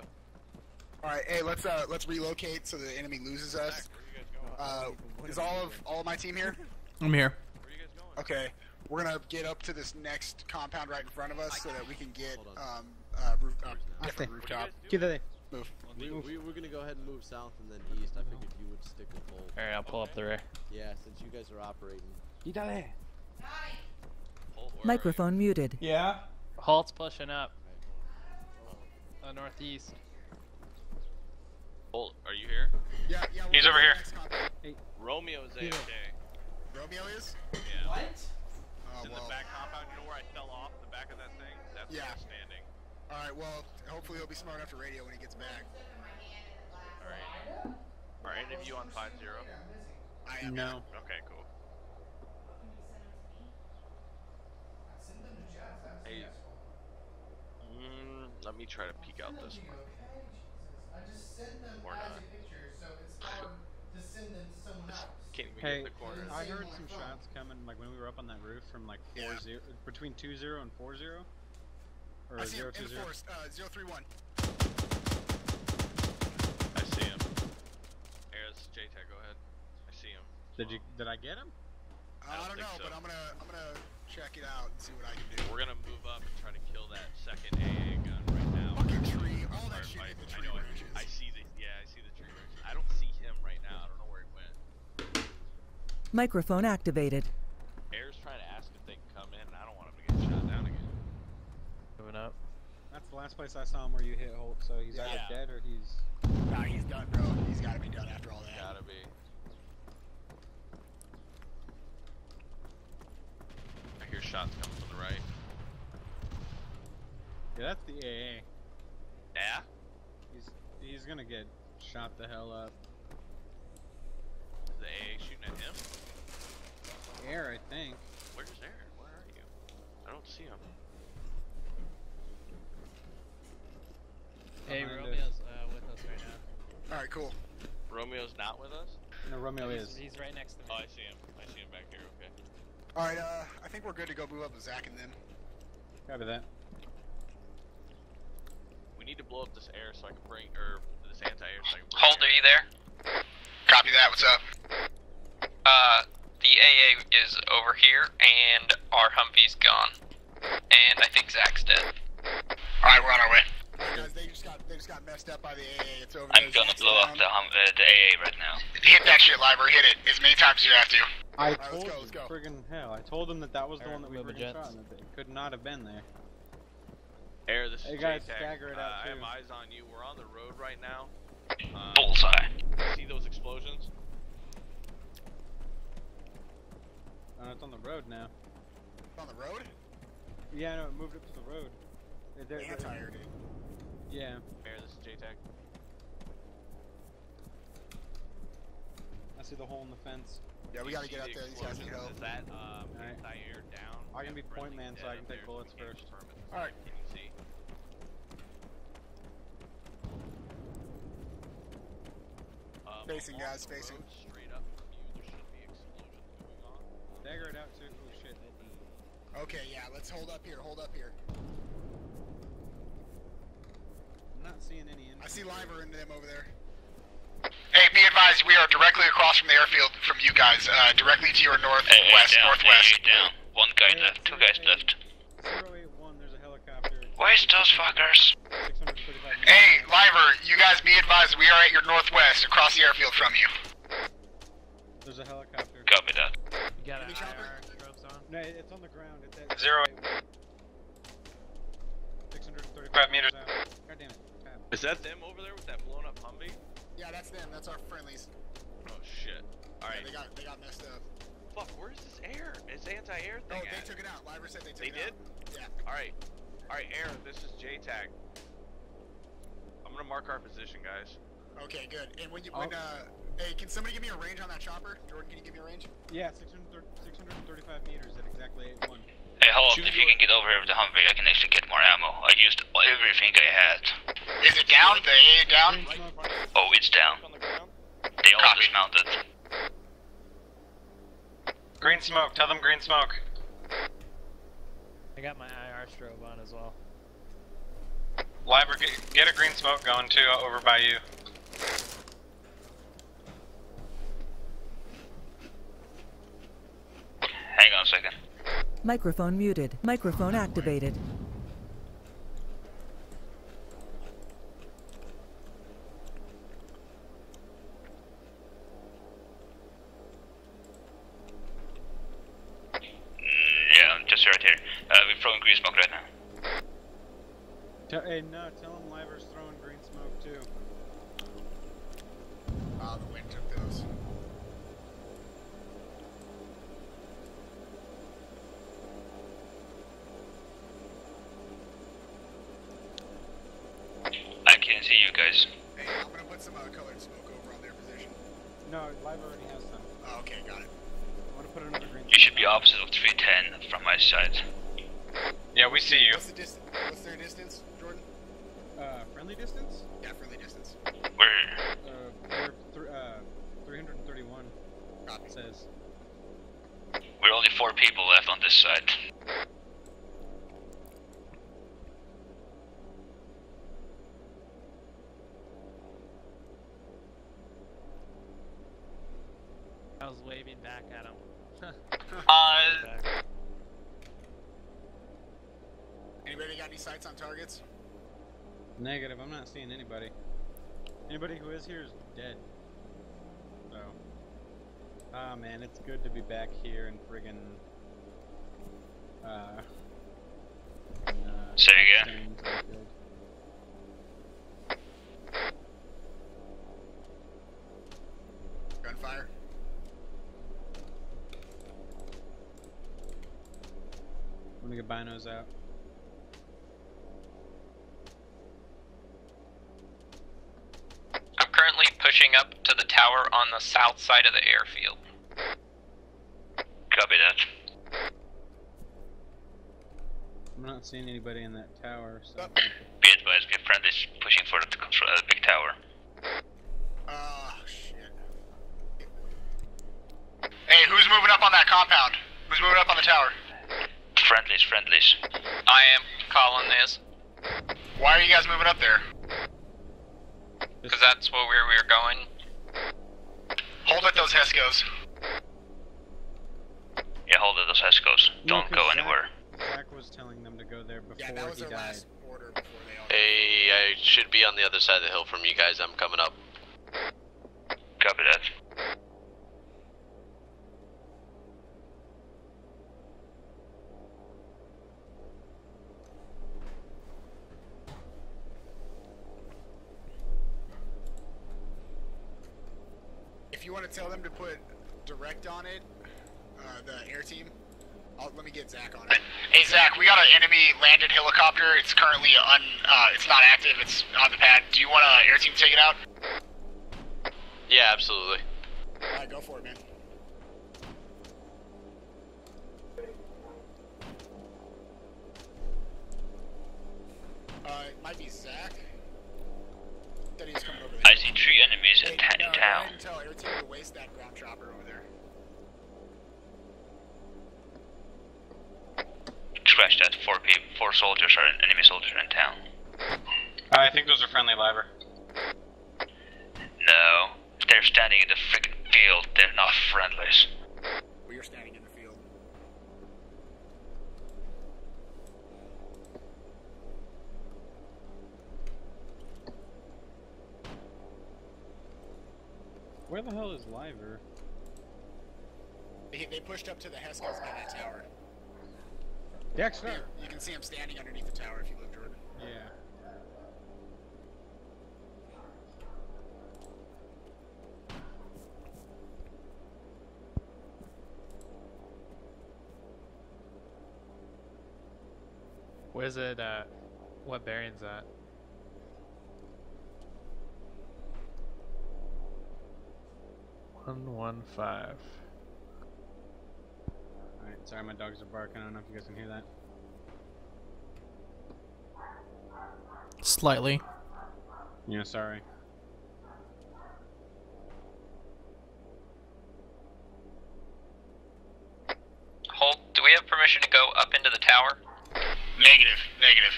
All right, hey, let's uh let's relocate so the enemy loses us. Zach, where are you guys going? Uh, is all of all of my team here? I'm here. Where are you guys going? Okay, we're gonna get up to this next compound right in front of us so that we can get um uh, roof, uh different think- rooftop. Quítate. Move. We, we, we're gonna go ahead and move south and then east. I figured you would stick with Holt. Alright, I'll pull up the rear. Yeah, since you guys are operating. Quítate. Holt, where are you? Microphone muted. Yeah. Halt's pushing up. Uh, northeast. Holt, are you here? Yeah, yeah. we're He's going over to the here. next compound. Romeo's AFK. Romeo is. Yeah. Oh It's in well. the back compound. You know where I fell off? The back of that thing? That's where Yeah. he's standing. All right. Well, hopefully he'll be smart enough to radio when he gets back. Alright. Are any of you on 5 0? I am. No. Okay, cool. Hey. Mm, let me try to peek out this one. I just send them Or as not. a picture, so it's hard to send them so Can't even Hey, get the corner. I heard some shots coming like when we were up on that roof from like four Yeah. zero between two zero and four zero. Or I see zero him two in zero. force, uh, 031. I see him. Here, this is JTAC. Go ahead. I see him. Did you? Did I get him? I don't, think know, so. but I'm gonna I'm gonna check it out and see what I can do. We're gonna move up and try to kill that second AA gun right now. Fucking tree, all that shit my- hit the I know branches. I see the yeah, I see the tree branches. I don't see him right now. I don't know where he went. Microphone activated. Air's trying to ask if they can come in, and I don't want him to get shot down again. Moving up. That's the last place I saw him where you hit Holt. So he's either dead or he's. Nah, he's done, bro. He's gotta be done after all that. Gotta be. I hear shots coming from the right. Yeah, that's the AA. Yeah. He's he's gonna get shot the hell up. Is the AA shooting at him? Air, I think. Where's Air? Where are you? I don't see him. Hey, Behind. Romeo's uh, with us right now. All right, cool. Romeo's not with us. No, Romeo he's, is. He's right next to me. Oh, I see him. I see him back here. Okay. All right, uh, I think we're good to go move up with Zach and them. Copy that. We need to blow up this air so I can bring, or this anti-air so I can bring. Hold, are you there? Copy that. What's up? Uh, the AA is over here, and our Humvee's gone. And I think Zach's dead. All right, we're on our way. All right, guys, they just got they just got messed up by the AA. It's over I'm gonna Zach's blow up the hum uh, the AA right now. Hit that shit, Liver. Hit it as many times as you have to. I Alright, let's told go, you, let's go. friggin' hell. I told him that that was the Alright, one that we moving friggin' jets. shot and that it could not have been there. Air, this Hey, is guys, JTAC. stagger it uh, out, I have eyes on you. We're on the road right now. Uh, Bullseye. See those explosions? Uh, it's on the road now. on the road. Yeah, no, it moved up to the road. They're- they're- Anti-air, dude. Yeah. Air, this is JTAC. I see the hole in the fence. Yeah, we gotta get out the there. These guys need explosions? help. Is that um, Alright. anti-air down? I can be point man so I can take bullets can't first. confirm it. All right. Can you see? Um, Facing, guys, the facing. road Straight up from you, there should be explosions going on. Dagger it out too. Oh shit. Okay, yeah, let's hold up here. Hold up here. I'm not seeing any. I see Liver and them over there. Hey, be advised, we are directly across from the airfield from you guys, uh, directly to your northwest, AA down. northwest. AA down. One guy left. Two guys left. 081, there's a helicopter. Where's those fuckers? 635 Hey, Liver, you guys be advised, we are at your northwest, across the airfield from you. There's a helicopter. Copy that. You got Any a chopper? IR strobes on? No, it's on the ground. It's at Zero. 635 meters. out. God damn it. Tab. Is that them over there with that blown up Humvee? Yeah, that's them. That's our friendlies. Oh shit. Yeah, Alright. they got they got messed up. Fuck, where's this air? It's anti-air Oh, they at? took it out. Liver said they took They it did? out. Yeah. Alright. Alright, Air, this is JTAC. I'm gonna mark our position, guys. Okay, good. And when you Oh. when uh, hey, can somebody give me a range on that chopper? Jordan, can you give me a range? Yeah, 630, 635 meters at exactly 81. Hey, hold Choose If you can get over here with the Humvee, I can actually get more ammo. I used everything I had. Is it down? The AA down? Right in front of Oh, it's down. on the ground. They all Copy. dismounted. Green smoke. Tell them green smoke. I got my IR strobe on as well. Liver, get, get a green smoke going too uh, over by you. Hang on a second. Microphone muted. Microphone activated. Mm, yeah, I'm just right here. Uh, we're throwing green smoke right now. Hey, no, tell him Liver's throwing green smoke too. Ah, the wind took those. I can't see you guys. Hey, I'm gonna put some uh, colored smoke over on their position. No, Liver already has some. Oh, okay, got it. I want to put another green You should be opposite of 310 from my side. Yeah, we see you. What's the distance? What's their distance, Jordan? Uh, friendly distance? Yeah, friendly distance. We're Uh, they're th- uh, 331. Says. We're only four people left on this side. Waving back at him. Uh, Anybody got any sights on targets? Negative. I'm not seeing anybody. Anybody who is here is dead. So. Ah man, it's good to be back here and friggin' uh, in, uh Say again. Gunfire. I'm gonna get binos out. I'm currently pushing up to the tower on the south side of the airfield. Copy that. I'm not seeing anybody in that tower, so Be advised, we have friendlies pushing for the control, uh, the big tower. Oh shit. Hey, who's moving up on that compound? Who's moving up on the tower? Friendlies, friendlies. I am calling this Why are you guys moving up there? because that's where we were going. Hold at those Hescos. Yeah, hold it, those Hescos. No, Don't 'cause go Zach- anywhere. Zach was telling them to go there before Yeah, that was he our died. last order before they all. Hey, I should be on the other side of the hill from you guys. I'm coming up. Copy that. Tell them to put direct on it, uh, the air team, I'll, let me get Zach on it. Hey Zach, we got an enemy landed helicopter. It's currently un. Uh, it's not active. It's on the pad. Do you want an air team to take it out? Yeah, absolutely. Alright, go for it, man. Uh, it might be Zach. Said he was coming over there. I see three enemies Hey, in tiny uh, go town. ahead and tell air team to waste that ground chopper over there. Scratch that. Four people, four soldiers are enemy soldiers in town. I think those are friendly liver. No, they're standing in the freaking field. They're not friendlies. We are standing in the field. Where the hell is Liver? They, they pushed up to the Heskels by that tower. Dexter! You, you can see him standing underneath the tower if you look, Jordan. Yeah. Where's it uh, at? What bearing's that? One one five. Alright, sorry my dogs are barking. I don't know if you guys can hear that. Slightly. Yeah, sorry. Hold. Do we have permission to go up into the tower? Negative. Negative.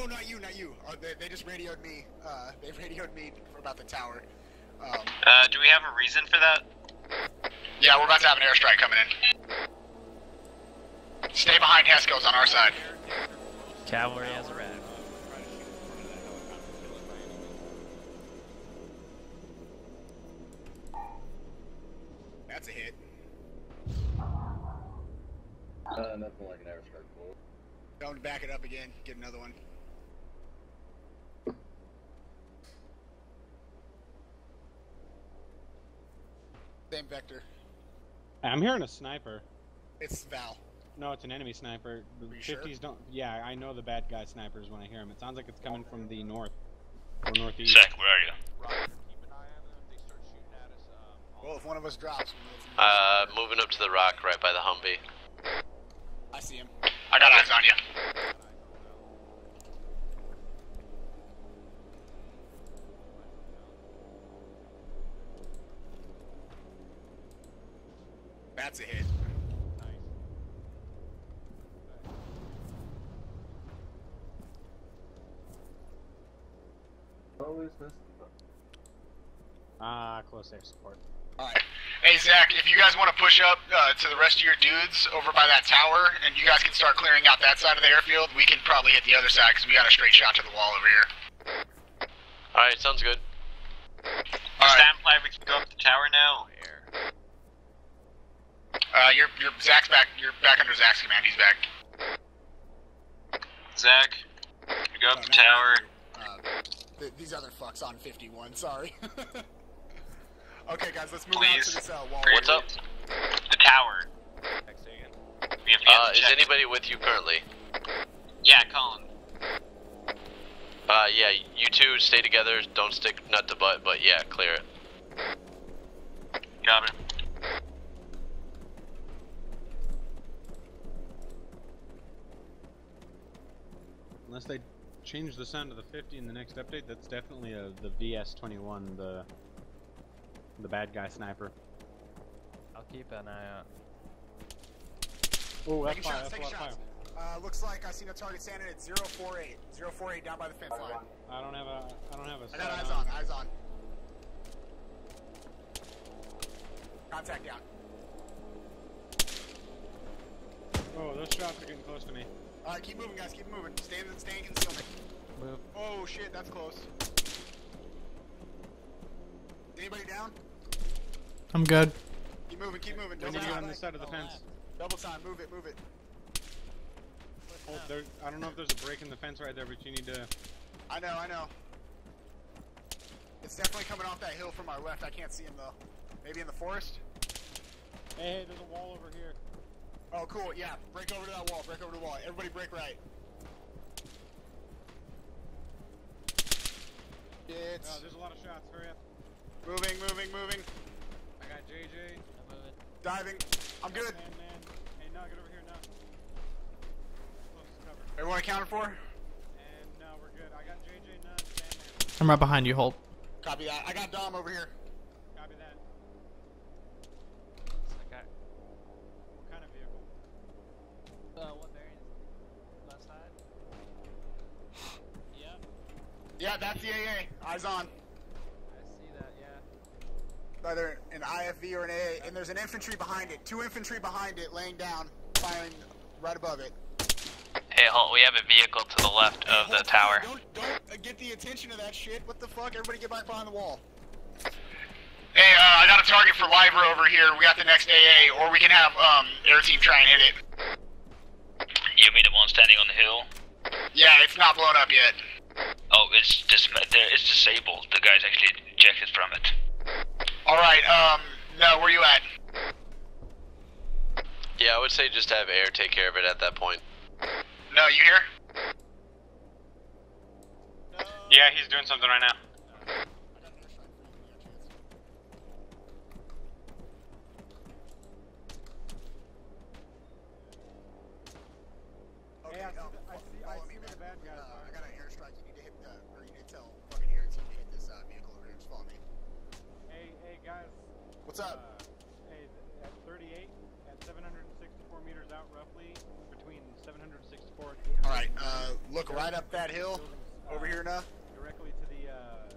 No, no, not you, not you. Uh, they, they just radioed me. Uh, they radioed me about the tower. Um, Uh, do we have a reason for that? Yeah, we're about to have an airstrike coming in. Stay behind Hescos on our side. Cavalry has a rat. that's a hit. Uh, nothing like an airstrike bullet. Tell them to back it up again. Get another one. Same vector. I'm hearing a sniper. It's Val. No, it's an enemy sniper. The Are you sure? 50s don't. Yeah, I know the bad guy snipers when I hear them. It sounds like it's coming from the north or northeast. Zach, where are you? Roger, keep an eye on them. If they start shooting at us, um, Well, if one of us drops, we know it's Uh, moving up to the rock right by the Humvee. I see him. I got eyes on you. That's a hit. Always miss Ah, close air support. Alright. Hey Zach, if you guys want to push up uh, to the rest of your dudes over by that tower, and you guys can start clearing out that side of the airfield, we can probably hit the other side because we got a straight shot to the wall over here. Alright, sounds good. Alright. Stand by, we can go up the tower now. Uh, you're, you're Zach's back. You're back under Zach's command. He's back. Zach, we go up the tower. Uh, th- these other fucks on 51, sorry. okay, guys, let's move out Please. to this uh, wall. What's up? The tower. We have Uh, is check. anybody with you currently? Yeah, Colin. Uh, yeah, you two stay together. Don't stick nut to butt, but yeah, clear it. Got it. Unless they change the sound of the 50 in the next update, that's definitely a, the VS-21, the the bad guy sniper. I'll keep an eye out. Oh, that's Taking fire, shots, that's a lot of fire. Uh, looks like I seen a target standing at 048. 048 down by the fence line. I don't have a, I don't have a I got sight eyes on, eyes on. Contact down. Oh, those shots are getting close to me. Alright, keep moving, guys, keep moving. Stay in, stay in concealment. Move. Oh shit, that's close. Anybody down? I'm good. Keep moving, keep moving. We need to get on this side of the fence. Double time, move it, move it. Oh, there, I don't know if there's a break in the fence right there, but you need to. I know, I know. It's definitely coming off that hill from our left. I can't see him though. Maybe in the forest? Hey, hey, there's a wall over here. Oh, cool. Yeah, break over to that wall. Break over to the wall. Everybody break right. Uh, it's Oh, there's a lot of shots. Hurry up. moving, moving, moving. I got JJ. I'm moving. Diving. I'm good. Man, man. Hey, no, get over here now. Close cover. Everyone accounted for? And no, we're good. I got JJ none. Sandman. I'm right behind you, Holt. Copy that. I got Dom over here. Copy that. Okay. What kind of vehicle? Uh, what variant? Left side? Yep. Yeah, that's the AA. Eyes on. I see that, yeah. Either an IFV or an AA. And there's an infantry behind it. Two infantry behind it, laying down, firing right above it. Hey, Holt, we have a vehicle to the left of the tower. Don't don't uh, get the attention of that shit. What the fuck? Everybody get back behind the wall. Hey, uh, I got a target for Liver over here. We got the next AA, or we can have um air team try and hit it. You mean the one standing on the hill? Yeah, it's not blown up yet. Oh, it's dis- it's disabled. The guy's actually ejected from it. All right. Um, no, where you at? Yeah, I would say just have air take care of it at that point. No, you here? Yeah, he's doing something right now. Okay, Hey, I see um, the- I fo- see- I follow see me, where man. the bad guys Uh, are. I got an airstrike. You need to hit the, or you need to tell fucking air team to hit this uh, vehicle over here. Just follow me. Hey, hey, guys. What's up? Uh, hey, at 38, at 764 meters out, roughly between 764 and 800. All right. Uh, look right up that hill over here now. Directly to the. Uh, to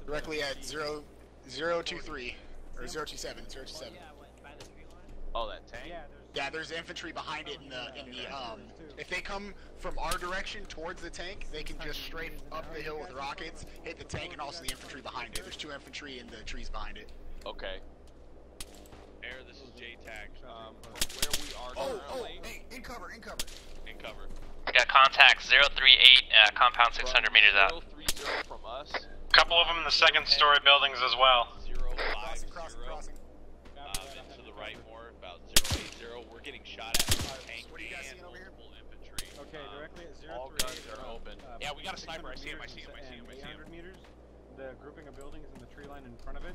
the Directly at G. zero zero two three or zero two seven zero two seven. Oh, that tank? Yeah, there's. Yeah, there's infantry behind it in the in the um. If they come from our direction towards the tank, they can just straight up the hill with rockets, hit the tank, and also the infantry behind it. There's two infantry in the trees behind it. Okay. Air, this is JTAC. Um, where we are Oh, oh, hey, in cover, in cover. in cover. Got contact 038, uh, compound 600 meters out. 030 from us. A couple of them in the second story buildings as well. 050. Crossing, crossing, crossing. Um, and to the right more, about 080. We're getting shot at by tank What do you guys and seeing over here? infantry. Okay, Um, directly at 038. All guns are uh, open. uh, yeah, we got a sniper. I see him. I see him. I see him. and I see him. 800 meters. The grouping of buildings in the tree line in front of it.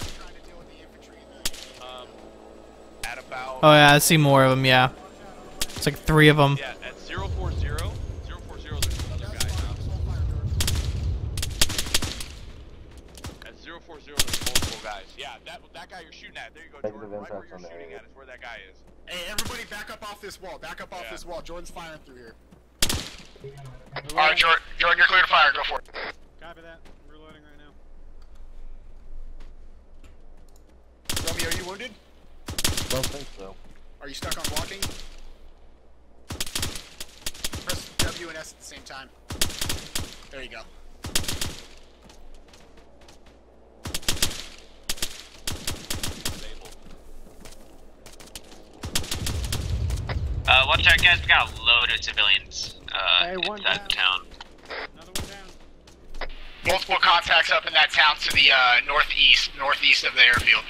Oh yeah, I see more of them. Yeah, it's like three of them. Yeah, at 040, 040 there's another guy now. At 040 there's multiple guys. Yeah, that that guy you're shooting at. There you go, Jordan. Right where you're shooting at is where that guy is. Hey, everybody, back up off this wall. Back up off Yeah. this wall. Jordan's firing through here. Alright, Jordan, Jordan, you're clear to fire. Go for it. Copy that. I'm reloading right now. Romeo, are you wounded? Don't think so. Are you stuck on walking? Press W and S at the same time. There you go. Uh, watch out, guys. We got a load of civilians uh, Hey, in one that town. Multiple contacts up in that town to the uh, northeast, northeast of the airfield.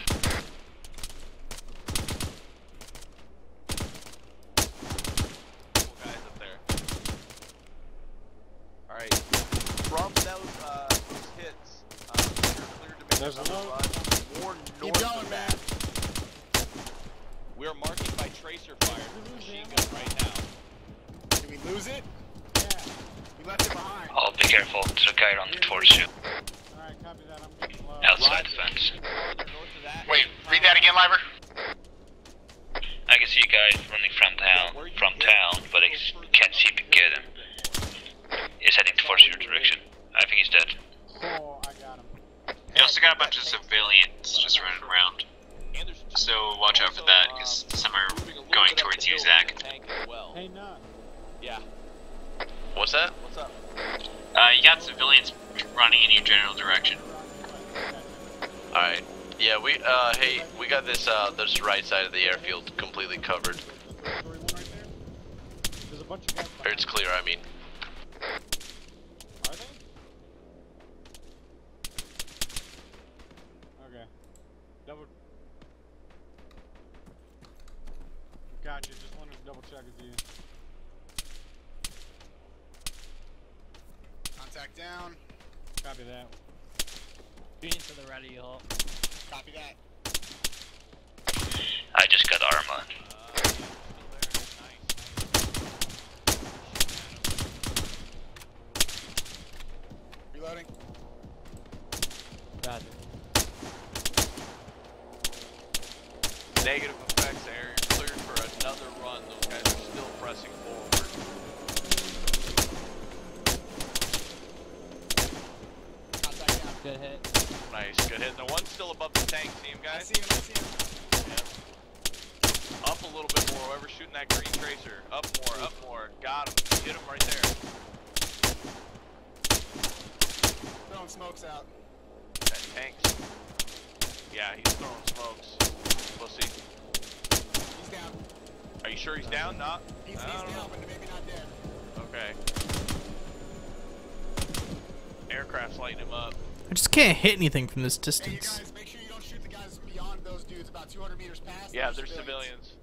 Can't hit anything from this Hey, distance. guys, sure you don't shoot the guys beyond those dudes about 200 meters past. Yeah, Those there's civilians.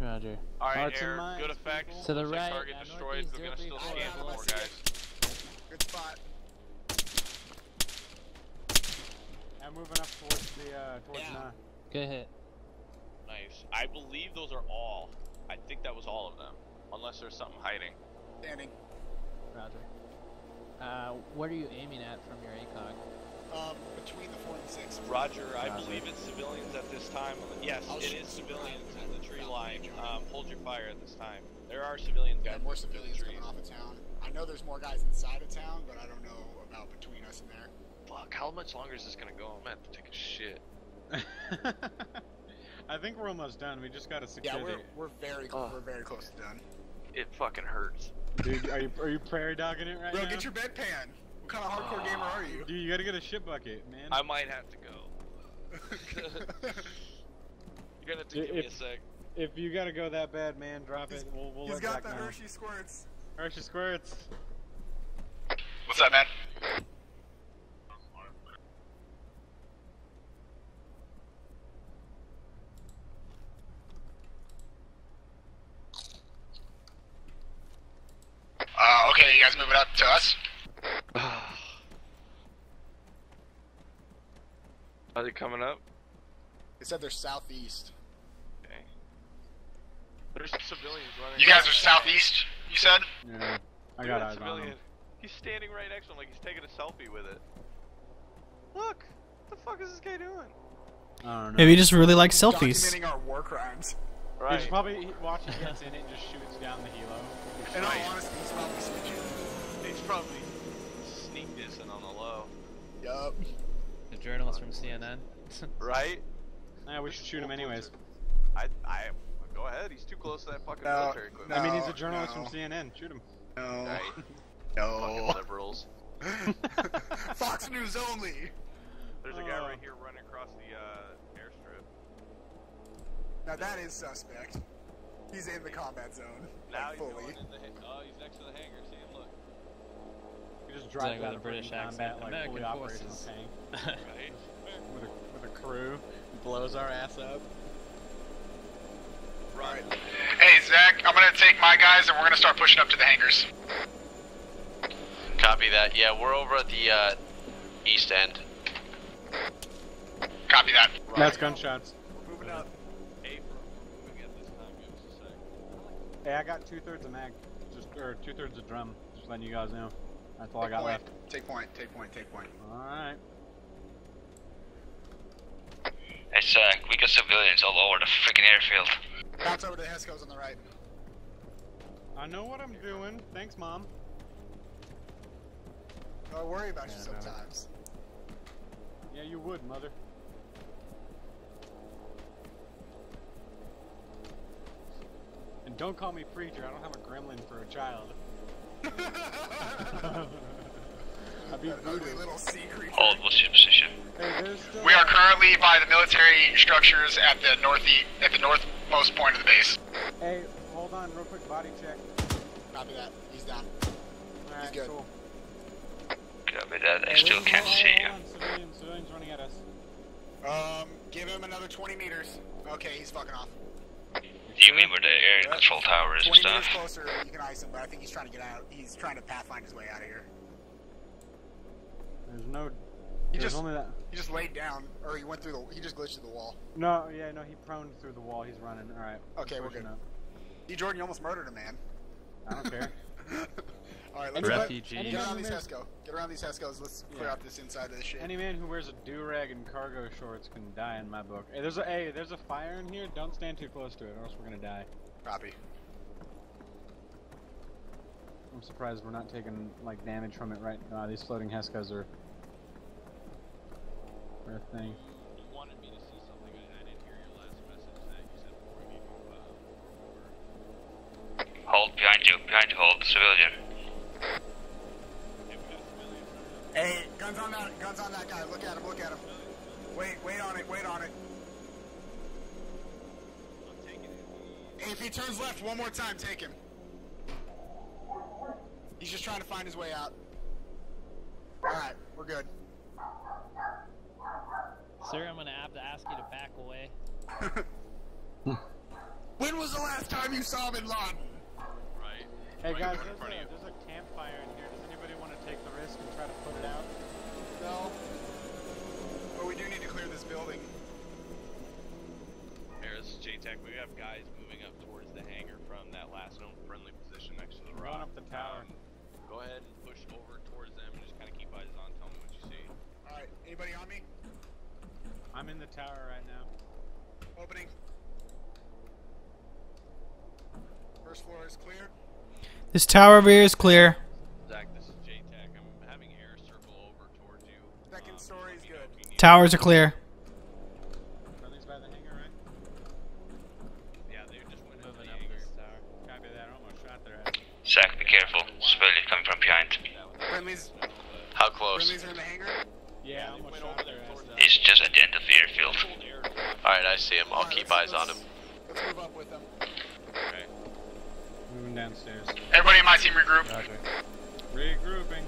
Roger. Alright, Hearts air. Good effects. To the Looks like right, Target uh, destroyed. We're gonna still scan for more guys. Good spot. I'm moving up towards the uh, towards Yeah. nine. Good hit. Nice. I believe those are all. I think that was all of them. Unless there's something hiding. Standing. Roger. Uh, what are you aiming at from your ACOG? Um, between the four and the six. Roger, I believe it's civilians at this time. Yes, I'll it shoot is some civilians in the the tree tree line. line. Um, hold your fire at this time. There are civilians Yeah, guys more civilians coming off of town. I know there's more guys inside of town, but I don't know about between us and there. Fuck, how much longer is this gonna go? I'm gonna have to take a shit. I think we're almost done. We just gotta secure Yeah, we're we're very Oh. we're very close to done. It fucking hurts. Dude, are you are you prairie dogging it right Bro, now? get your bedpan. What kind of hardcore gamer are you? Dude, you gotta get a shit bucket, man. I might have to go. You're gonna have to If- give me a sec. If you gotta go that bad, man, drop it. We'll we'll He's let got the know. Hershey squirts. Hershey squirts. What's up, man? Uh, okay, you guys moving up to us? Are they coming up? They said they're southeast. Okay. There's civilians running. You guys are southeast, you said? Yeah. I Dude, got that eyes on civilian. him. He's standing right next to him like he's taking a selfie with it. Look! What the fuck is this guy doing? I don't know. Maybe he just really likes selfies. Documenting our war crimes. Right. He's probably watching watch gets in it and just shoots down the helo. In all Right. honesty, he's probably switching. He's probably sneak dissing on the low. Yup. The journalist from CNN. Right? Yeah, we should shoot him anyways. I, I, go ahead. He's too close to that fucking No, military equipment. I mean, he's a journalist no. from CNN. Shoot him. No. Right. No. Fucking liberals. Fox News only. There's a guy Oh. right here running across the uh, airstrip. Now that is suspect. He's in the combat zone. Now like, he's fully. going in the. ha- Oh, he's next to the hangar. See him? Look. He just Like with a British accent. combat like American fully operational forces. tank Right. with a with a crew. Blows our ass up. Run. Hey, Zach, I'm gonna take my guys and we're gonna start pushing up to the hangars. Copy that. Yeah, we're over at the uh, east end. Copy that. That's gunshots. We're moving up. A for moving at this time. Give us a sec. Hey, I got two thirds of mag, just or two thirds of drum. Just letting you guys know. That's all I got point. left. Take point. Take point. Take point. All right. Hey Zach, uh, we got civilians all over the freaking airfield. Bounce over to the Hescos on the right. I know what I'm doing. Thanks, mom. I worry about you Yeah, no. sometimes. Yeah, you would, mother. And don't call me preacher. I don't have a gremlin for a child. Hold, what's your position? Hey, there's still We are currently by the military structures at the northeast, at the northmost point of the base. Hey, hold on, real quick body check. Copy that. He's down. Alright, good. cool. Copy that, I Hey, still can't see on, you. hold on, Civilians, civilians running at us. Um, give him another 20 meters. Okay, he's fucking off. Do you mean where the air control tower is and 20 stuff? meters closer, you can ice him, but I think he's trying to get out. He's trying to pathfind his way out of here. There's no. He there's just only that. he just laid down, or he went through the. He just glitched through the wall. No, yeah, no, he proned through the wall. He's running. All right. Okay, we're pushing good. Up. D. Jordan, you almost murdered a man. I don't care. All right, let's Refugee. Get, get around these Anyone Hesco. Get around these Hescos. Let's clear Yeah. out this inside of this shit. Any man who wears a do rag and cargo shorts can die in my book. Hey, there's a hey, there's a fire in here. Don't stand too close to it, or else we're gonna die. Copy. I'm surprised we're not taking like damage from it right now. These floating Hescos are. are a thing. You wanted me to see something. I, I didn't hear your last message that you said before we move uh, forward. Hold behind you, behind you, hold, civilian. Hey, we got civilians. Hey, guns on that. Guns on that guy. Look at him. Look at him. Wait, wait on it. Wait on it. I'm taking it. Hey, if he turns left one more time, take him. He's just trying to find his way out. Alright, we're good. Sir, I'm gonna have to ask you to back away. When was the last time you saw Bin Laden? Right. Hey Right guys, in there's a, there's a campfire in here. Does anybody want to take the risk and try to put it out? No. But we do need to clear this building. Here, this is JTAC. We have guys moving up towards the hangar from that last known friendly position next to the Going rock. up the tower. Um, go ahead and push over towards them and just kind of keep eyes on. Tell me what you see. Alright, anybody on me? I'm in the tower right now. Opening. First floor is clear. This tower over here is clear. Zach, this is JTAC. I'm having air circle over towards you. Second Um, story is let me know good. if you need- Towers are clear. Friendly's by the hangar, right? Yeah, they just went Moving the up hangar. this tower. Copy that. Almost shot their ass. Zach, be careful, civilian coming from behind. Friendlies, How close? friendlies are in the hangar. Yeah, I almost shot their ass. He's just at the end of the airfield. Alright, I see him. I'll Alright, keep eyes on him. let's- Let's move up with them. Okay. Moving downstairs. Everybody in my team regroup. Roger. Regrouping.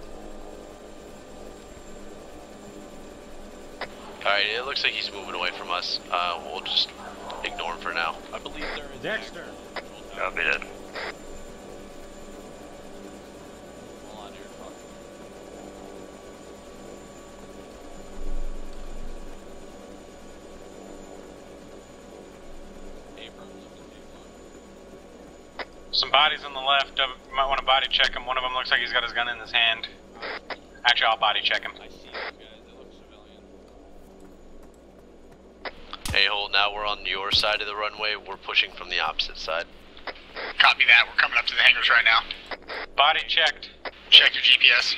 Alright, it looks like he's moving away from us. Uh, we'll just ignore him for now. I believe there is Dexter. Copy that. Some bodies on the left. You might want to body check him. One of them looks like he's got his gun in his hand. Actually, I'll body check him. Now we're on your side of the runway. We're pushing from the opposite side. Copy that. We're coming up to the hangars right now. Body checked. Check your GPS.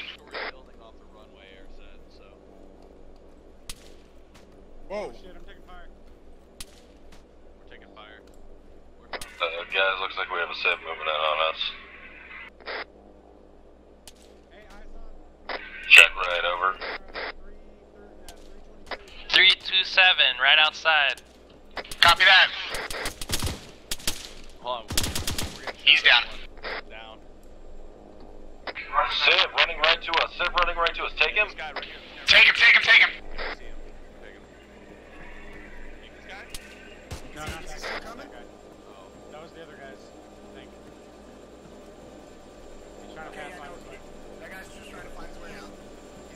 Whoa. Shit, I'm taking fire. We're taking fire. Uh, guys, looks like we have a sip moving in on us. Check right over. 327, right outside. Copy that. Hold on. He's down. Down. Sip running right to us. Sip running right to us. Take him. Take him, take him, take him. No, not that guy. Not that guy. That was the other guys. I think. He's trying to Okay, pass yeah, by no, this way. that guy's just trying to find his way out.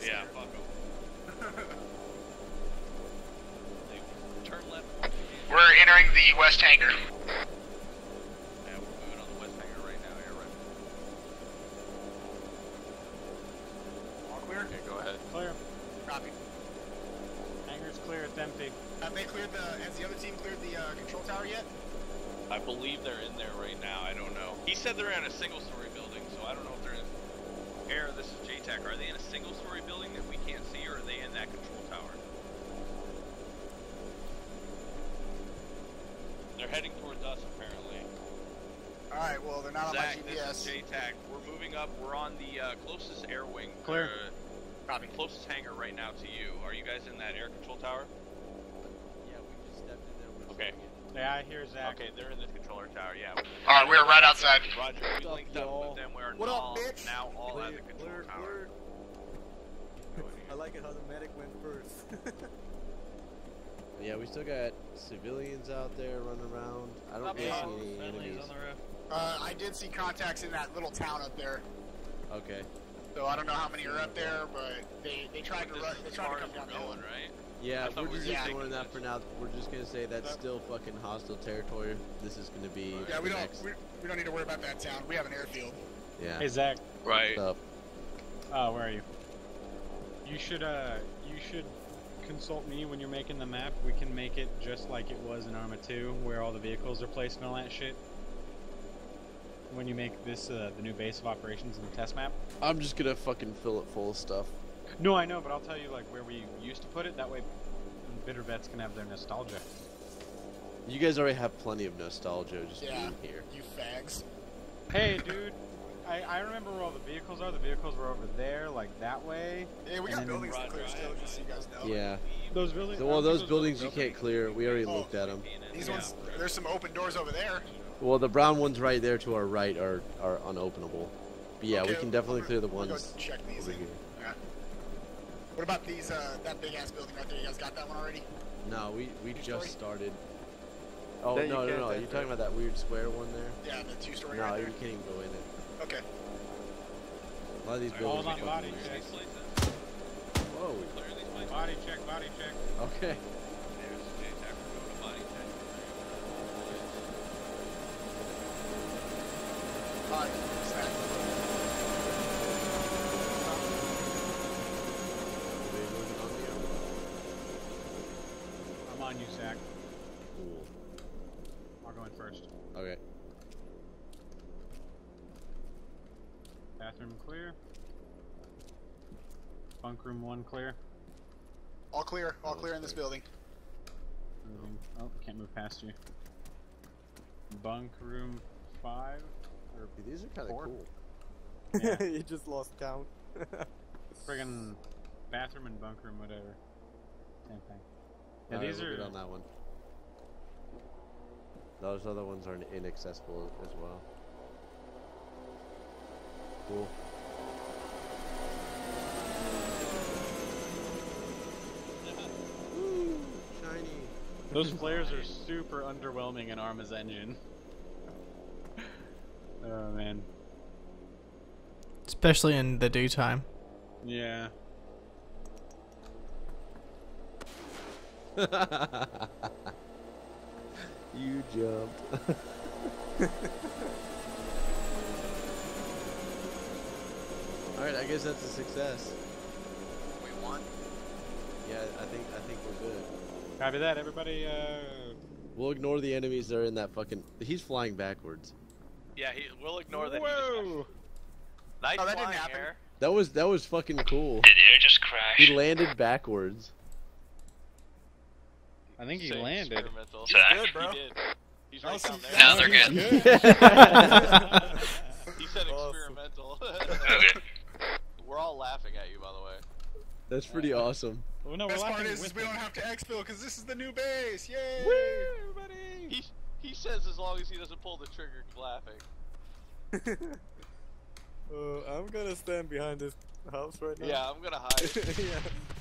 Yeah, fuck him. Turn left. We're entering the west hangar. Yeah, we're moving on the west hangar right now. Air right. All clear? Okay, go ahead. Clear. Copy. Hangar's clear. It's empty. Have they cleared the? Has the other team cleared the uh, control tower yet? I believe they're in there right now. I don't know. He said they're in a single-story building, so I don't know if they're in. Air, this is JTAC. Are they in a single-story building that we can't see, or are they in that control tower? They're heading towards us, apparently. All right. Well, they're not on Zach, my this GPS. is JTAC. We're moving up. We're on the uh, closest air wing. Clear. Uh, Closest hangar right now to you. Are you guys in that air control tower? Yeah, we just stepped in there. We're Okay. Yeah, I hear Zach. Okay, they're in the controller tower. Yeah. All right, we're right outside. Roger. We What's up, linked up y'all? with them. We're What up, now, bitch? now all at the control clear, tower. clear. I like it how the medic went first. Yeah, we still got civilians out there running around. I don't really see any enemies. Uh, I did see contacts in that little town up there. Okay. So I don't know how many are up there, but they they tried to This run. is They as tried to come down we're the hill. going, right? Yeah, we're just were ignoring taking that for now. We're just gonna say that's still fucking hostile territory. This is gonna be. Yeah, we don't we, we don't need to worry about that town. We have an airfield. Yeah. Hey Zach. Right. What's up? Oh, where are you? You should uh, you should consult me when you're making the map. We can make it just like it was in Arma 2, where all the vehicles are placed and all that shit. When you make this uh, the new base of operations in the test map. I'm just gonna fucking fill it full of stuff. No, I know, but I'll tell you like where we used to put it. That way, bitter vets can have their nostalgia. You guys already have plenty of nostalgia just Yeah. being here. You fags. Hey, dude. I, I remember where all the vehicles are. The vehicles were over there, like that way. Yeah, we got then- buildings to clear still, just so you guys know. Yeah. Those buildings. So, well, those buildings you can't clear. We already looked at them. These ones, there's some open doors over there. Well, the brown ones right there to our right are are unopenable. But yeah, we can definitely clear the we'll ones check these over in. here. Yeah. What about these? Uh, that big ass building right there. You guys got that one already? No, we we Two-story? just started. Oh That no no no! You're talking about that weird square one there? Yeah, the two story No, right you can't even go in it. Okay. A lot of these Hold buildings on, body fucking check. weird. Whoa. Body check, body check. Okay. Alright, snap. I'm on you, Zach. Cool. I'll go in first. Okay. Bathroom clear. Bunk room one clear. All clear. All clear in this building. Moving. Oh, can't move past you. Bunk room five. Or these are kind of cool. Yeah. you just lost count. Friggin' bathroom and bunk room, whatever. Same thing. Yeah, Alright, these we're are. good on that one. Those other ones are inaccessible as well. Cool. Woo, shiny. Those flares are super underwhelming in Arma's engine. oh man. Especially in the daytime. Yeah. you jumped. I guess that's a success. We won. Yeah, I think I think we're good. Copy that, everybody. Uh, We'll ignore the enemies that are in that fucking. He's flying backwards. Yeah, he, we'll ignore that. Whoa! Nice Oh, that didn't flying happen. air. That was that was fucking cool. Did air just crash? He landed backwards. I think he Say landed. Experimental. Zach? Good, bro. He did. He's right down there. Now they're good. he said experimental. Okay. We're all laughing at you, by the way. That's pretty awesome. Well, no, we're Best part laughing is, is we don't have to exfil because this is the new base. Yay! everybody! He he says as long as he doesn't pull the trigger, he's laughing. Uh, I'm gonna stand behind this house right now. Yeah, I'm gonna hide. yeah.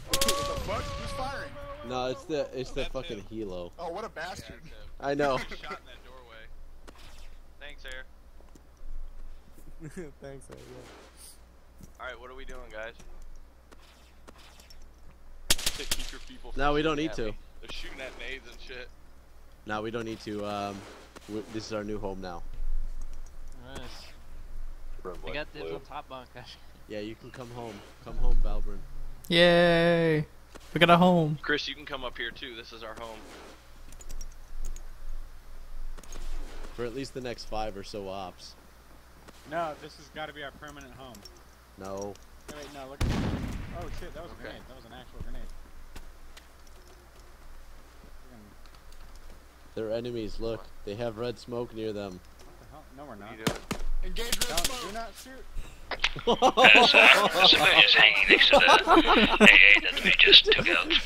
What the fuck? Who's firing? No, it's the it's the fucking him. helo. Oh, what a bastard. Yeah. I know. Shot in that doorway. Thanks, Air. Thanks, Air. yeah. Alright, what are we doing, guys? To keep your people No, we don't need to. me. They're shooting at nades and shit. No, we don't need to. Um, w this is our new home now. Nice. Red, We got this blue. on top bunk. Yeah, you can come home. Come home, Valbrun. Yay! We got a home. Chris, you can come up here too. This is our home. For at least the next five or so ops. No, this has got to be our permanent home. No. Hey, wait, no, look at Oh shit, that was a grenade. That was an actual grenade. Friggin- They're enemies. Look, they have red smoke near them. What the hell? No, we're not. What are you doing? Engage red Don't, smoke. do not shoot. There's uh, civilians hanging next to the AA that we just took out.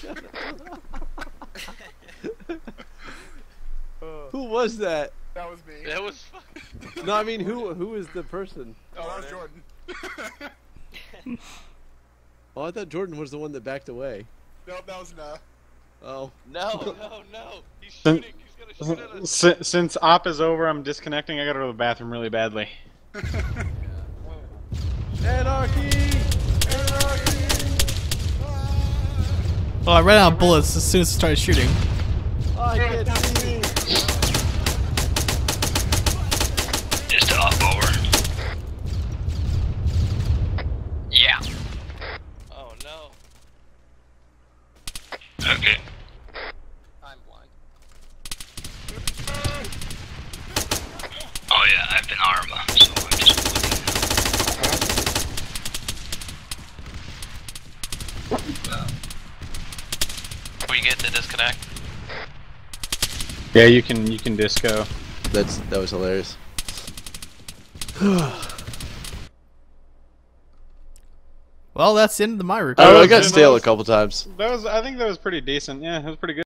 Uh, Who was that? That was me. That was. No, I mean who? Who is the person? Oh, that was Jordan. Oh, I thought Jordan was the one that backed away. nope, that was nah. Oh. No, no, no. He's Sin- shooting. He's gonna shoot at us. Since, since op is over, I'm disconnecting. I gotta go to the bathroom really badly. Anarchy! Well, I ran out of bullets as soon as I started shooting. I can't see. Just to up over. Yeah. Oh no. Okay. I'm blind. Oh yeah, I've been armor, so I'm just We get the disconnect. Yeah, you can you can disco. That's that was hilarious. Well, that's the end of the my record. recording. Oh, I got in stale a couple times. That was I think that was pretty decent. Yeah, it was pretty good.